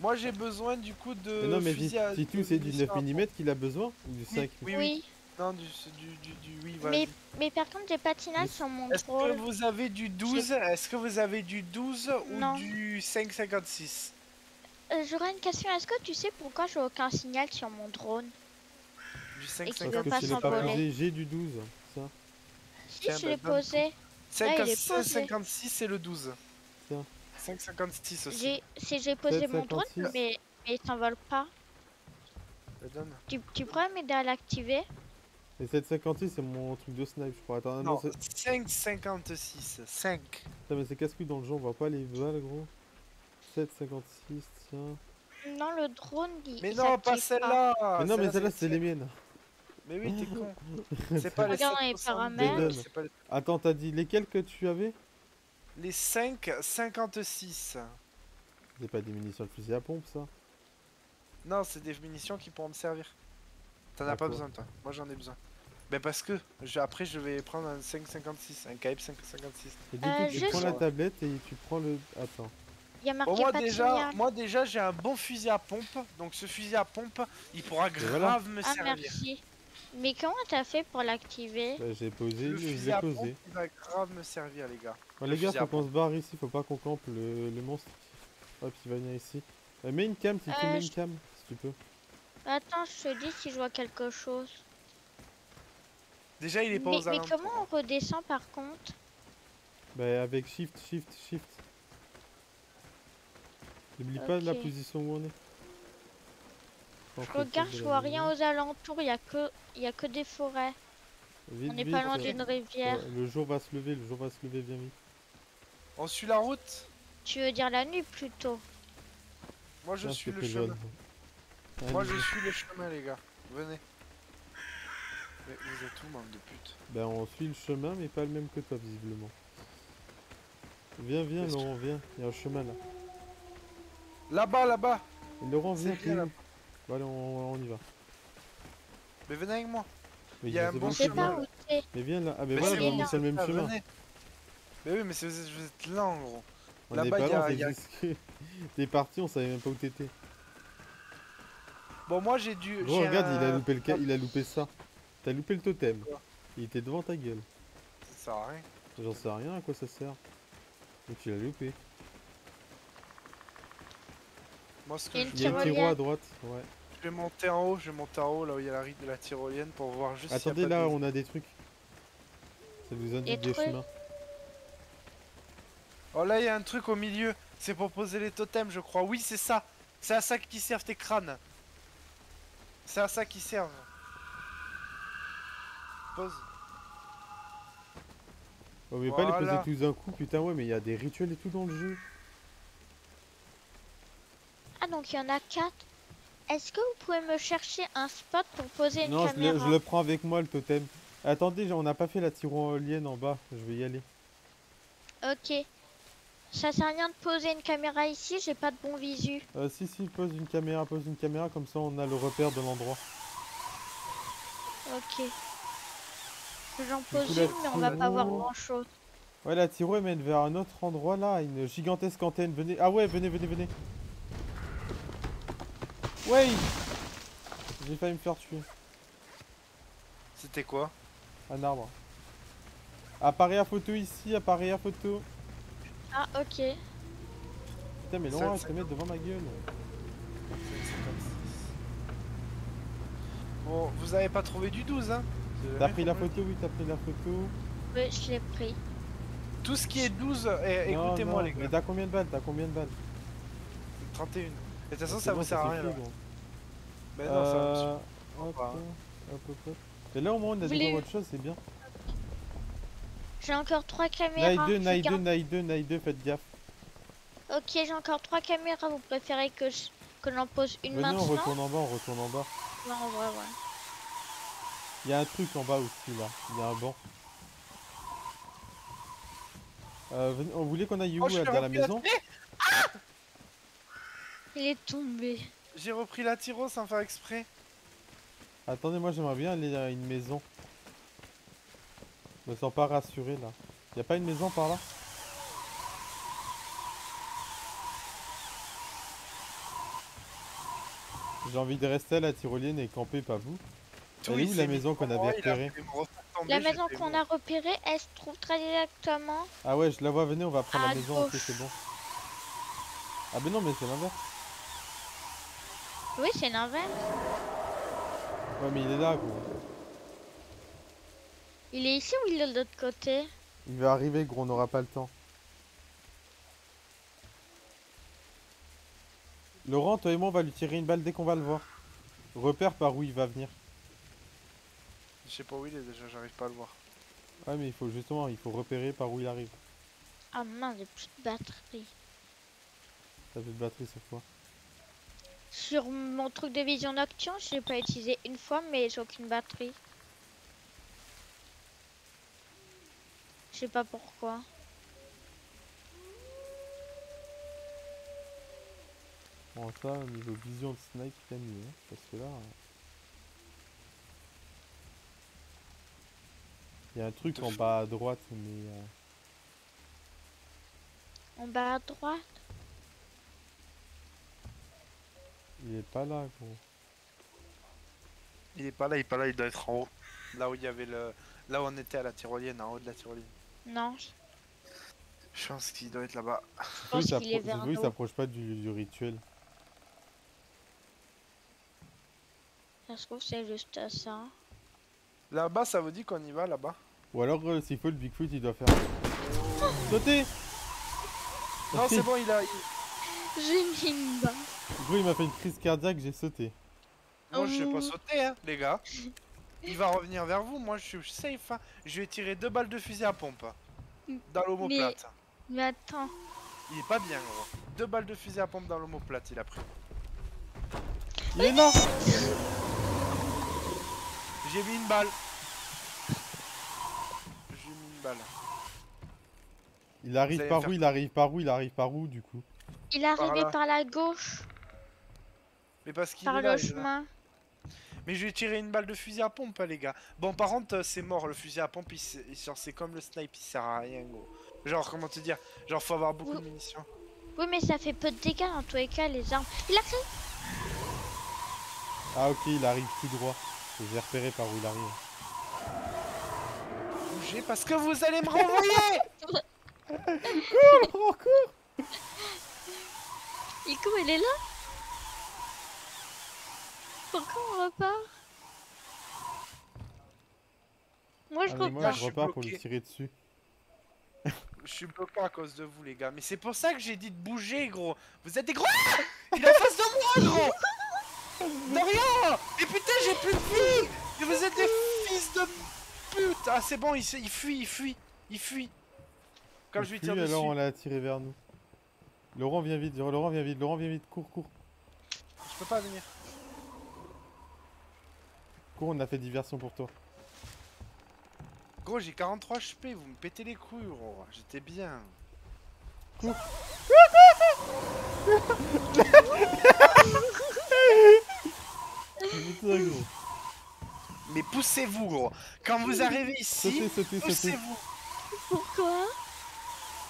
Moi j'ai besoin du coup de. Non, mais fusil. Titou, c'est du 9 hein. mm qu'il a besoin Ou du 5 oui, oui. Non, du, du, du, du oui, voilà. mais, mais par contre, j'ai patinage sur mon drone Est-ce que vous avez du 12 Est-ce que vous avez du 12 ou du 5,56 euh, J'aurais une question. Est-ce que tu sais pourquoi j'ai aucun signal sur mon drone? Du 5,56 J'ai du 12, ça. Si, je bah, l'ai posé. 56, ah, 56 et le 12. Tiens. 5,56 aussi. Si j'ai posé mon drone, mais, mais il s'envole pas. Tu, pourrais m'aider à l'activer? Et 7,56 c'est mon truc de snipe, je crois. Attends, non, 5,56. 5. Putain, mais c'est casse dans le jeu, on voit pas les balles, gros. 7,56, tiens. Non, le drone, dit. Mais non, pas celle-là Mais non, mais celle-là, c'est les miennes. Mais oui, t'es con. C'est pas les Regarde dans les 7,62, paramètres. c'est pas les- Attends, t'as dit lesquels que tu avais? Les 5,56. C'est pas des munitions de fusil à pompe, ça? Non, c'est des munitions qui pourront me servir. T'en as pas D'accord. besoin, toi. Moi, j'en ai besoin. Ben parce que je- après, je vais prendre un 5,56. Un KF 5,56. Et du Euh, coup, tu juste- prends la tablette et tu prends le... Attends. Il y a marqué Bon, moi déjà, moi déjà j'ai un bon fusil à pompe, donc ce fusil à pompe, il pourra grave voilà. me Ah, servir. merci. Mais comment t'as fait pour l'activer Bah, j'ai posé, Le je posé. il va grave me servir, les gars. Bon, les gars, faut qu'on se barre ici, faut pas qu'on campe le, le monstre. Hop, il va venir ici. Euh, mets une cam, si tu Euh, mets je- une cam, si tu peux. Attends, je te dis si je vois quelque chose. Déjà, il est pas Mais, aux mais comment on redescend par contre? Bah, avec shift, shift, shift. N'oublie pas la position où on est. Je regarde, je vois rien aux alentours, il y a que, il y a que des forêts. Vite, On n'est pas loin d'une rivière. ouais, le jour va se lever, le jour va se lever, viens vite. On suit la route? Tu veux dire la nuit plutôt? Moi, je suis le chemin. Moi, je suis le chemin, les gars. Venez. Mais vous êtes où, bande de pute Ben, on suit le chemin, mais pas le même que toi, visiblement. Viens, viens, que- Laurent, viens. Il y a un chemin là. Là-bas, là-bas Laurent, viens, bien, t'es là. où Bon, allez, on, on y va. Mais venez avec moi. Mais Il y a un bon chemin. pas où c'est. Mais viens là. Ah, mais Mais voilà, c'est on là. est sur le même Ah, chemin. venez. Mais oui, mais c'est- vous êtes, vous êtes gros. On Là-bas, est pas il y a- T'es parti, on savait même pas où t'étais. Bon, moi, j'ai dû... Gros, j'ai regarde, il a loupé le ca- il a loupé ça. T'as loupé le totem. Quoi Il était devant ta gueule. Ça sert à rien. J'en sais rien à quoi ça sert. Donc tu l'as loupé. Moi, ce que Il y a je Il y a un Tyrolienne. tiro à droite. Ouais. Je vais monter en haut, je vais monter en haut là où il y a la ride de la tyrolienne pour voir juste. s'il y a Attendez, pas là, de- on a des trucs. Ça nous indique des chemins. Oh là, il y a un truc au milieu. C'est pour poser les totems, je crois. Oui, c'est ça. C'est à ça qu'ils servent tes crânes. C'est à ça qu'ils servent. Pose. On veut pas les Voilà. poser tous d'un coup, putain, ouais, mais il y a des rituels et tout dans le jeu. Ah donc il y en a quatre. Est-ce que vous pouvez me chercher un spot pour poser une Non, caméra le, je le prends avec moi, le totem. Attendez, on n'a pas fait la tyrolienne en bas. Je vais y aller. Ok. Ça sert à rien de poser une caméra ici, j'ai pas de bon visu. Euh, si, si, pose une caméra, pose une caméra, comme ça on a le repère de l'endroit. Ok. J'en pose coup, une, mais on va pas voir grand chose. Ouais, la elle mène vers un autre endroit là, une gigantesque antenne. Venez. Ah ouais, venez, venez, venez. Ouais J'ai failli me faire tuer. C'était quoi? Un arbre. Appareil à photo ici, appareil à photo. Ah ok. Putain, mais non, Ça- elle ça- se met devant ma gueule. Bon, vous avez pas trouvé du 12, hein? T'as pris la photo, oui, t'as pris la photo. Oui, je l'ai pris. Tout ce qui est 12, eh, écoutez-moi non, les Mais gars. t'as combien de balles? T'as combien de balles? 31. Et de toute façon, ça vous sert à rien. Ben non, ça me Euh. Et là au moins on a voulez- autre chose, c'est bien. J'ai encore trois caméras. Night 2, Je Night 2, garde- Night 2, Night 2, faites gaffe. Ok, j'ai encore trois caméras. Vous préférez que je... que j'en pose une on maintenant retourne en bas, on retourne en bas. Non, en vrai, ouais. Il y a un truc en bas aussi là, il y a un banc. Euh, venez- on voulait qu'on aille où Oh, là, Dans la maison Il est tombé. J'ai repris la tyro sans faire exprès. Attendez, moi j'aimerais bien aller à une maison. Je me sens pas rassuré là. Y a pas une maison par là? J'ai envie de rester à la tyrolienne et camper, pas vous? Tout, Elle est il où s'est la maison qu'on avait repérée? La maison qu'on a repérée, elle se trouve très exactement. Ah ouais, je la vois, venez, on va prendre À la maison, ok, c'est bon. Ah ben non, mais c'est l'inverse. Oui, c'est l'inverse. Ouais, mais il est là, gros. Il est ici ou il est de l'autre côté? Il va arriver, gros, on n'aura pas le temps. Laurent, toi et moi, on va lui tirer une balle dès qu'on va le voir. repère par où il va venir. Je sais pas où il est déjà, j'arrive pas à le voir. Ouais, mais il faut justement, il faut repérer par où il arrive. Ah mince, j'ai plus de batterie. T'as plus de batterie sur quoi Sur mon truc de vision nocturne, je l'ai pas utilisé une fois, mais j'ai aucune batterie. Je sais pas pourquoi. Bon, ça, au niveau vision de snipe, t'as mieux, hein, parce que là... Il y a un truc en bas à droite, mais... euh, En bas à droite? Il est pas là, gros. Il est pas là, il est pas là, il doit être en haut. Là où il y avait le. Là où on était à la tyrolienne, en haut de la tyrolienne. Non, Je pense qu'il doit être là-bas. je Oui, pense ça qu'il est pro- vers oui, il s'approche pas du, du rituel. Ça se trouve, c'est juste ça. Là-bas, ça vous dit qu'on y va là-bas? Ou alors, euh, s'il faut, le Bigfoot, il doit faire... Sauter Non, c'est bon, il a. J'ai mis une. Gros, il m'a fait une crise cardiaque, j'ai sauté. Moi, je sais pas Oh. sauter, hein, les gars. Il va revenir vers vous, moi je suis safe. hein. Je vais tirer deux balles de fusil à pompe. Dans l'homoplate. Mais attends. Il est pas bien, gros. Deux balles de fusil à pompe dans l'homoplate, il a pris. Il est mort J'ai mis une balle. J'ai mis une balle. Il arrive par faire- où Il arrive par où Il arrive par où, du coup? Il est arrivé par la gauche, Mais parce qu'il par est là, le il est là. chemin. Mais je vais tirer une balle de fusil à pompe, les gars. Bon, par contre, euh, c'est mort, le fusil à pompe, c'est comme le snipe, il sert à rien, gros. Genre, comment te dire? Genre, faut avoir beaucoup de munitions. Oui, mais ça fait peu de dégâts dans tous les cas, les armes. Il a créé. Ah, ok, il arrive tout droit. J'ai repéré par où il arrive. Bougez parce que vous allez me renvoyer Oh, cours Il court, il est là? Pourquoi on repart? Moi, je Ah, mais moi, repars. je repars pour lui tirer dessus. Je suis bloqué à cause de vous, les gars. Mais c'est pour ça que j'ai dit de bouger, gros. Vous êtes des gros Il est en face de moi, gros De rien Et putain, j'ai plus de vie Et vous êtes des fils de pute Ah, c'est bon, il, il fuit, il fuit, il fuit. Il je lui fuit, tire dessus. alors on l'a attiré vers nous. Laurent, viens vite, Laurent, viens vite, Laurent, viens vite, cours, cours. Je peux pas venir. Cours, on a fait diversion pour toi. Gros, j'ai 43 HP, vous me pétez les couilles, gros. J'étais bien. Mais poussez-vous, gros. Quand vous arrivez ici, Sautez, sautez, sautez. poussez-vous. Pourquoi?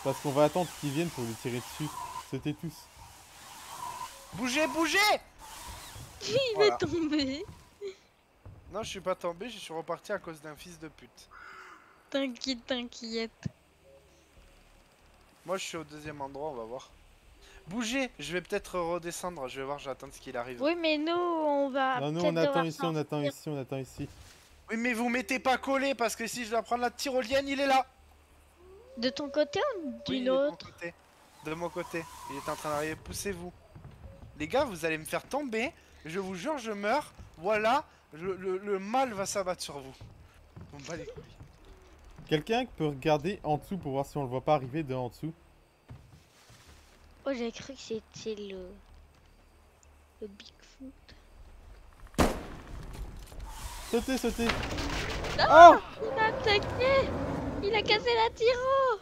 Parce qu'on va attendre qu'ils viennent pour lui tirer dessus. Sautez tous. Bougez, bougez Il Voilà. va tomber. Non, je suis pas tombé, je suis reparti à cause d'un fils de pute. T'inquiète, t'inquiète. Moi, je suis au deuxième endroit, on va voir. Bougez, je vais peut-être redescendre, je vais voir, j'attends ce qu'il arrive. Oui, mais nous, on va. non, nous, on attend ici, on attend ici, on attend ici. Oui, mais vous mettez pas collé parce que si je dois prendre la tyrolienne, il est là. De ton côté ou du de l'autre côté. De mon côté. Il est en train d'arriver, poussez-vous. Les gars, vous allez me faire tomber. Je vous jure, je meurs. Voilà, le, le- le mal va s'abattre sur vous. Bon, bah les couilles. Quelqu'un peut regarder en dessous pour voir si on le voit pas arriver de en dessous? Oh, j'ai cru que c'était le. Le Bigfoot. Sautez, sautez. Oh Il a attaqué Il a cassé la tiro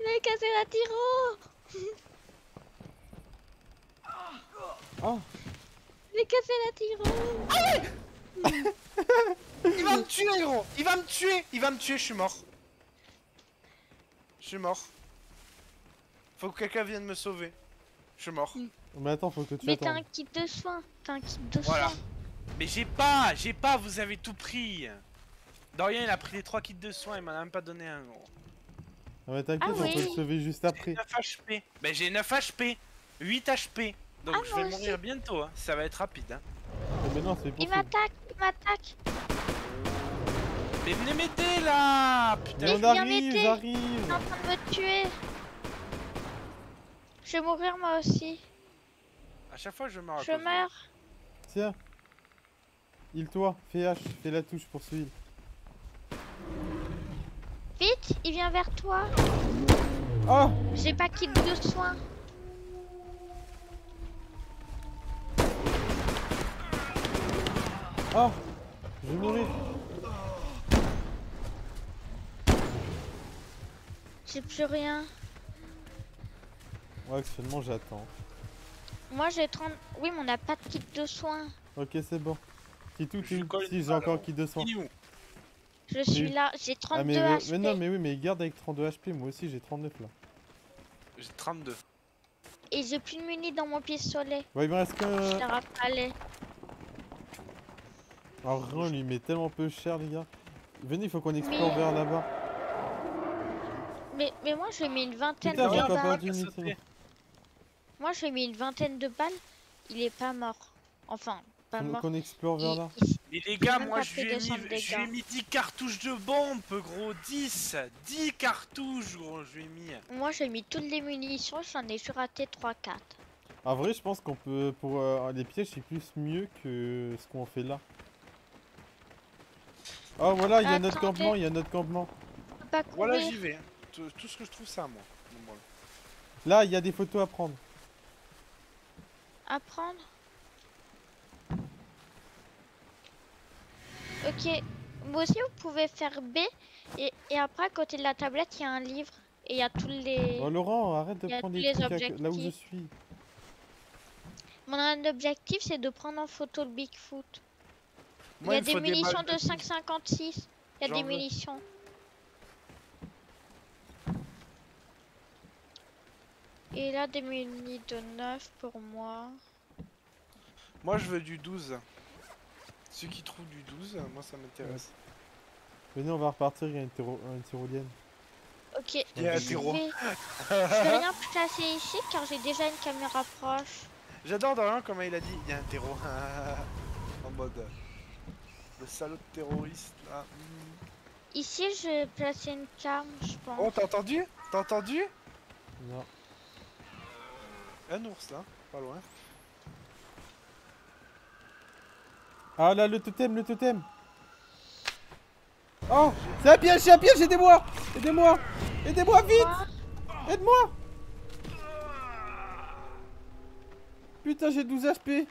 Il a cassé la tiro Oh A cassé la tiro Il va me tuer, gros Il va me tuer Il va me tuer, je suis mort. Je suis mort. Faut que quelqu'un vienne me sauver. Je suis mort. Mais attends, faut que tu Mais t'as un kit de soins T'as un kit de Voilà. soins Mais j'ai pas, j'ai pas, vous avez tout pris. Dorian, il a pris les trois kits de soins, il m'en a même pas donné un, gros. Ah, mais t'inquiète, Ah on peut oui. le sauver juste après. 9 HP. Mais j'ai 9 HP. 8 HP. Donc Ah, je vais aussi. mourir bientôt, hein. ça va être rapide. Hein. Mais Il m'attaque Il m'attaque Mais venez m'aider là Putain, Mais on arrive. Il j'arrive. en train de me tuer Je vais mourir moi aussi à chaque fois je meurs Je meurs Tiens, Heal-toi, fais H, fais la touche pour ce heal. Vite, il vient vers toi. Ah J'ai pas kit de soin. Ah Je vais mourir. J'ai plus rien. Ouais, actuellement j'attends. Moi j'ai 30. Oui, mais on n'a pas de kit de soin. Ok, c'est bon. Qui tout, Je Si, j'ai encore alors. qui 200. Il est où? Je suis Oui. là, j'ai 32 Ah, mais, HP. mais non, mais oui, mais garde avec 32 HP. Moi aussi, j'ai 39 là. J'ai 32. Et j'ai plus de munis dans mon pistolet. Ouais, il me reste Je que. Rappelé. Alors, rien, lui met tellement peu cher, les gars. Venez, il faut qu'on explore Mais- vers là-bas. Mais, mais moi j'ai mis une vingtaine Putain, de balles. Moi j'ai mis une vingtaine de balles. Il est pas mort. Enfin, pas mort. qu'on explore vers Il- là. il- Mais les gars, moi je pris lui ai 200 mis, de je lui ai dégâts. mis 10 cartouches de bombe, gros. 10 10 cartouches, gros, je lui ai mis. Moi j'ai mis toutes les munitions, j'en ai juste raté 3-4. En vrai, je pense qu'on peut. Pour euh, les pièges, c'est plus mieux que ce qu'on fait là. Oh, voilà, il y a notre Attendez. campement, il y a notre campement. Pas Voilà, j'y vais. hein. Tout, tout ce que je trouve, ça, moi. Bon. Là, il y a des photos à prendre. À prendre. Ok. Moi aussi vous pouvez faire B. Et, et après à côté de la tablette il y a un livre. Et il y a tous les... Oh, Laurent, arrête de prendre des les trucs à- là où je suis. Mon objectif c'est de prendre en photo le Bigfoot. Moi, il y a des munitions de 5,56. Il y a des munitions. Et là des munis de 9 pour moi. Moi, je veux du 12. Ceux qui trouvent du 12, moi, ça m'intéresse. Venez, on va repartir, il y a une, tyro- une tyrolienne. Ok, Il y a un vais... je vais rien placer ici car j'ai déjà une caméra proche. J'adore Dorian comment il a dit, il y a un terreau. en mode. Euh, Le salaud de terroriste là. Ici, je vais placer une cam, je pense. Oh, t'as entendu? T'as entendu? Non. Un ours là, pas loin. Ah là, le totem, le totem. Oh C'est un piège, c'est un piège, aidez-moi. Aidez-moi. Aidez-moi, vite. Aide-moi. Putain, j'ai 12 HP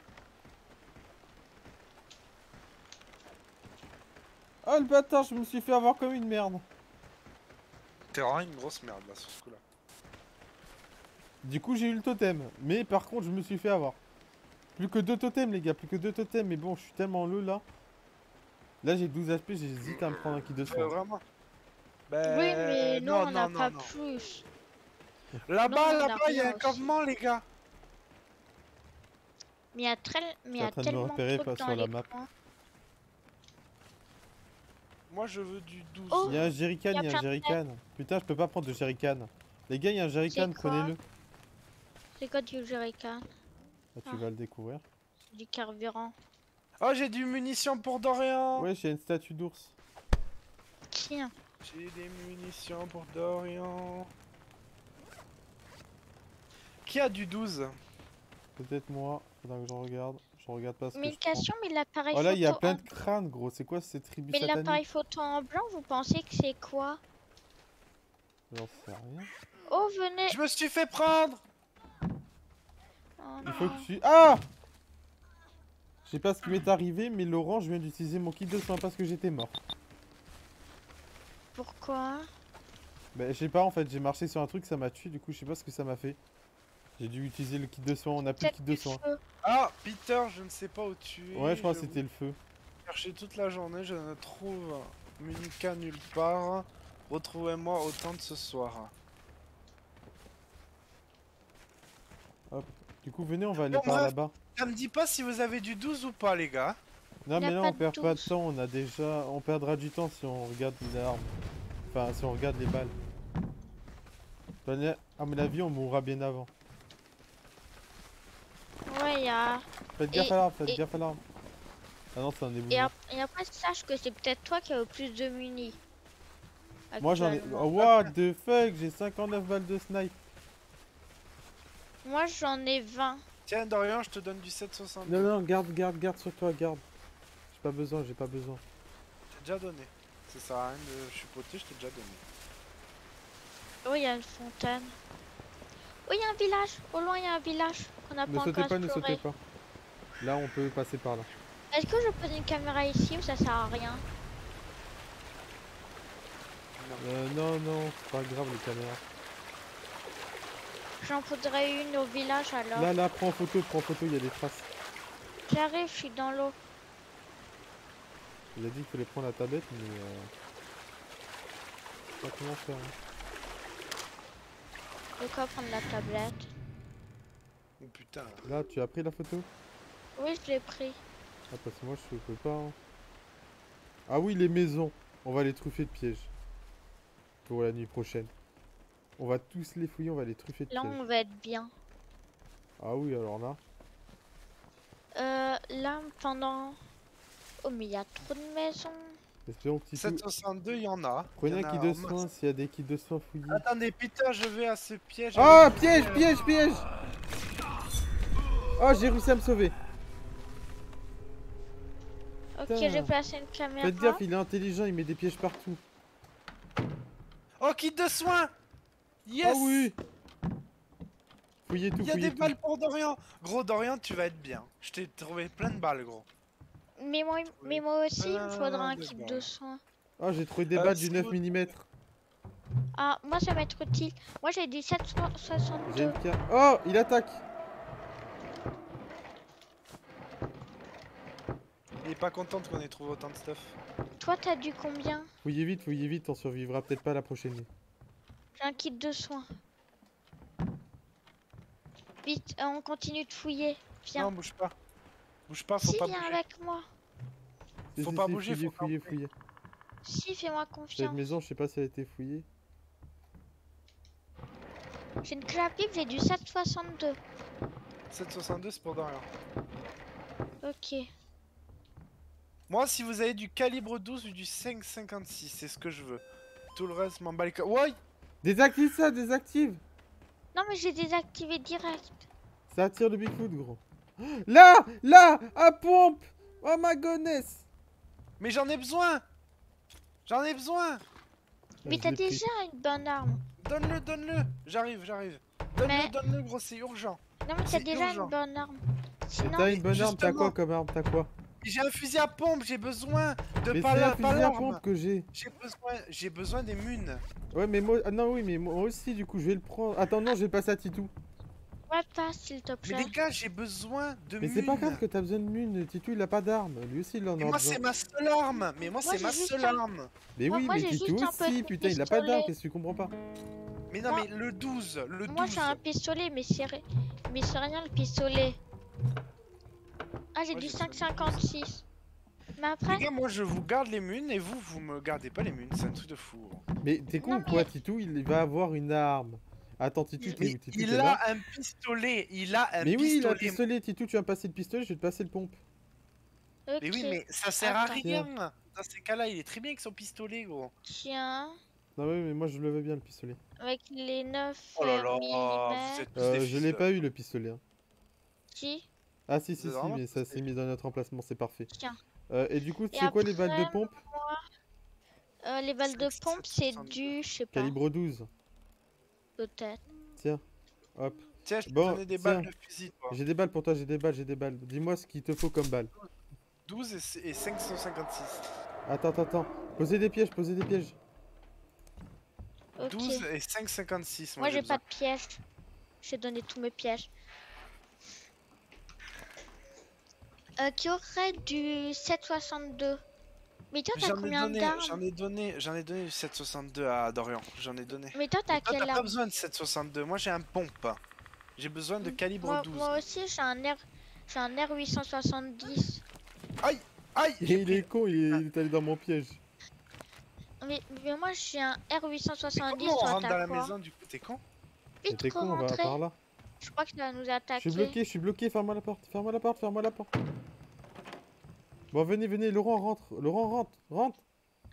Oh le bâtard, je me suis fait avoir comme une merde. T'es vraiment une grosse merde là sur ce coup là. Du coup, j'ai eu le totem. Mais par contre, je me suis fait avoir. Plus que deux totems, les gars, plus que deux totems. Mais bon, je suis tellement low là. Là, j'ai 12 HP, j'hésite à me prendre un kit de Euh, soin. vraiment Ben, Oui, mais nous, non, on n'a non, pas non, plus. Là-bas, là-bas, il y a un campement les gars. Mais il y a, très... mais y a de me tellement repérer de trucs pas dans sur la les map. coins. Moi je veux du 12. Oh. Il y a un jerrycan, il y a un jerrycan. Putain, je peux pas prendre de jerrycan. Les gars, il y a un jerrycan, prenez-le. C'est quoi du jerrycan Ah, tu Ah. vas le découvrir. C'est du carburant. Oh, j'ai du munitions pour Dorian. Ouais, j'ai une statue d'ours. Tiens. J'ai des munitions pour Dorian. Qui a du 12 Peut-être moi. Faudra que je regarde. Je regarde pas ce que Mais je prends. question, mais l'appareil Oh là, il y a photo plein en- de crânes, gros. C'est quoi cette tribu Mais l'appareil photo en blanc, vous pensez que c'est quoi J'en sais rien. Oh, venez Je me suis fait prendre Oh, Il faut que tu... Ah Je sais pas ce qui m'est arrivé, mais Laurent, je viens d'utiliser mon kit de soin parce que j'étais mort. Pourquoi? Bah, je sais pas, en fait, j'ai marché sur un truc, ça m'a tué, du coup, je sais pas ce que ça m'a fait. J'ai dû utiliser le kit de soin, on a plus de Peut-être kit de soin. Ah, Peter, je ne sais pas où tu es. Ouais, je crois que c'était le feu. cherché toute la journée, je ne trouve Munica nulle part. Retrouvez-moi au temps de ce soir. Du coup, venez, on va aller Bon, par là-bas. Ça me dit pas si vous avez du 12 ou pas, les gars. Non, Il mais là, on perd pas de temps, on a déjà... On perdra du temps si on regarde les armes. Enfin, si on regarde les balles. À mon avis, on mourra bien avant. Ouais, il y a... Faites gaffe Et- à l'arbre, faites et- gaffe à l'arbre. Ah non, c'est un Et, éboulement. ap- et après, sache que c'est peut-être toi qui as le plus de munis. Moi, j'en ai... Oh, what the fuck J'ai 59 balles de snipe. Moi, j'en ai 20. Tiens, Dorian, je te donne du 7,60. Non, non, garde, garde, garde sur toi, garde. j'ai pas besoin, j'ai pas besoin. J'ai déjà donné. Ça sert à rien de chipoter, je t'ai déjà donné. Oh, il y a une fontaine. Oh, il y a un village. Au loin, il y a un village qu'on n'a Ne pas sautez encore pas, ne sautez pas. Là, on peut passer par là. Est-ce que je pose une caméra ici ou ça sert à rien? Euh, non, non, c'est pas grave les caméras. J'en faudrait une au village alors. Là, là, prends en photo, prends en photo, il y a des traces. J'arrive, je suis dans l'eau. Il a dit qu'il fallait prendre la tablette, mais... Euh... je sais pas comment faire. hein. De quoi prendre la tablette Oh putain. Là, tu as pris la photo? Oui, je l'ai pris. Ah, parce que moi, je peux pas. hein. Ah oui, les maisons. On va les truffer de pièges. Pour la nuit prochaine. On va tous les fouiller, on va les truffer de Là, pièges. on va être bien. Ah oui, alors là. Euh, là, pendant... Oh, mais il y a trop de maisons. Espérons que Titou... 762, il y en a. Prenez un kit de soins s'il y a des kits de soins fouillés. Attendez, putain, je vais à ce piège. Ah, avec- piège, piège, piège Oh, j'ai réussi à me sauver. Ok, Putain. j'ai placé une caméra. Faites gaffe, il est intelligent, il met des pièges partout. Oh, kit de soins Yes Ah oui Fouillez tout, Il y a des tout. balles pour Dorian Gros, Dorian, tu vas être bien. Je t'ai trouvé plein de balles, gros. Mais moi, mais moi aussi, il me Ah, faudra un kit de soins. Ah, j'ai trouvé des balles du si 9 vous- mm. Ah, moi, ça va être utile. Moi, j'ai des J'ai 762. une pierre. Oh, il attaque Il est pas contente qu'on ait trouvé autant de stuff. Toi, t'as du combien? Fouillez vite, fouillez vite, on survivra peut-être pas la prochaine nuit. J'ai un kit de soins. Vite, euh, on continue de fouiller. Viens. Non, bouge pas. Bouge pas, faut si, pas viens bouger. avec moi. Si, Faut si, pas si, bouger, fouillez, faut pas bouger. fouillez. Si, fais-moi Cette confiance. maison, je sais pas si elle a été fouillée. J'ai une clapip, j'ai du 762. 762, c'est pour Dorian. Ok. Moi, si vous avez du calibre 12 ou du 5,56, c'est ce que je veux. Tout le reste m'en bat les co- Ouais Désactive ça, désactive Non, mais j'ai désactivé direct. Ça attire le Bigfoot, gros. Là Là À pompe Oh ma goodness Mais j'en ai besoin J'en ai besoin Mais t'as déjà une bonne arme. Donne-le, donne-le J'arrive, j'arrive. Donne-le, Mais- donne-le, gros, c'est urgent. Non, mais t'as déjà urgent. une bonne arme. Sinon, T'as une bonne arme, t'as quoi comme arme? T'as quoi? J'ai un fusil à pompe, j'ai besoin de Mais pas c'est la fusil à pompe que j'ai. J'ai besoin, j'ai besoin des munes. Ouais, mais moi. Ah non, oui, mais moi aussi, du coup, je vais le prendre. Attends, non, je vais passer à Titou. Ouais, s'il te Mais les gars, j'ai besoin de Mais c'est pas grave que t'as besoin de mune. Titou, il a pas d'arme. Lui aussi, il en a Mais moi, c'est ma seule arme. Mais moi, Moi, c'est ma seule un- arme. Mais Moi- oui, moi, mais un aussi, putain, il a pas d'arme. Qu'est-ce que tu comprends pas? Mais non, Moi- mais le 12, le 12. Moi, j'ai un pistolet, mais c'est mais c'est rien le pistolet. Ah, j'ai du j'ai besoin de 5,56. Mais après, Les gars, moi, je vous garde les munes et vous, vous me gardez pas les munes. C'est un truc de fou. gros. Mais t'es con quoi, Titou Il va avoir une arme. Attends, où Titou, t'es il là a un pistolet. Il a un Mais oui, il a un pistolet. Titou, tu vas me passer le pistolet, je vais te passer le pompe. Mais oui, mais ça sert à rien. Dans ces cas-là, il est très bien avec son pistolet, gros. Tiens, Non, oui, mais moi je le veux bien le pistolet. avec les 9 Oh là là, mm. vous êtes tous Euh, des je l'ai pas eu le pistolet. hein. Si, Ah, si, si, si, mais ça s'est mis dans notre emplacement, c'est parfait. tiens. Euh, et du coup, c'est quoi les balles de pompe? Euh, les balles de pompe, c'est du, je sais pas, Calibre 12. Peut-être. Tiens, hop. Tiens, je Bon, des tiens. balles de fusil, toi. J'ai des balles pour toi, j'ai des balles, j'ai des balles. Dis-moi ce qu'il te faut comme balles. 12 et, et 556. Attends, attends, attends. Posez des pièges, posez des pièges. Ok. 12 et 556. Moi, j'ai besoin. pas de pièges. J'ai donné tous mes pièges. Euh, qui aurait du 762 Mais toi, t'as combien donné, d'armes j'en ai donné, j'en ai donné du 762 à Dorian. J'en ai donné. Mais toi, t'as quelle pas arme besoin de 762. Moi, j'ai un pompe. J'ai besoin de calibre moi, 12. moi aussi, j'ai un R... J'ai un R870. Aïe, Et j'ai il est con, il est, il est allé dans mon piège. Mais, mais moi, j'ai un Mais R870. comment on rentre dans la maison du coup T'es con t'es con, on va par là. Je crois que ça va nous Je attaquer. suis bloqué, je suis bloqué, ferme-moi la porte, ferme-moi la porte, ferme-moi la porte. Bon, venez, venez, Laurent rentre, Laurent rentre, rentre.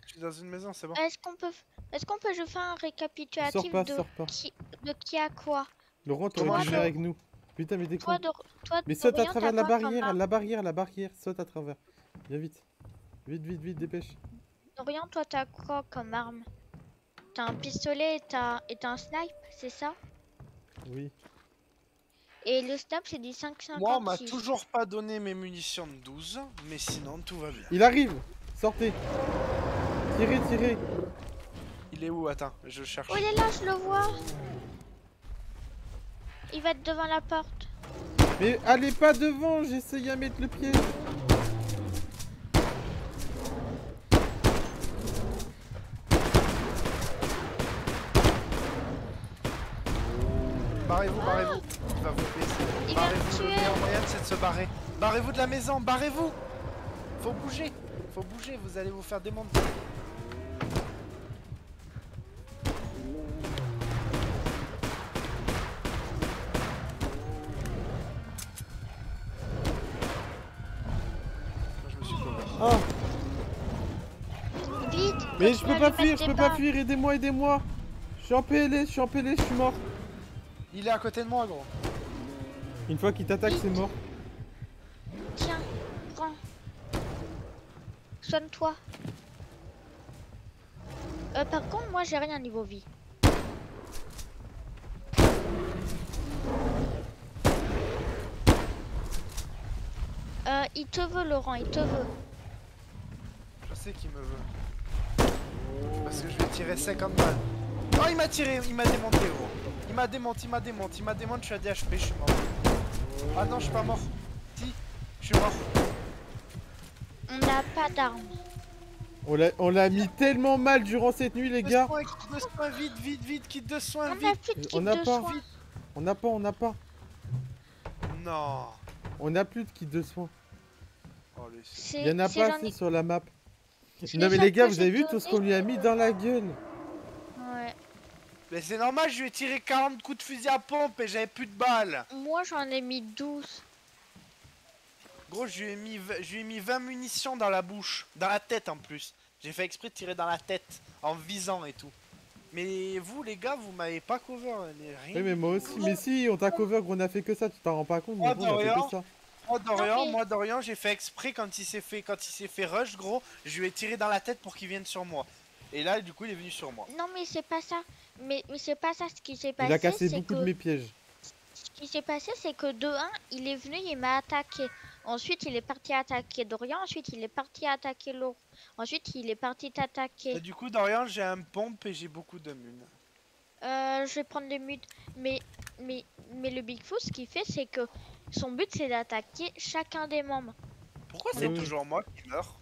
Je suis dans une maison, c'est bon. Est-ce qu'on peut... Est-ce qu'on peut je fais un Sors récapitulatif pas, de... sors pas. Qui... de qui a quoi? Laurent, dû je venir avec nous. Putain, mais t'es con. Toi, de... toi Mais saute à travers la barrière, la barrière, la barrière, saute à travers. Viens vite. Vite, vite, vite, dépêche. Dorian, toi, t'as quoi comme arme? T'as un pistolet et t'as et t'as un snipe, c'est ça? Oui. Et le snipe, c'est du 5,56. Moi, on m'a toujours pas donné mes munitions de 12, mais sinon, tout va bien. Il arrive Sortez Tirez, tirez Il est où Attends, je cherche. Oh, il est là, je le vois. Il va être devant la porte. Mais allez pas devant, j'essaye à mettre le pied. Barrez-vous, barrez-vous. Il va vous blesser. Il va me Barrez-vous, le meilleur moyen c'est de se barrer. Barrez-vous de la maison, barrez-vous Faut bouger, faut bouger, vous allez vous faire démonter. Je me suis couvert. Ah Vite Mais je peux pas fuir, je peux pas fuir, aidez-moi, aidez-moi Je suis en PLS, je suis en PLS, je suis mort. Il est à côté de moi, gros. Une fois qu'il t'attaque, c'est mort. Tiens, prends. Soigne-toi. Euh, par contre, moi, j'ai rien niveau vie. Euh, il te veut, Laurent, il te veut. Je sais qu'il me veut. Parce que je vais tirer 50 balles. Oh, il m'a tiré, il m'a démonté, gros. Il m'a démonté, il m'a démonté, il m'a démonté, je suis à DHP, je suis mort. Ah non, je suis pas mort. Si, je suis mort. On n'a pas d'armes. On l'a- On l'a mis tellement mal durant cette nuit, les De gars. soins, kit de soins, vite, vite, vite, kit de soins, On n'a vite. plus de kit On n'a de pas. On n'a pas, on n'a pas. Non. On n'a plus de kit de soins. Oh, Il y en a pas assez ai- sur la map. Non mais les gars, vous avez vu tout ce qu'on lui a mis dans la gueule. Mais c'est normal, je lui ai tiré 40 coups de fusil à pompe et j'avais plus de balles. Moi, j'en ai mis 12. Gros, je lui ai mis, je lui ai mis 20 munitions dans la bouche. Dans la tête en plus. J'ai fait exprès de tirer dans la tête. En visant et tout. Mais vous, les gars, vous m'avez pas cover. mais Rien. Oui mais moi aussi, mais si, on t'a cover, gros, on a fait que ça, tu t'en rends pas compte, Dorian. Moi Dorian, moi Dorian, j'ai fait exprès quand il s'est fait quand il s'est fait rush gros, je lui ai tiré dans la tête pour qu'il vienne sur moi. Et là du coup il est venu sur moi. Non, mais c'est pas ça. Mais, mais c'est pas ça ce qui s'est Il a passé. cassé c'est beaucoup que de mes pièges. ce qui s'est passé, c'est que de 1, il est venu, il m'a attaqué. Ensuite, il est parti attaquer Dorian. Ensuite, il est parti attaquer Laurent. Ensuite, il est parti Et t'attaquer. du coup Dorian, j'ai un pompe et j'ai beaucoup de munes. Euh, je vais prendre les mutes. Mais, mais, mais le Bigfoot, ce qu'il fait, c'est que son but, c'est d'attaquer chacun des membres. Pourquoi c'est Oui. toujours moi qui meurs?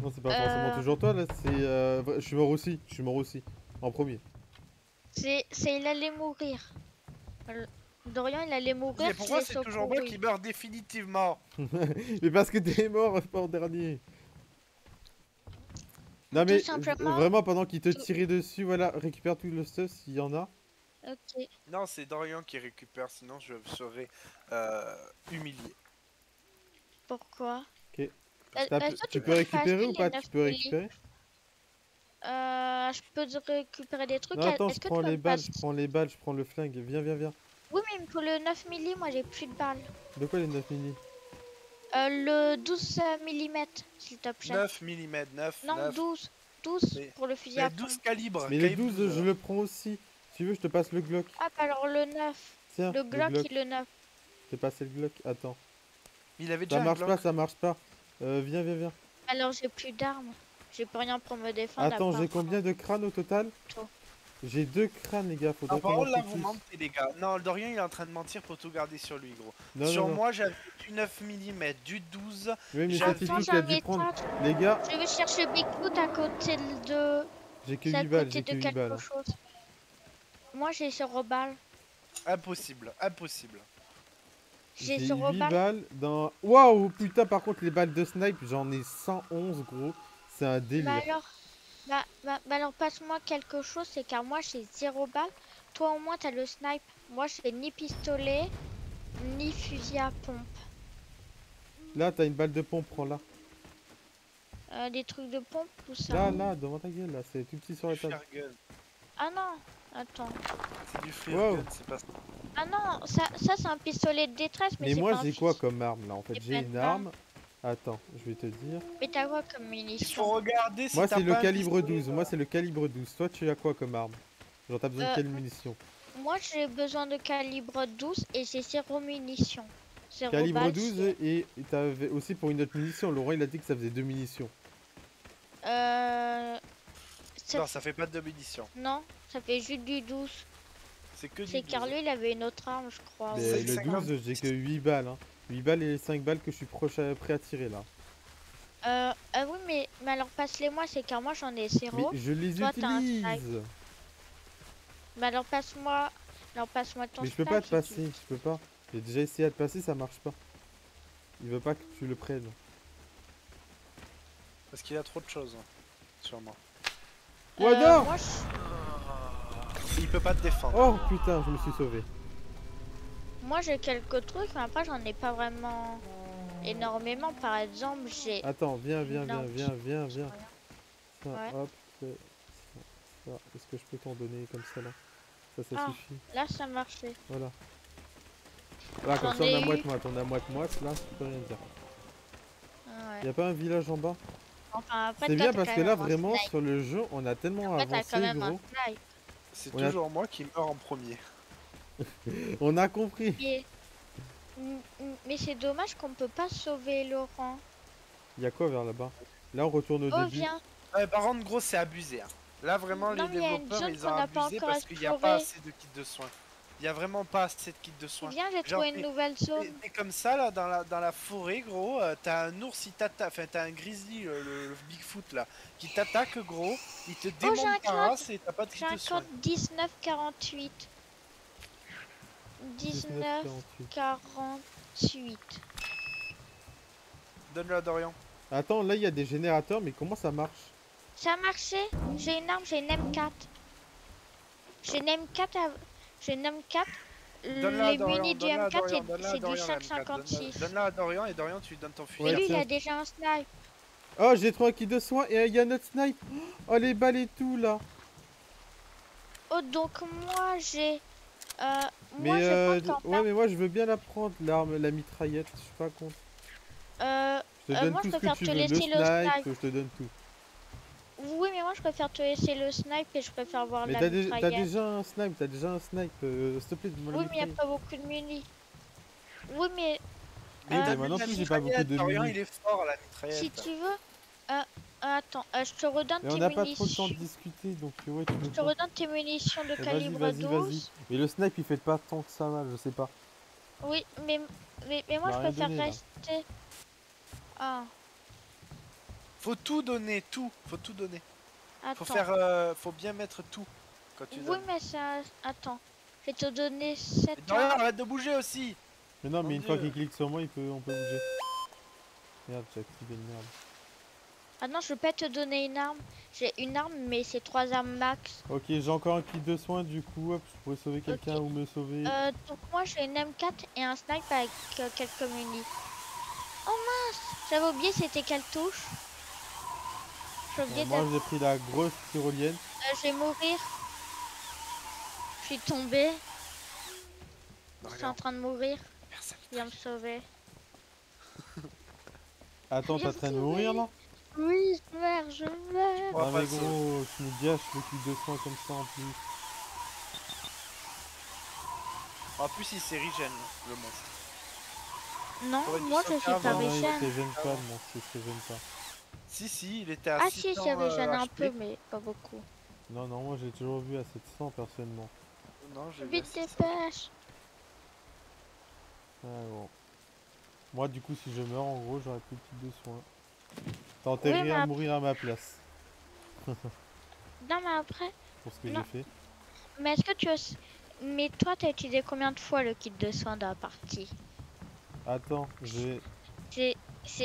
Non, c'est pas forcément Euh. toujours toi, là, c'est... euh, Je suis mort aussi, je suis mort aussi. En premier. C'est, c'est, il allait mourir. Euh, Dorian, il allait mourir. Mais pourquoi c'est toujours moi qui meurs définitivement mais parce que t'es mort pas en dernier. Non Tout mais simplement- vraiment pendant qu'il te tirait dessus, voilà, récupère tout le stuff s'il y en a. Ok. Non, c'est Dorian qui récupère, sinon je serais euh, humilié. Pourquoi? Ok. Euh, tu peux récupérer ou pas? Tu peux récupérer? Euh, je peux te récupérer des trucs. Non attends, je prends les balles, je prends les balles, je prends le flingue. Viens, viens, viens. Oui, mais pour le 9 milli, moi j'ai plus de balles. De quoi les 9 mini Euh, le 12 mm, s'il te plaît. 9 mm, 9, non, 9. 12. 12 Mais- pour le fusil à pompe. 12 calibres. Mais le calibre 12, je le prends aussi. Si tu veux, je te passe le Glock. Ah, bah alors le 9. Tiens, Le Glock, il le 9. Je t'ai passé le Glock. Attends. Il avait déjà Ça un marche Glock. pas, ça marche pas. Euh, viens, viens, viens. Alors j'ai plus d'armes. J'ai plus rien pour me défendre. Attends, j'ai combien de crânes au total. J'ai deux crânes, les gars. Faudrait Ah, par contre, là, vous mentez, les gars. Non, Dorian, il est en train de mentir pour tout garder sur lui, gros. Non, sur non, non. moi, j'avais du 9 mm, du 12. Oui, mais c'est qui a dû prendre. Les gars, Je vais chercher Bigfoot à côté de. j'ai que C'est à 8 balles, côté j'ai de que 8 quelque balles. hein. chose. Moi j'ai zéro balle. Impossible, impossible. J'ai 8 balle. balles dans... Waouh, putain, par contre, les balles de snipe, j'en ai 111, gros. C'est un délire. Bah alors, bah, bah, bah alors passe-moi quelque chose, c'est car moi j'ai zéro balle. Toi au moins t'as le snipe. Moi j'ai ni pistolet, ni fusil à pompe. Là, t'as une balle de pompe, prends-la. Euh, des trucs de pompe, tout ça. Là, là, devant ta gueule, là, c'est tout petit sur la table. Ah non, attends. C'est du flare Wow. gun, c'est pas ça. Ah non, ça, ça c'est un pistolet de détresse, mais, Mais c'est moi, j'ai quoi comme arme, là En fait, j'ai une arme, Attends, je vais te dire. Mais t'as quoi comme Il faut munitions regarder si Moi, t'as c'est le calibre pistolet, 12. Moi, c'est le calibre 12. Toi, tu as quoi comme arme? Genre, t'as besoin de Euh, quelle munition? Moi, j'ai besoin de calibre 12 et j'ai zéro munitions. Zéro Calibre balle, 12 c'est- et t'avais aussi pour une autre munition. Laurent, il a dit que ça faisait deux munitions. Euh... ça Non, ça fait pas de munitions. Non, ça fait juste du 12. C'est que du C'est 12. car lui, il avait une autre arme, je crois. Mais c'est le 50. 12, j'ai que 8 balles. Hein. 8 balles et 5 balles que je suis proche à- prêt à tirer là. Euh, ah oui, mais, mais alors passe-les-moi, c'est car moi j'en ai zéro. Mais je les Toi, t'as un utilise. snipe. Mais alors passe-moi, alors passe-moi ton Mais je peux pas te si tu- passer, je peux pas. J'ai déjà essayé de passer, ça marche pas. Il veut pas que tu le prennes. Parce qu'il a trop de choses, hein, sûrement. Oh Euh, non moi, je- Il peut pas te défendre. Oh putain, je me suis sauvé. Moi j'ai quelques trucs, mais après j'en ai pas vraiment énormément. Par exemple, j'ai. Attends, viens, viens, viens, viens, viens, viens. Ça, Ouais. hop, c'est- ça, ça. Est-ce que je peux t'en donner comme ça là? Ça, ça Ah. suffit. Là, ça marchait. Voilà. Là, comme ça, on a eu. moite-moite, on a moite-moite, là, tu peux rien dire. Ouais. Y a pas un village en bas? Enfin, C'est bien parce que là, vraiment, sur le jeu, on a tellement Après, t'as avancé, quand même un gros. C'est toujours moi qui meurs en premier. On a compris. Mais, M- m- mais c'est dommage qu'on peut pas sauver Laurent. Y a quoi vers là-bas? Là, on retourne au Oh, début. viens. Ouais, par contre, gros, c'est abusé. hein. Là, vraiment, Non, les il développeurs, ils ont pas abusé parce qu'il n'y a pas assez de kits de soins. Il y a vraiment pas assez de kits de soins. Viens, j'ai trouvé une nouvelle zone. t'es comme ça, là, dans la, dans la forêt, gros. euh, t'as un ours, il t'attaque. Enfin, t'as un grizzly, le, le- le Bigfoot, là, qui t'attaque, gros. Il te Oh, j'ai un démonte ta code. race et t'as pas de kit J'ai un de soins. code 1948. 1948. 1948. Donne-le à Dorian. Attends, là, il y a des générateurs, mais comment ça marche? Ça a marché J'ai une arme, j'ai une M4. J'ai une M4 à... J'ai une M4. Donne-la à Les munis du Donne-la à M4 Dorian. c'est- du Dorian, la M4, donne-la- 5,56. Donne-la à Dorian et Dorian, tu lui donnes ton fusil. Et Ouais, lui, il a déjà un snipe. Oh, j'ai trouvé un kit de soins et il y a notre snipe. Oh, les balles et tout, là. Oh, donc moi, j'ai... Euh, Mais, moi, euh, je pense ouais, mais moi, je veux bien la prendre, l'arme, la mitraillette. Je suis pas contre. Euh, Je te Euh, donne moi, tout je ce que préfère tu te veux. Le laisser snipe, le snipe. je te donne tout. oui, mais moi, je préfère te laisser le snipe et je préfère voir Mais la t'as dé- t'as mitraillette. déjà un snipe, t'as déjà un snipe. euh, S'il te plaît, la Oui, mais il n'y a mitraillette. pas beaucoup de munis. Oui, mais Oui, Euh, mais maintenant, j'ai pas beaucoup de mitraillette, munis. il est fort, la mitraillette. si tu veux... Attends, euh, je te redonne tes on n'a pas trop le munitions. temps de discuter, donc euh, ouais, tu Je te redonne tes munitions de Eh, calibre vas-y, 12. vas-y. Mais le snipe, il fait pas tant que ça mal, je sais pas. Oui, mais, mais, mais moi, je préfère donné, rester... Ah, Faut tout donner, tout. Faut tout donner. Faut attends. faire, euh, faut bien mettre tout quand tu Oui, donnes. mais ça... Attends. Je vais te donner 7 Et Dorian, arrête de bouger aussi. Mais non, Mon mais une fois qu'il clique sur moi, il peut, on peut bouger. Merde, j'ai activé une merde. Ah non, je peux pas te donner une arme. J'ai une arme, mais c'est trois armes max. Ok, j'ai encore un kit de soins, du coup, hop, je pourrais sauver quelqu'un ou me sauver. Euh, donc moi, j'ai une M4 et un snipe avec euh, quelques munis. Oh mince J'avais oublié c'était quelle touche. J'ai oublié Bon, moi, j'ai pris la grosse tyrolienne. Euh, je vais mourir. Je suis tombée. Je suis en train de mourir. personne. Viens me sauver. Attends, t'es en train de mourir là? Oui, je meurs, je meurs. Ah, mais gros, tu me gâches le kit de soins comme ça en plus. En plus, il s'est regen, le monstre. Non, moi je suis pas Non, non, il Régène. se gêne pas, mon il se gêne pas. Si, si, il était à Ah si, 600 si, Régène euh, un peu, mais pas beaucoup. Non, non, moi j'ai toujours vu à 700 personnellement. Non, j'ai vu à Vite 600. dépêche. Ah bon. Moi, du coup, si je meurs, en gros, j'aurai plus de de soins. T'as intérêt mais à mourir à ma place Non, mais après, pour ce que j'ai fait. mais est-ce que tu as... Mais toi, t'as utilisé combien de fois le kit de soins dans la partie Attends, j'ai. C'est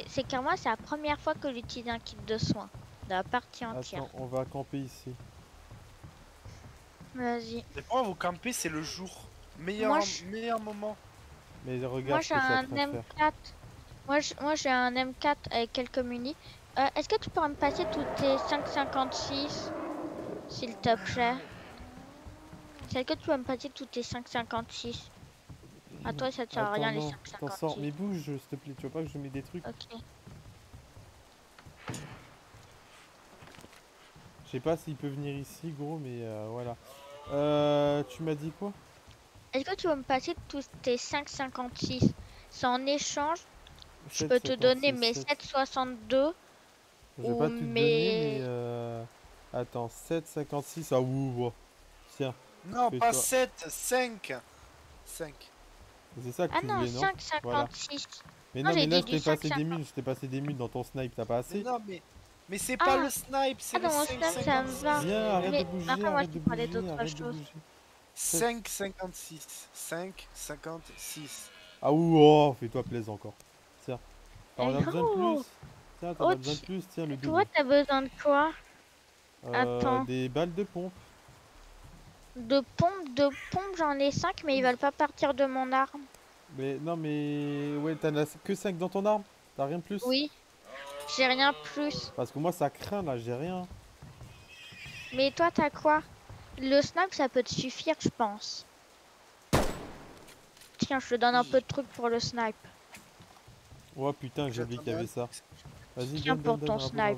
c'est car moi, c'est la première fois que j'utilise un kit de soins dans la partie entière. Attends, on va camper ici. Vas-y. Mais pour moi, vous campez, c'est le jour. Meilleur, Moi, je- meilleur moment. Mais regarde Moi, j'ai un train de faire. M4. Moi, j'- moi, j'ai un M4 avec quelques munis. Euh, est-ce que tu pourrais me passer tous tes 5,56 S'il te plaît? Est-ce que tu vas me passer tous tes 5,56 À toi, ça te sert à rien les 5,56. Mais bouge, s'il te plaît, tu vois pas que je mets des trucs. Ok. Je sais pas s'il peut venir ici, gros, mais euh, voilà. Euh, tu m'as dit quoi? Est-ce que tu vas me passer tous tes 5,56 C'est en échange. je peux te donner mes 7,62 je vais pas tout te donner, mais euh... Attends, 7,56, ah ouh. Tiens, Non, pas toi. 7, 5. 5. c'est ça que Ah tu non, voulais, non 5,56. Mais non, non, mais là, je t'ai passé 5,50. des mules, je t'ai passé des mules dans ton snipe, t'as pas assez Non, mais. Mais c'est pas Ah. le snipe, c'est Ah, le dans mon 5, snipe, ça me va. Viens, arrête Mais de bouger, après, moi, arrête je de parlais d'autre chose. bouger. 5, 56. 5, 56. Ah ouh, oh, fais-toi plaisir encore. Tiens, t'en Eh as besoin de plus? Tiens, t'en as Oh, besoin de plus, tiens, le Toi, double. t'as besoin de quoi? Euh, attends. des balles de pompe. De pompe, de pompe, j'en ai 5, mais ils veulent pas partir de mon arme. Mais non, mais ouais, t'en as que 5 dans ton arme T'as rien de plus? Oui. J'ai rien plus. Parce que moi, ça craint là, j'ai rien. Mais toi, t'as quoi? Le snipe, ça peut te suffire, je pense. Tiens, je te donne un peu de trucs pour le snipe. Oh putain, j'ai oublié qu'il y avait ça. Vas-y, Tiens donne, pour donne, ton donne, snipe.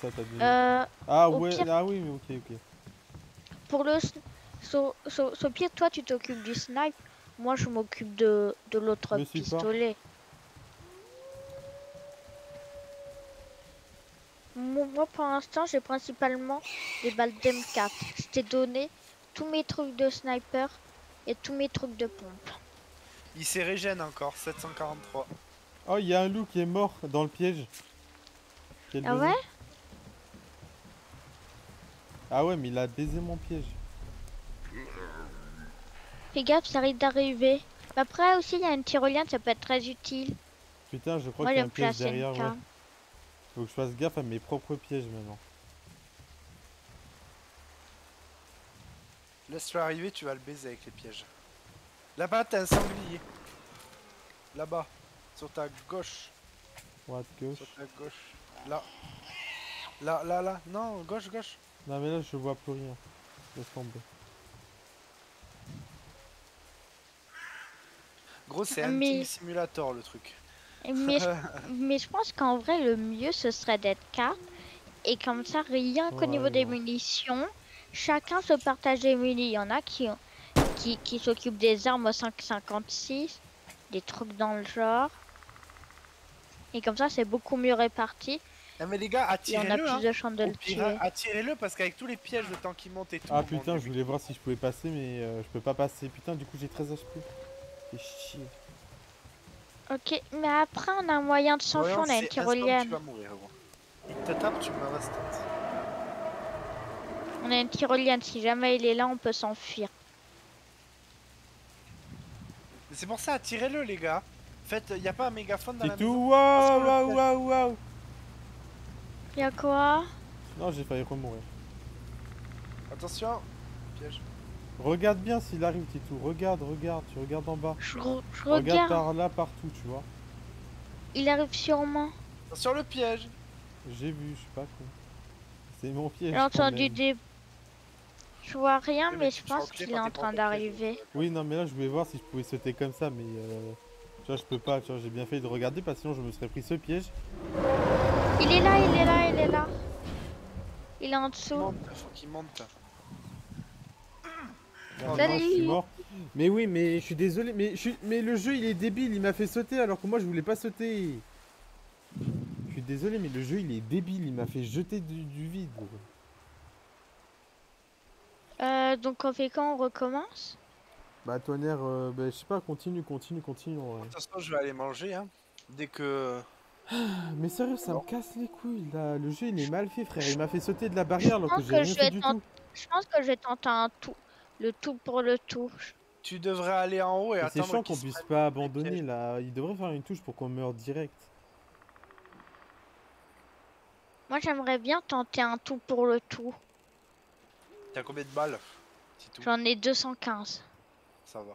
ça. Euh, ah ouais, pire- ah oui, mais ok, ok. pour le... So, so, so pire, toi, tu t'occupes du snipe. Moi, je m'occupe de, de l'autre pistolet. Mo- Moi, pour l'instant, j'ai principalement des balles d'M4. Je t'ai donné tous mes trucs de sniper et tous mes trucs de pompe. Il s'est régène encore, 743. Oh, il y a un loup qui est mort dans le piège. Quel Ah baiser. ouais Ah ouais, mais il a baisé mon piège. Fais gaffe, ça risque d'arriver. Après aussi, il y a une tyrolienne, ça peut être très utile. Putain, je crois qu'il y a un piège derrière, ouais. Faut que je fasse gaffe à mes propres pièges maintenant. Laisse-le arriver, tu vas le baiser avec les pièges. Là-bas, t'as un sanglier. Là-bas, sur ta gauche. What, gauche Sur ta gauche. Là. Là, là, là. Non, gauche, gauche. Non, mais là, je vois plus rien. Laisse tomber. Gros, c'est un Mais- Team Simulator le truc. Mais je, mais je pense qu'en vrai, le mieux, ce serait d'être carte. Et comme ça, rien qu'au niveau Ouais, des munitions, chacun se partage les munitions. Il y en a qui, qui, qui s'occupent des armes au 5,56, des trucs dans le genre. Et comme ça, c'est beaucoup mieux réparti. Ah, mais les gars, Et on a attirez-le. plus Hein. de chances de Au le pire, tuer. attirez-le parce qu'avec tous les pièges, le temps qui monte et tout. Ah putain, je voulais voir si je pouvais passer, mais euh, je peux pas passer. Putain, du coup, j'ai 13 HP. Fais chier. Ok, mais après, on a un moyen de s'enfuir. On a une c'est tyrolienne. Tu vas mourir, gros. Il te tape, tu meurs. On a une tyrolienne. Si jamais il est là, on peut s'enfuir. Mais c'est pour ça, attirez-le, les gars. Faites, y a pas un mégaphone dans C'est la tout. maison Waouh, waouh, waouh, waouh. Y'a quoi? Non, j'ai failli remourir. Attention. Piège. Regarde bien s'il arrive, Titou. Regarde, regarde. Tu regardes en bas. je, re- je Regarde regarde. par là, partout, tu vois. Il arrive sûrement. Attention le piège. J'ai vu, je suis pas con. C'est mon piège. J'ai entendu des. Je vois rien, mais tu je pense qu'il est en train d'arriver. Oui, non, mais là, je voulais voir si je pouvais sauter comme ça, mais euh, tu vois, je peux pas. Tu vois, j'ai bien fait de regarder parce que sinon, je me serais pris ce piège. Il est là, il est là, il est là. Il est en Il dessous. monte, faut qu'il monte. Maintenant, Salut. je suis mort. Mais oui, mais je suis désolé, mais, je suis... mais le jeu il est débile, il m'a fait sauter alors que moi je voulais pas sauter. Je suis désolé, mais le jeu il est débile, il m'a fait jeter du, du vide. Euh, donc on fait quand on recommence? Bah, tonnerre, euh, bah, je sais pas, continue, continue, continue. en vrai. De toute façon, je vais aller manger. Hein. Dès que. Mais sérieux, ça me casse les couilles là. Le jeu il est mal fait, frère. Il m'a fait sauter de la barrière alors que j'ai rien je fait vais du tenter- tout. Je pense que je vais tenter un tout. Le tout pour le tout. Tu devrais aller en haut et Mais C'est attendre chiant qu'on se puisse pas abandonner là. Il devrait faire une touche pour qu'on meure direct. Moi j'aimerais bien tenter un tout pour le tout. T'as combien de balles C'est tout. J'en ai 215. Ça va.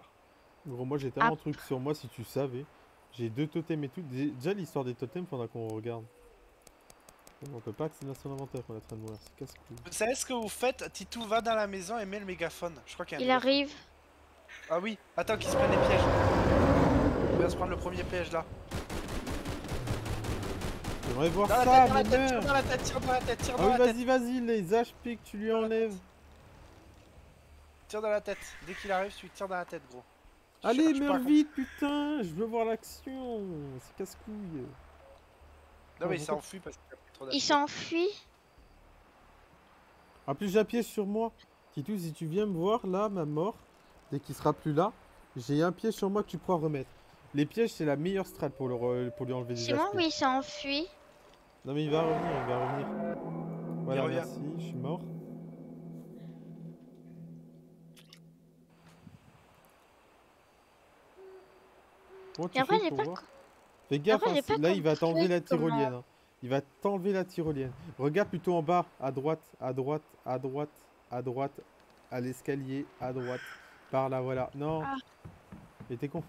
Gros, moi j'ai tellement de trucs sur moi si tu savais. J'ai deux totems et tout. Dé- Déjà l'histoire des totems, faudra qu'on regarde. On peut pas accéder à son inventaire quand on est en train de mourir, c'est casse-couille. Vous savez ce que vous faites? Titou va dans la maison et met le mégaphone. Je crois qu'il y a un Il mégaphone. arrive. Ah oui, attends qu'il se prenne les pièges. Il va se prendre le premier piège là. J'aimerais voir Dans la ça, tête, dans la tête, tire dans la tête, tire dans la tête, tire Ah oui, la tête. vas-y, vas-y, les HP que tu lui enlèves. Tire dans la tête. Dès qu'il arrive, tu lui tires dans la tête, gros. Tu Allez, meurs vite, putain Je veux voir l'action C'est casse-couille. Non, mais il s'est enfui parce qu'il a pris trop Il s'enfuit. En plus, j'appuie sur moi. Titou, si tu viens me voir, là, ma mort, dès qu'il sera plus là, j'ai un piège sur moi que tu pourras remettre. Les pièges, c'est la meilleure strat pour, le re- pour lui enlever des HP. oui, il s'enfuit. Non, mais il va revenir, il va revenir. Voilà, merci, je suis mort. Comment tu Et après, fais j'ai pour pas voir Fais gaffe, après, hein, là il va t'enlever la comment- tyrolienne. hein. Il va t'enlever la tyrolienne. Regarde plutôt en bas, à droite, à droite, à droite, à droite, à l'escalier, à droite. Par là, voilà. Non. Ah. Mais t'es con.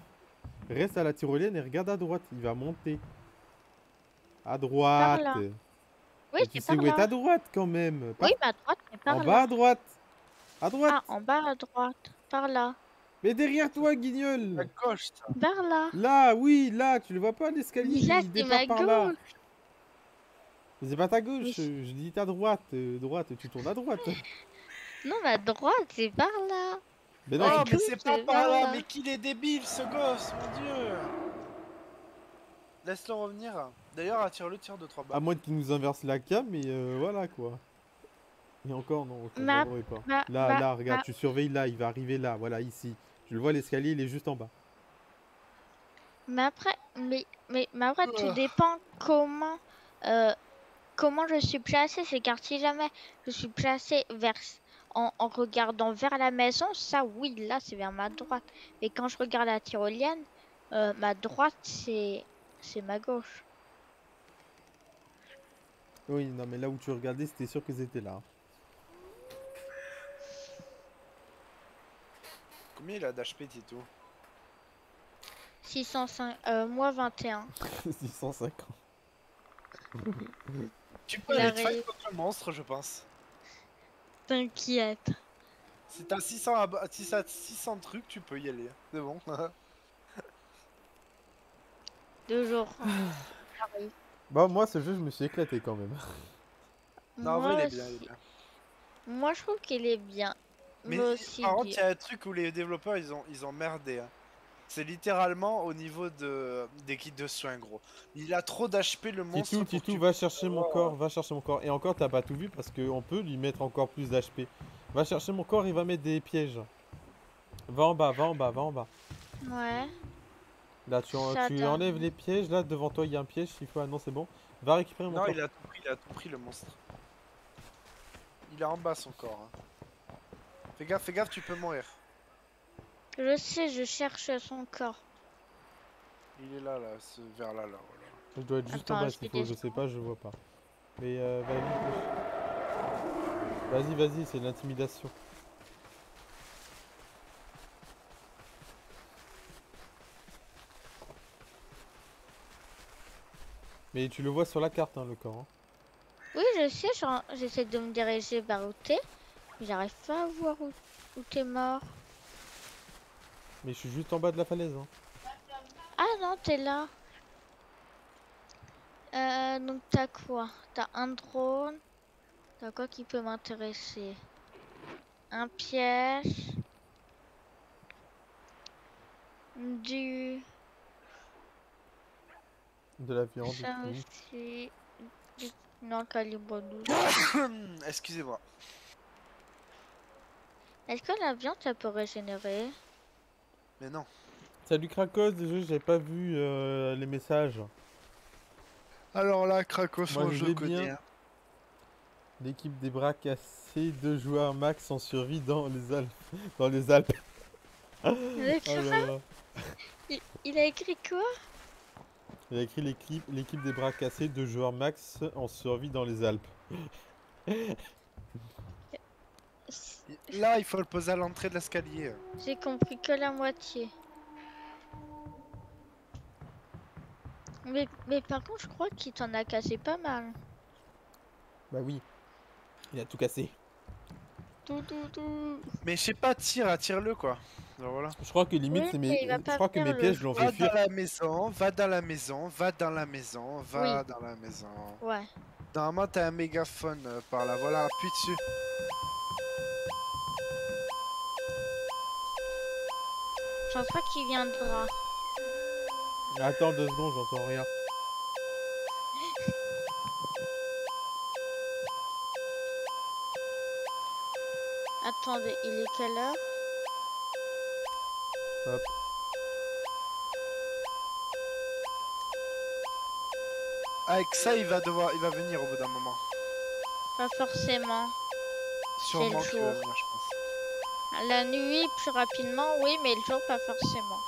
Reste à la tyrolienne et regarde à droite. Il va monter. À droite. là. Oui, Mais tu sais par où est ta droite quand même? Oui, mais à droite, c'est par en là. bas à droite. À droite. Ah, en bas à droite. Par là. Mais derrière toi, guignol. À gauche, ça. Par là. Là, oui, là. Tu le vois pas l'escalier Là, Il c'est départ ma par là. gauche. Mais C'est pas ta gauche, je dis ta droite, euh, droite, tu tournes à droite. Non, mais à droite, c'est par là. Mais non, Oh, mais c'est pas par là, là. mais qu'il est débile ce gosse, mon dieu Laisse-le revenir. D'ailleurs, attire-le, tire de 3 à balles. moins qu'il nous inverse la cam, mais euh, voilà quoi. Et encore, non, je Ma- pas. ma- Là, ma- là, regarde, ma- tu surveilles là, il va arriver là, voilà, ici. Je le vois, l'escalier, il est juste en bas. Mais après, mais, mais, mais après, tout dépend comment, euh, comment je suis placé. C'est car si jamais je suis placé vers, en, en regardant vers la maison, ça oui, là c'est vers ma droite. Mais quand je regarde la tyrolienne, euh, ma droite c'est, c'est ma gauche. Oui, non, mais là où tu regardais, c'était sûr qu'ils étaient là. Combien il a d'HP, Tito 605, euh, moi 21. 650. Tu peux Il aller te fight contre le monstre, je pense. T'inquiète. Si t'as 600, ab- si t'as 600 trucs, tu peux y aller. C'est bon. Deux jours. Bah, moi, ce jeu, je me suis éclaté quand même. non, en moi, vrai, il est bien. il est aussi- bien. moi je trouve qu'il est bien. Mais aussi. par contre, il y a un truc où les développeurs ils ont, ils ont merdé. hein. C'est littéralement au niveau de, des kits de soins, gros. Il a trop d'HP le monstre. Titou, Titou, tu- va chercher mon Oh. corps, va chercher mon corps. Et encore, t'as pas tout vu parce qu'on peut lui mettre encore plus d'HP. Va chercher mon corps, il va mettre des pièges. Va en bas, va en bas, va en bas. Ouais. Là, tu, en- tu enlèves les pièges. Là, devant toi, il y a un piège. Il faut... Ah non, c'est bon. Va récupérer mon Non, corps. il a tout pris, il a tout pris le monstre. Il est en bas son corps. hein. Fais gaffe, fais gaffe, tu peux mourir. Je sais, je cherche son corps. Il est là, là, ce vers là, là. Voilà. Je dois être juste Attends, en bas je s'il faut. Je sais pas, je vois pas. Mais euh, vas-y. Vas-y, vas-y, c'est de l'intimidation. Mais tu le vois sur la carte, hein, le corps. hein. Oui, je sais, j'essaie de me diriger vers où t'es, j'arrive pas à voir où, où t'es mort. Mais je suis juste en bas de la falaise. hein. Ah non, t'es là. Euh, donc t'as quoi? T'as un drone. T'as quoi qui peut m'intéresser? Un piège. Du... De la viande. Ça tout. aussi. Du... Non, calibre 12. Excusez-moi. Est-ce que la viande, ça peut régénérer? Mais non. Salut Krakos, déjà j'avais pas vu euh, les messages. Alors là, Krakos, Moi, moi, je connais. bien. hein. L'équipe des bras cassés, deux joueurs max en survie dans les Alpes. Dans les Alpes. Il a Oh écrit, là là. il- il a écrit quoi? Il a écrit l'équipe, l'équipe des bras cassés, deux joueurs max en survie dans les Alpes. Là, il faut le poser à l'entrée de l'escalier. J'ai compris que la moitié. Mais, mais par contre, je crois qu'il t'en a cassé pas mal. Bah oui. Il a tout cassé. Tout, tout, tout. Mais je sais pas, tire, attire-le quoi. Alors voilà. Je crois que limite, Oui, mes... va je crois que mes le- pièges l'ont Va fait fuir. dans la maison, va dans la maison, va dans la maison, va dans la maison. Ouais. Normalement, t'as un mégaphone euh, par là. Voilà, appuie dessus. Pense pas qu'il viendra. Attends deux secondes, j'entends rien. Attendez, il est quelle heure? Hop. Avec ça, il va devoir, il va venir au bout d'un moment. Pas forcément. Sûrement le qu'il va jour? venir, je pense. La nuit, plus rapidement, oui, mais le jour, pas forcément.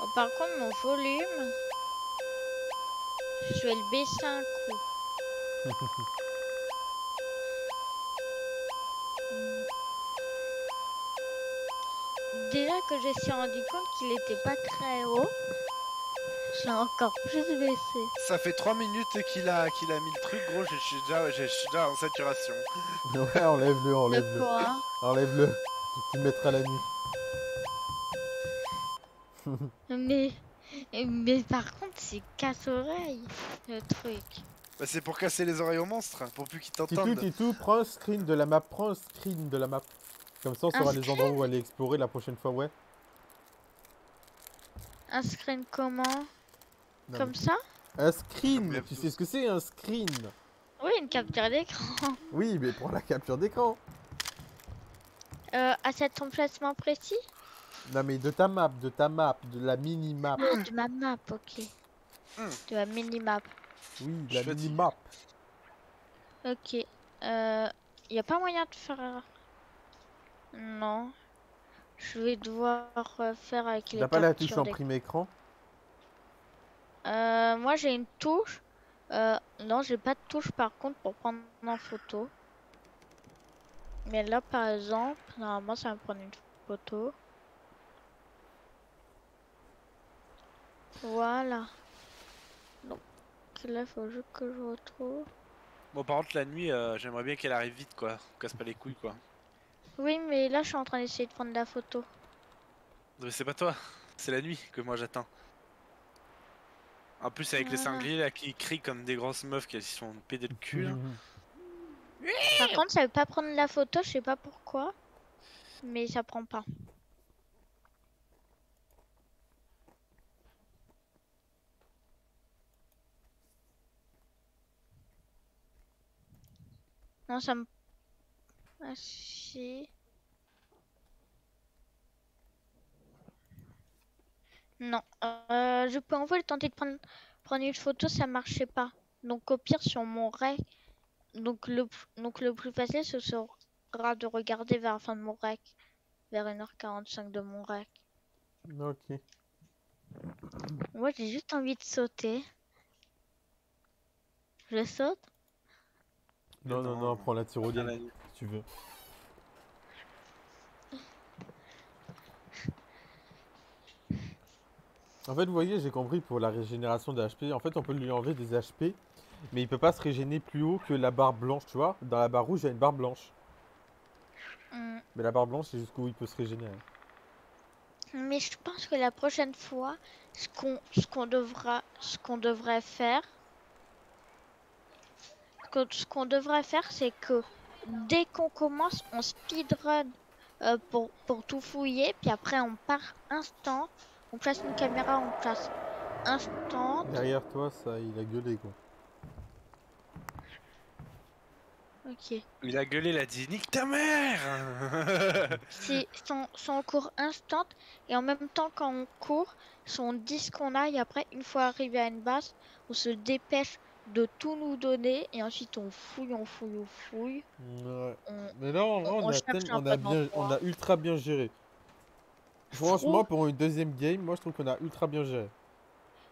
Bon, par contre, mon volume, je vais le baisser un coup. Déjà que je me suis rendu compte qu'il était pas très haut, j'ai encore plus baissé. Ça fait 3 minutes qu'il a, qu'il a mis le truc, gros. Je suis déjà, je suis déjà en saturation. Ouais, enlève-le, Le enlève-le. quoi? Enlève-le. Tu le mettras la nuit. Mais, mais par contre, c'est casse-oreille, le truc. Bah, c'est pour casser les oreilles aux monstres, pour plus qu'ils Titou, t'entendent. Titou, prends un screen de la map, prends un screen de la map. Comme ça, on saura les endroits où aller explorer la prochaine fois, ouais. Un screen comment Non, Comme ça Un screen Tu sais ce que c'est, un screen? Oui, une capture d'écran. Oui, mais prends la capture d'écran. Euh, à cet emplacement précis Non, mais de ta map, de ta map, de la mini-map. Ah, De ma map, ok. Hmm. De la mini-map. Oui, de la mini-map. Ok. Euh, y a pas moyen de faire... Non. Je vais devoir euh, faire avec les T'as pas la touche en prime écran? Euh, moi j'ai une touche. Euh, non, j'ai pas de touche par contre pour prendre en photo. Mais là par exemple, normalement ça va me prendre une photo. Voilà. Donc là il faut juste que je retrouve. Bon, par contre, la nuit, euh, j'aimerais bien qu'elle arrive vite, quoi. On casse pas les couilles, quoi. Oui, mais là je suis en train d'essayer de prendre la photo. Mais c'est pas toi, c'est la nuit que moi j'attends. En plus, avec les sangliers là qui crient comme des grosses meufs qui sont pédées le cul. Par contre, ça veut pas prendre la photo, je sais pas pourquoi. Mais ça prend pas. Non, ça me... Ah si... Non, euh, je peux envoyer tenter de prendre, prendre une photo, ça marchait pas. Donc au pire sur mon rec, donc le, p- donc le plus facile ce sera de regarder vers la fin de mon rec, vers 1h45 de mon rec. Ok. Moi j'ai juste envie de sauter. Je saute Non, non, Non, prends la tyrolienne si tu veux. En fait, vous voyez, j'ai compris pour la régénération des HP. En fait, on peut lui enlever des HP, mais il peut pas se régénérer plus haut que la barre blanche, tu vois. Dans la barre rouge, il y a une barre blanche. Hmm, Mais la barre blanche, c'est jusqu'où il peut se régénérer. Mais je pense que la prochaine fois, ce qu'on ce qu'on devra ce qu'on devrait faire, que- ce qu'on devrait faire, c'est que dès qu'on commence, on speedrun euh, pour pour tout fouiller, puis après on part instant, on place une caméra, on place instant. Derrière toi, ça, il a gueulé, quoi. Ok. Il a gueulé, il a dit Nique ta mère C'est son, son cours instant et en même temps quand on court, son disque qu'on a et après une fois arrivé à une base, on se dépêche de tout nous donner et ensuite on fouille, on fouille, on fouille. Ouais. On... Mais là, en vrai, On on, a, tel- bien, on a ultra bien géré. Franchement, pour une deuxième game, moi je trouve qu'on a ultra bien géré.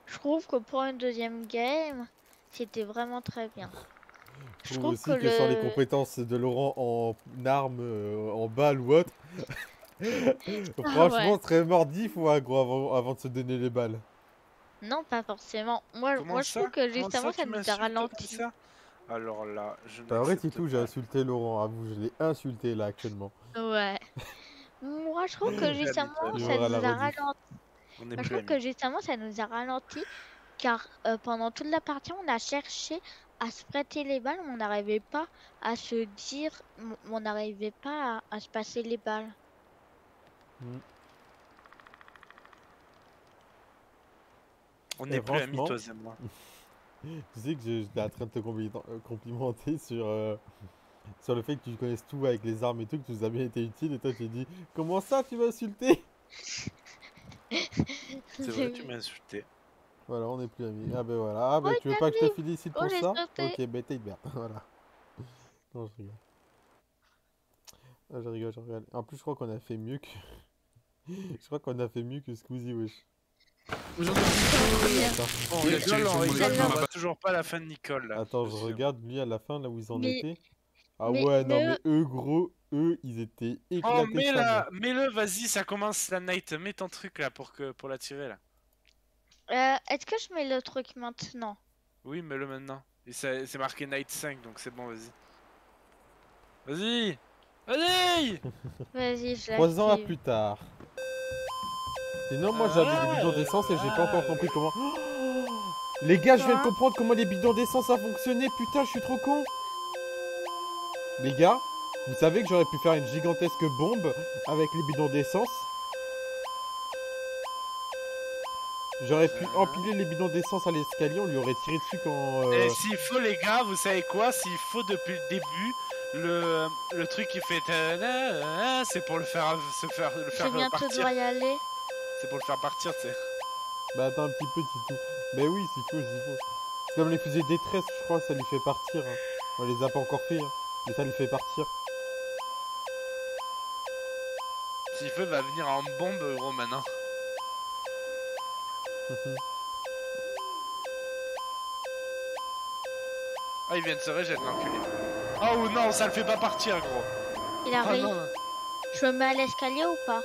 Je trouve que pour une deuxième game, c'était vraiment très bien. Je trouve aussi que que, sur les le- compétences de Laurent en armes, euh, en balles ou autre, franchement, ouais. serait mort dix fois gros avant, avant de se donner les balles. Non, pas forcément. Moi, Comment moi je trouve que justement ça, nous a ralenti. ça? Alors là, je en vrai, Titou, j'ai pas. insulté Laurent, avoue, je l'ai insulté là actuellement. Ouais. Moi, je trouve que justement, ça nous a ralenti. Moi, je trouve que justement, ça nous a ralenti. Car euh, pendant toute la partie, on a cherché à se prêter les balles, mais on n'arrivait pas à se dire. On n'arrivait pas à, à se passer les balles. On Et est plus amis, toi et moi. Tu sais que je- j'étais en train de te compli- euh, complimenter sur, euh, sur le fait que tu connaisses tout avec les armes et tout, que tout ça a bien été utile, et toi tu dis Comment ça tu m'as insulté? C'est vrai, tu m'as insulté. Voilà, on est plus amis. Ah ben voilà, ah ben tu veux pas que je te félicite Oh, pour ça. Ok, ben t'es bien, voilà. Non, je rigole. Ah, je rigole, je rigole. En plus, je crois qu'on a fait mieux que. je crois qu'on a fait mieux que Squeezie, wesh. Aujourd'hui, Attends, On Il a rigole, tiré on sur mon rigole, écran, mais on là-bas. voit toujours pas la fin de Nicole là. attends, je regarde lui à la fin, là où ils en Mais- étaient. Ah mais- ouais, non, mais mais eux, gros, eux, ils étaient Oh, éclatés mets de la... mets-le, vas-y, ça commence la night. Mets ton truc là pour, que... pour la tirer là. Euh, Est-ce que je mets le truc maintenant? Oui, mets-le maintenant. Et ça- c'est marqué night 5 donc c'est bon, vas-y. Vas-y Vas-y Vas-y, je Trois ans à plus tard. Sinon, moi j'avais des bidons d'essence et j'ai pas encore compris comment. Oh les gars, je viens de comprendre comment les bidons d'essence ça fonctionnait. Putain, je suis trop con. Les gars, vous savez que j'aurais pu faire une gigantesque bombe avec les bidons d'essence. J'aurais pu empiler les bidons d'essence à l'escalier, on lui aurait tiré dessus quand. euh, Et s'il faut, les gars, vous savez quoi? S'il faut depuis le début, le, le truc qui fait. C'est pour le faire, se faire, le Je faire viens tout partir. droit y aller. C'est pour le faire partir, tu sais. Bah attends un petit peu, Titou. Mais oui, s'il faut, s'il faut. C'est comme les fusées détresse, je crois, ça lui fait partir. hein. On les a pas encore fait, hein. mais ça lui fait partir. S'il faut, il va venir en bombe, gros, maintenant. Mhm. Ah, il vient de se régénérer, l'enculé. Oh non, ça le fait pas partir, gros. Il Ah arrive. non, non. Je me mets à l'escalier ou pas?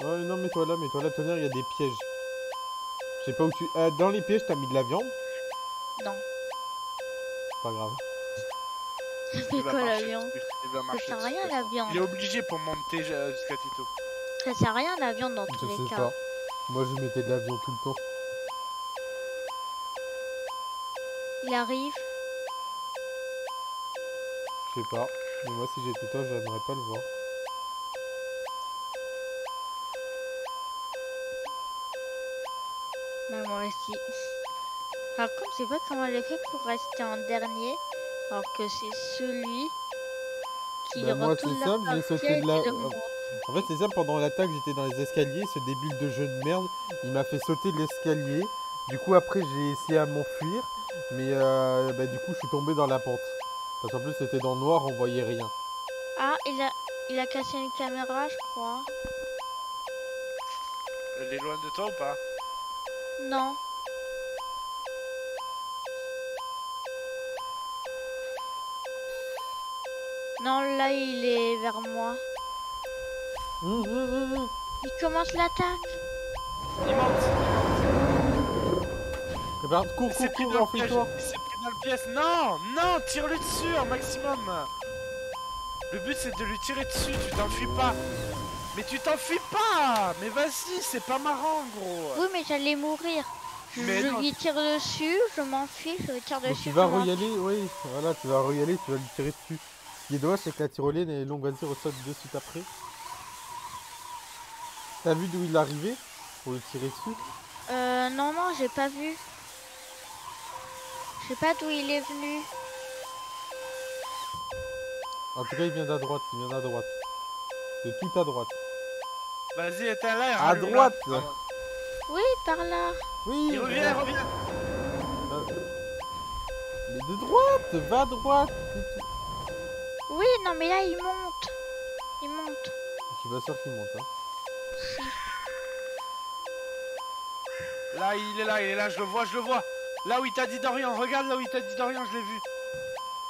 Ouais, non, mets-toi là, mets-toi là, tonnerre, il y a des pièges. Je sais pas où tu. Ah, dans les pièges, t'as mis de la viande? Non. Pas grave. Ça Il fait va quoi la marcher viande? dessus, Il va Ça marcher sert à rien la viande. Il est obligé pour monter euh, jusqu'à Tito. Ça sert à rien la viande dans Je tous les cas. pas. Moi, je mettais de la viande tout le temps. Il arrive. Je sais pas. Mais moi, si j'étais toi, j'aimerais pas le voir. Bah, moi aussi. Par contre, je sais pas comment elle a fait pour rester en dernier. Alors que c'est celui qui Bah, moi, simple, j'ai sauté de la-. En fait, c'est ça, pendant l'attaque, j'étais dans les escaliers. Ce débile de jeu de merde, il m'a fait sauter de l'escalier. Du coup, après, j'ai essayé à m'enfuir. Mais euh, bah, du coup, je suis tombé dans la pente. Parce qu'en plus, c'était dans le noir, on voyait rien. Ah, il a, il a cassé une caméra, je crois. Elle est loin de toi ou pas? Non. Non, là, il est vers moi. Hum, hum, hum. Il commence l'attaque. Il monte Regarde, cours, cours, cours, enfuis-toi. Pris dans le Non Non Tire-lui dessus un maximum Le but c'est de lui tirer dessus, tu t'enfuis pas Mais tu t'enfuis pas Mais vas-y, c'est pas marrant gros Oui, mais j'allais mourir. Je, Mais je non. lui tire dessus, je m'enfuis, je lui tire dessus. tu vas aller, oui. Voilà, tu vas re-y aller, tu vas lui tirer dessus. Ce qui est dommage, c'est que la tyrolienne est longue. Vas-y, ressaute de suite après. T'as vu d'où il arrivait Pour le tirer dessus? Euh, non, non, j'ai pas vu. Je sais pas d'où il est venu. En tout cas, il vient d'à droite, il vient d'à droite. De tout à droite. Vas-y, éteins là et À rallume-la. droite. Oui, par là. Oui Il revient, il revient Mais de droite Va à droite Oui, non, mais là, il monte. Il monte. Je suis pas sûr qu'il monte. Hein. Si. Là, il est là, il est là, je le vois, je le vois Là où il t'a dit d'Orient, regarde là où il t'a dit d'Orient, je l'ai vu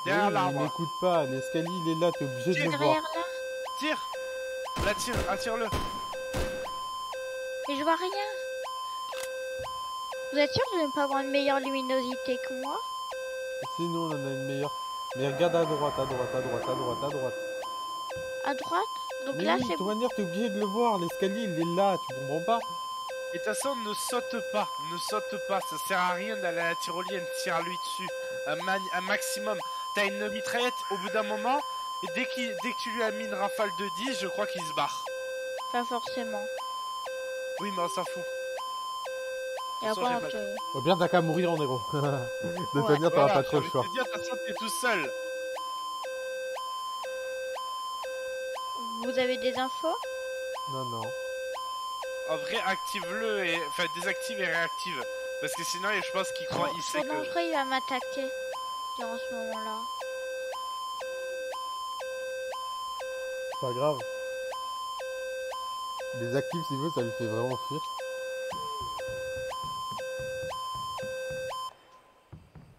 Derrière Oui, l'arbre m'écoute pas. L'escalier, il est là, t'es obligé de le voir. Derrière là. Tire Là, tire, attire-le Mais je vois rien. Vous êtes sûr de ne pas avoir une meilleure luminosité que moi? Sinon, on en a une meilleure. Mais regarde à droite, à droite, à droite, à droite, à droite. À droite? Donc Mais là, oui, c'est de toute manière, t'es obligé de le voir. L'escalier, il est là, tu comprends pas? Et de toute façon, ne saute pas, ne saute pas, ça sert à rien d'aller à la tyrolienne, tire-lui dessus, un, un maximum. T'as une mitraillette au bout d'un moment, et dès, dès que tu lui as mis une rafale de 10, je crois qu'il se barre. pas forcément. Oui, mais on s'en fout. Et façon, après, on te- bien, t'as qu'à mourir en héros. de Ouais. manière, t'auras Voilà, pas trop le choix. dire, t'es tout seul. Vous avez des infos? Non, non. En vrai, active-le et. Enfin, désactive et réactive. Parce que sinon, je pense qu'il croit, il sait que. dangereux, il va m'attaquer. Durant ce moment-là. C'est pas grave. Désactive s'il veut, ça lui fait vraiment fuir.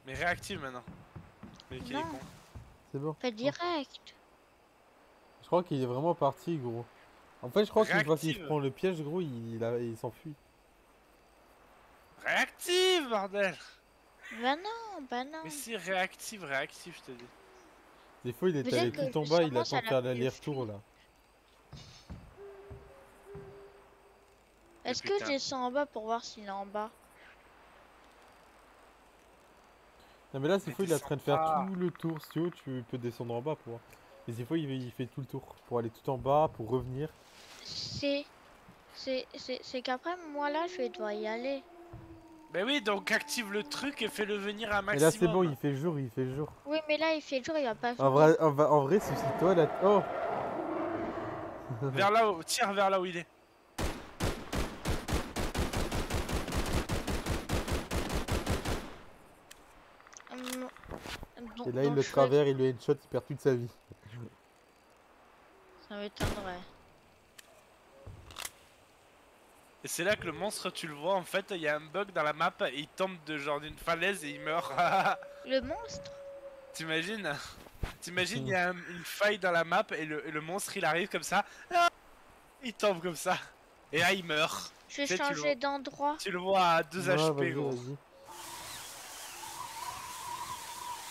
Mais réactive maintenant. Mais qu'il est con. C'est bon. Fais direct. Je crois qu'il est vraiment parti, gros. En fait, je crois qu'une fois qu'il prend le piège, gros, il, il a- il s'enfuit. Réactive, bordel Bah non, bah non. Mais si, réactive, réactive, je te dis. Des fois, il est allé tout en bas, il attend de faire l'aller-retour, là. Est-ce que je descends en bas pour voir s'il est en bas? Non, mais là, ces Mais fois, il est en train de faire pas. tout le tour. Si tu veux, tu peux descendre en bas pour voir. Mais des fois, il fait tout le tour. Pour aller tout en bas, pour revenir. C'est. C'est c'est- c'est qu'après, moi là, je vais devoir y aller. Ben oui, donc active le truc et fais-le venir un Et maximum. là, c'est bon, il fait jour, il fait jour. Oui, mais là, il fait jour, il va pas En vrai, en, va- en vrai suicide-toi là. Oh Vers là où... Tire vers là où il est. Hum, Et là, il le travers, il le headshot, il perd toute sa vie. Ça m'étonnerait. Et c'est là que le monstre, tu le vois, en fait, il y a un bug dans la map et il tombe de genre d'une falaise et il meurt. Le monstre T'imagines T'imagines, il y a un- une faille dans la map et le, et le monstre il arrive comme ça. Ah il tombe comme ça. Et là il meurt. Je vais changer d'endroit. Tu le vois à 2 Ouais, HP gros.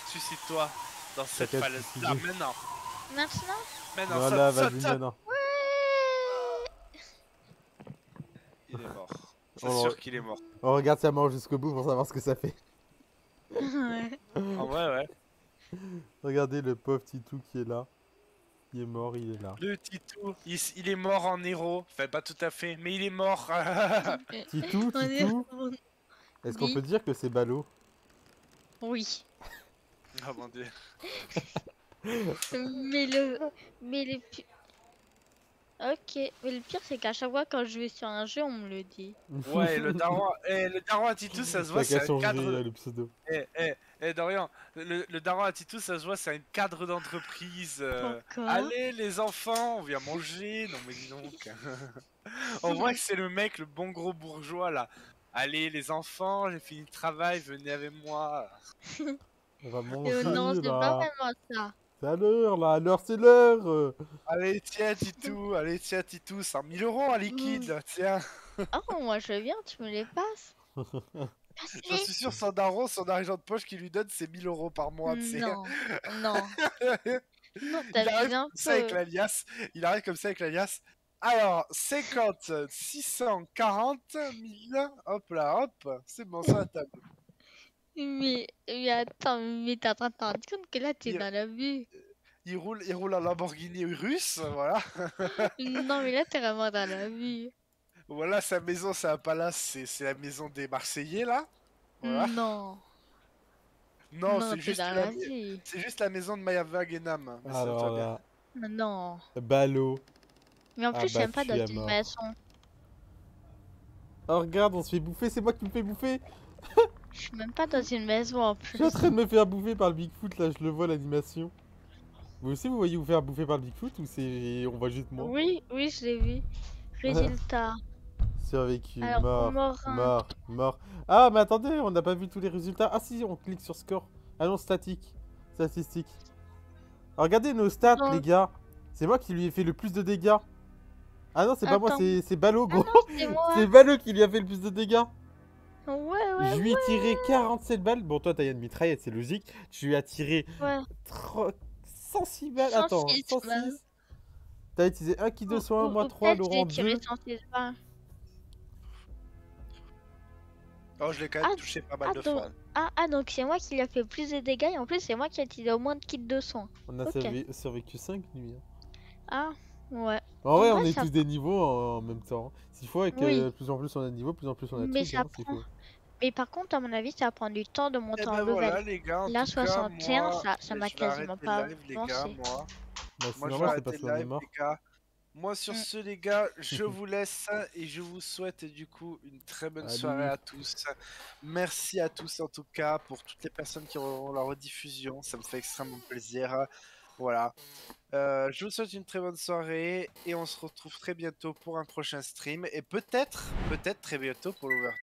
Suicide-toi dans cette falaise. Là, maintenant. Maintenant Maintenant, Voilà, saute, vas-y saute, saute. maintenant. Il est mort. C'est Oh, sûr qu'il est mort. On regarde sa mort jusqu'au bout pour savoir ce que ça fait. Ouais. En vrai, ouais. Regardez le pauvre Titou qui est là. Il est mort, il est là. Le Titou, il, est mort en héros. Enfin, pas tout à fait, mais il est mort. Titou, On est- Titou, est-ce qu'on peut dire que c'est ballot? Oui. oh mon dieu. Mais le. Mais le Ok, mais le pire c'est qu'à chaque fois quand je vais sur un jeu, on me le dit. Ouais, le daron, eh, le daron à Titou, ça se voit, c'est un cadre. le pseudo. Eh, eh, eh, Dorian, le, le daron à Titou, ça se voit, c'est un cadre d'entreprise. euh, Allez les enfants, on vient manger. Non mais dis donc. on voit que c'est le mec, le bon gros bourgeois là. Allez les enfants, j'ai fini le travail, venez avec moi. On va manger Euh, Non, c'est pas vraiment ça. C'est à l'heure là, à l'heure c'est l'heure. Allez tiens Titou, allez tiens Titou, 100 000 euros en liquide, tiens. Oh, moi je bien, tu me les passes. Je suis sûr son daron, son argent de poche qu'il lui donne c'est 1000 euros par mois, tu sais. Non, non. Non, Il t'as arrive bien comme ça avec peu. la liasse. Il arrive comme ça avec la liasse. Alors, 50, 640 000. Hop là, hop. C'est bon, ça la table. Mais, mais attends, mais t'es en train de te rendre compte que là t'es Il- dans la vue. Il roule, il roule en Lamborghini russe, voilà. Non, mais là t'es vraiment dans la vue. Voilà sa maison, c'est un palace, c'est c'est la maison des Marseillais là. Voilà. Non, Non, non, c'est t'es juste, dans la... la vue. c'est juste la maison de Maya Wagenham. mais ça, tout va Alors bien. là, Non. ballot. Mais en Ah plus, bah, j'aime pas tu dans es une mort. maison. Oh regarde, on se fait bouffer, c'est moi qui me fais bouffer. Je suis même pas dans une maison en Je plus. suis en train de me faire bouffer par le Bigfoot là, je le vois l'animation. Vous aussi vous voyez vous faire bouffer par le Bigfoot ou c'est on voit juste moi? Oui, oui, je l'ai vu. Résultat. Survécu, Alors, mort, Morin. mort, mort. Ah mais attendez, on n'a pas vu tous les résultats. Ah si, on clique sur score. Ah non, statique, statistique. Alors, regardez nos stats Non. les gars. C'est moi qui lui ai fait le plus de dégâts. Ah non, c'est pas moi, c'est c'est Ballot gros. C'est Ballot qui lui a fait le plus de dégâts. Ouais, ouais, Je lui ai tiré 47 balles. Bon, toi, t'as une mitraillette, c'est logique. Tu lui as tiré ouais. tro- 106 balles. Attends, 106 106. balles. T'as utilisé un kit de soin, moi ou 3, peut-être Laurent j'ai tiré 2. 106 balles. Oh, je l'ai quand même Ah, touché pas mal ah, de donc- fois. Ah, ah, donc c'est moi qui lui a fait plus de dégâts et en plus c'est moi qui ai tiré au moins de kits de soins. On a survécu 5 nuits. hein. Ah, ouais. En vrai, En on vrai, est tous des niveaux en, en même temps. S'il faut, avec Oui. euh, plus en plus on a de niveaux, plus en plus on a de Mais trucs. hein, prend-. Mais par contre, à mon avis, ça va prendre du temps de Et monter en ben level. voilà les gars, en Là, tout cas, 61, moi, ça- ça m'a quasiment pas le live, les gars, avancé. moi. Bah, normal, c'est parce qu'on est mort. sur Mm. ce les gars, je vous laisse et je vous souhaite du coup une très bonne soirée à tous. Merci à tous en tout cas pour toutes les personnes qui auront la rediffusion, ça me fait extrêmement plaisir. Voilà. Euh, je vous souhaite une très bonne soirée et on se retrouve très bientôt pour un prochain stream et peut-être, peut-être très bientôt pour l'ouverture.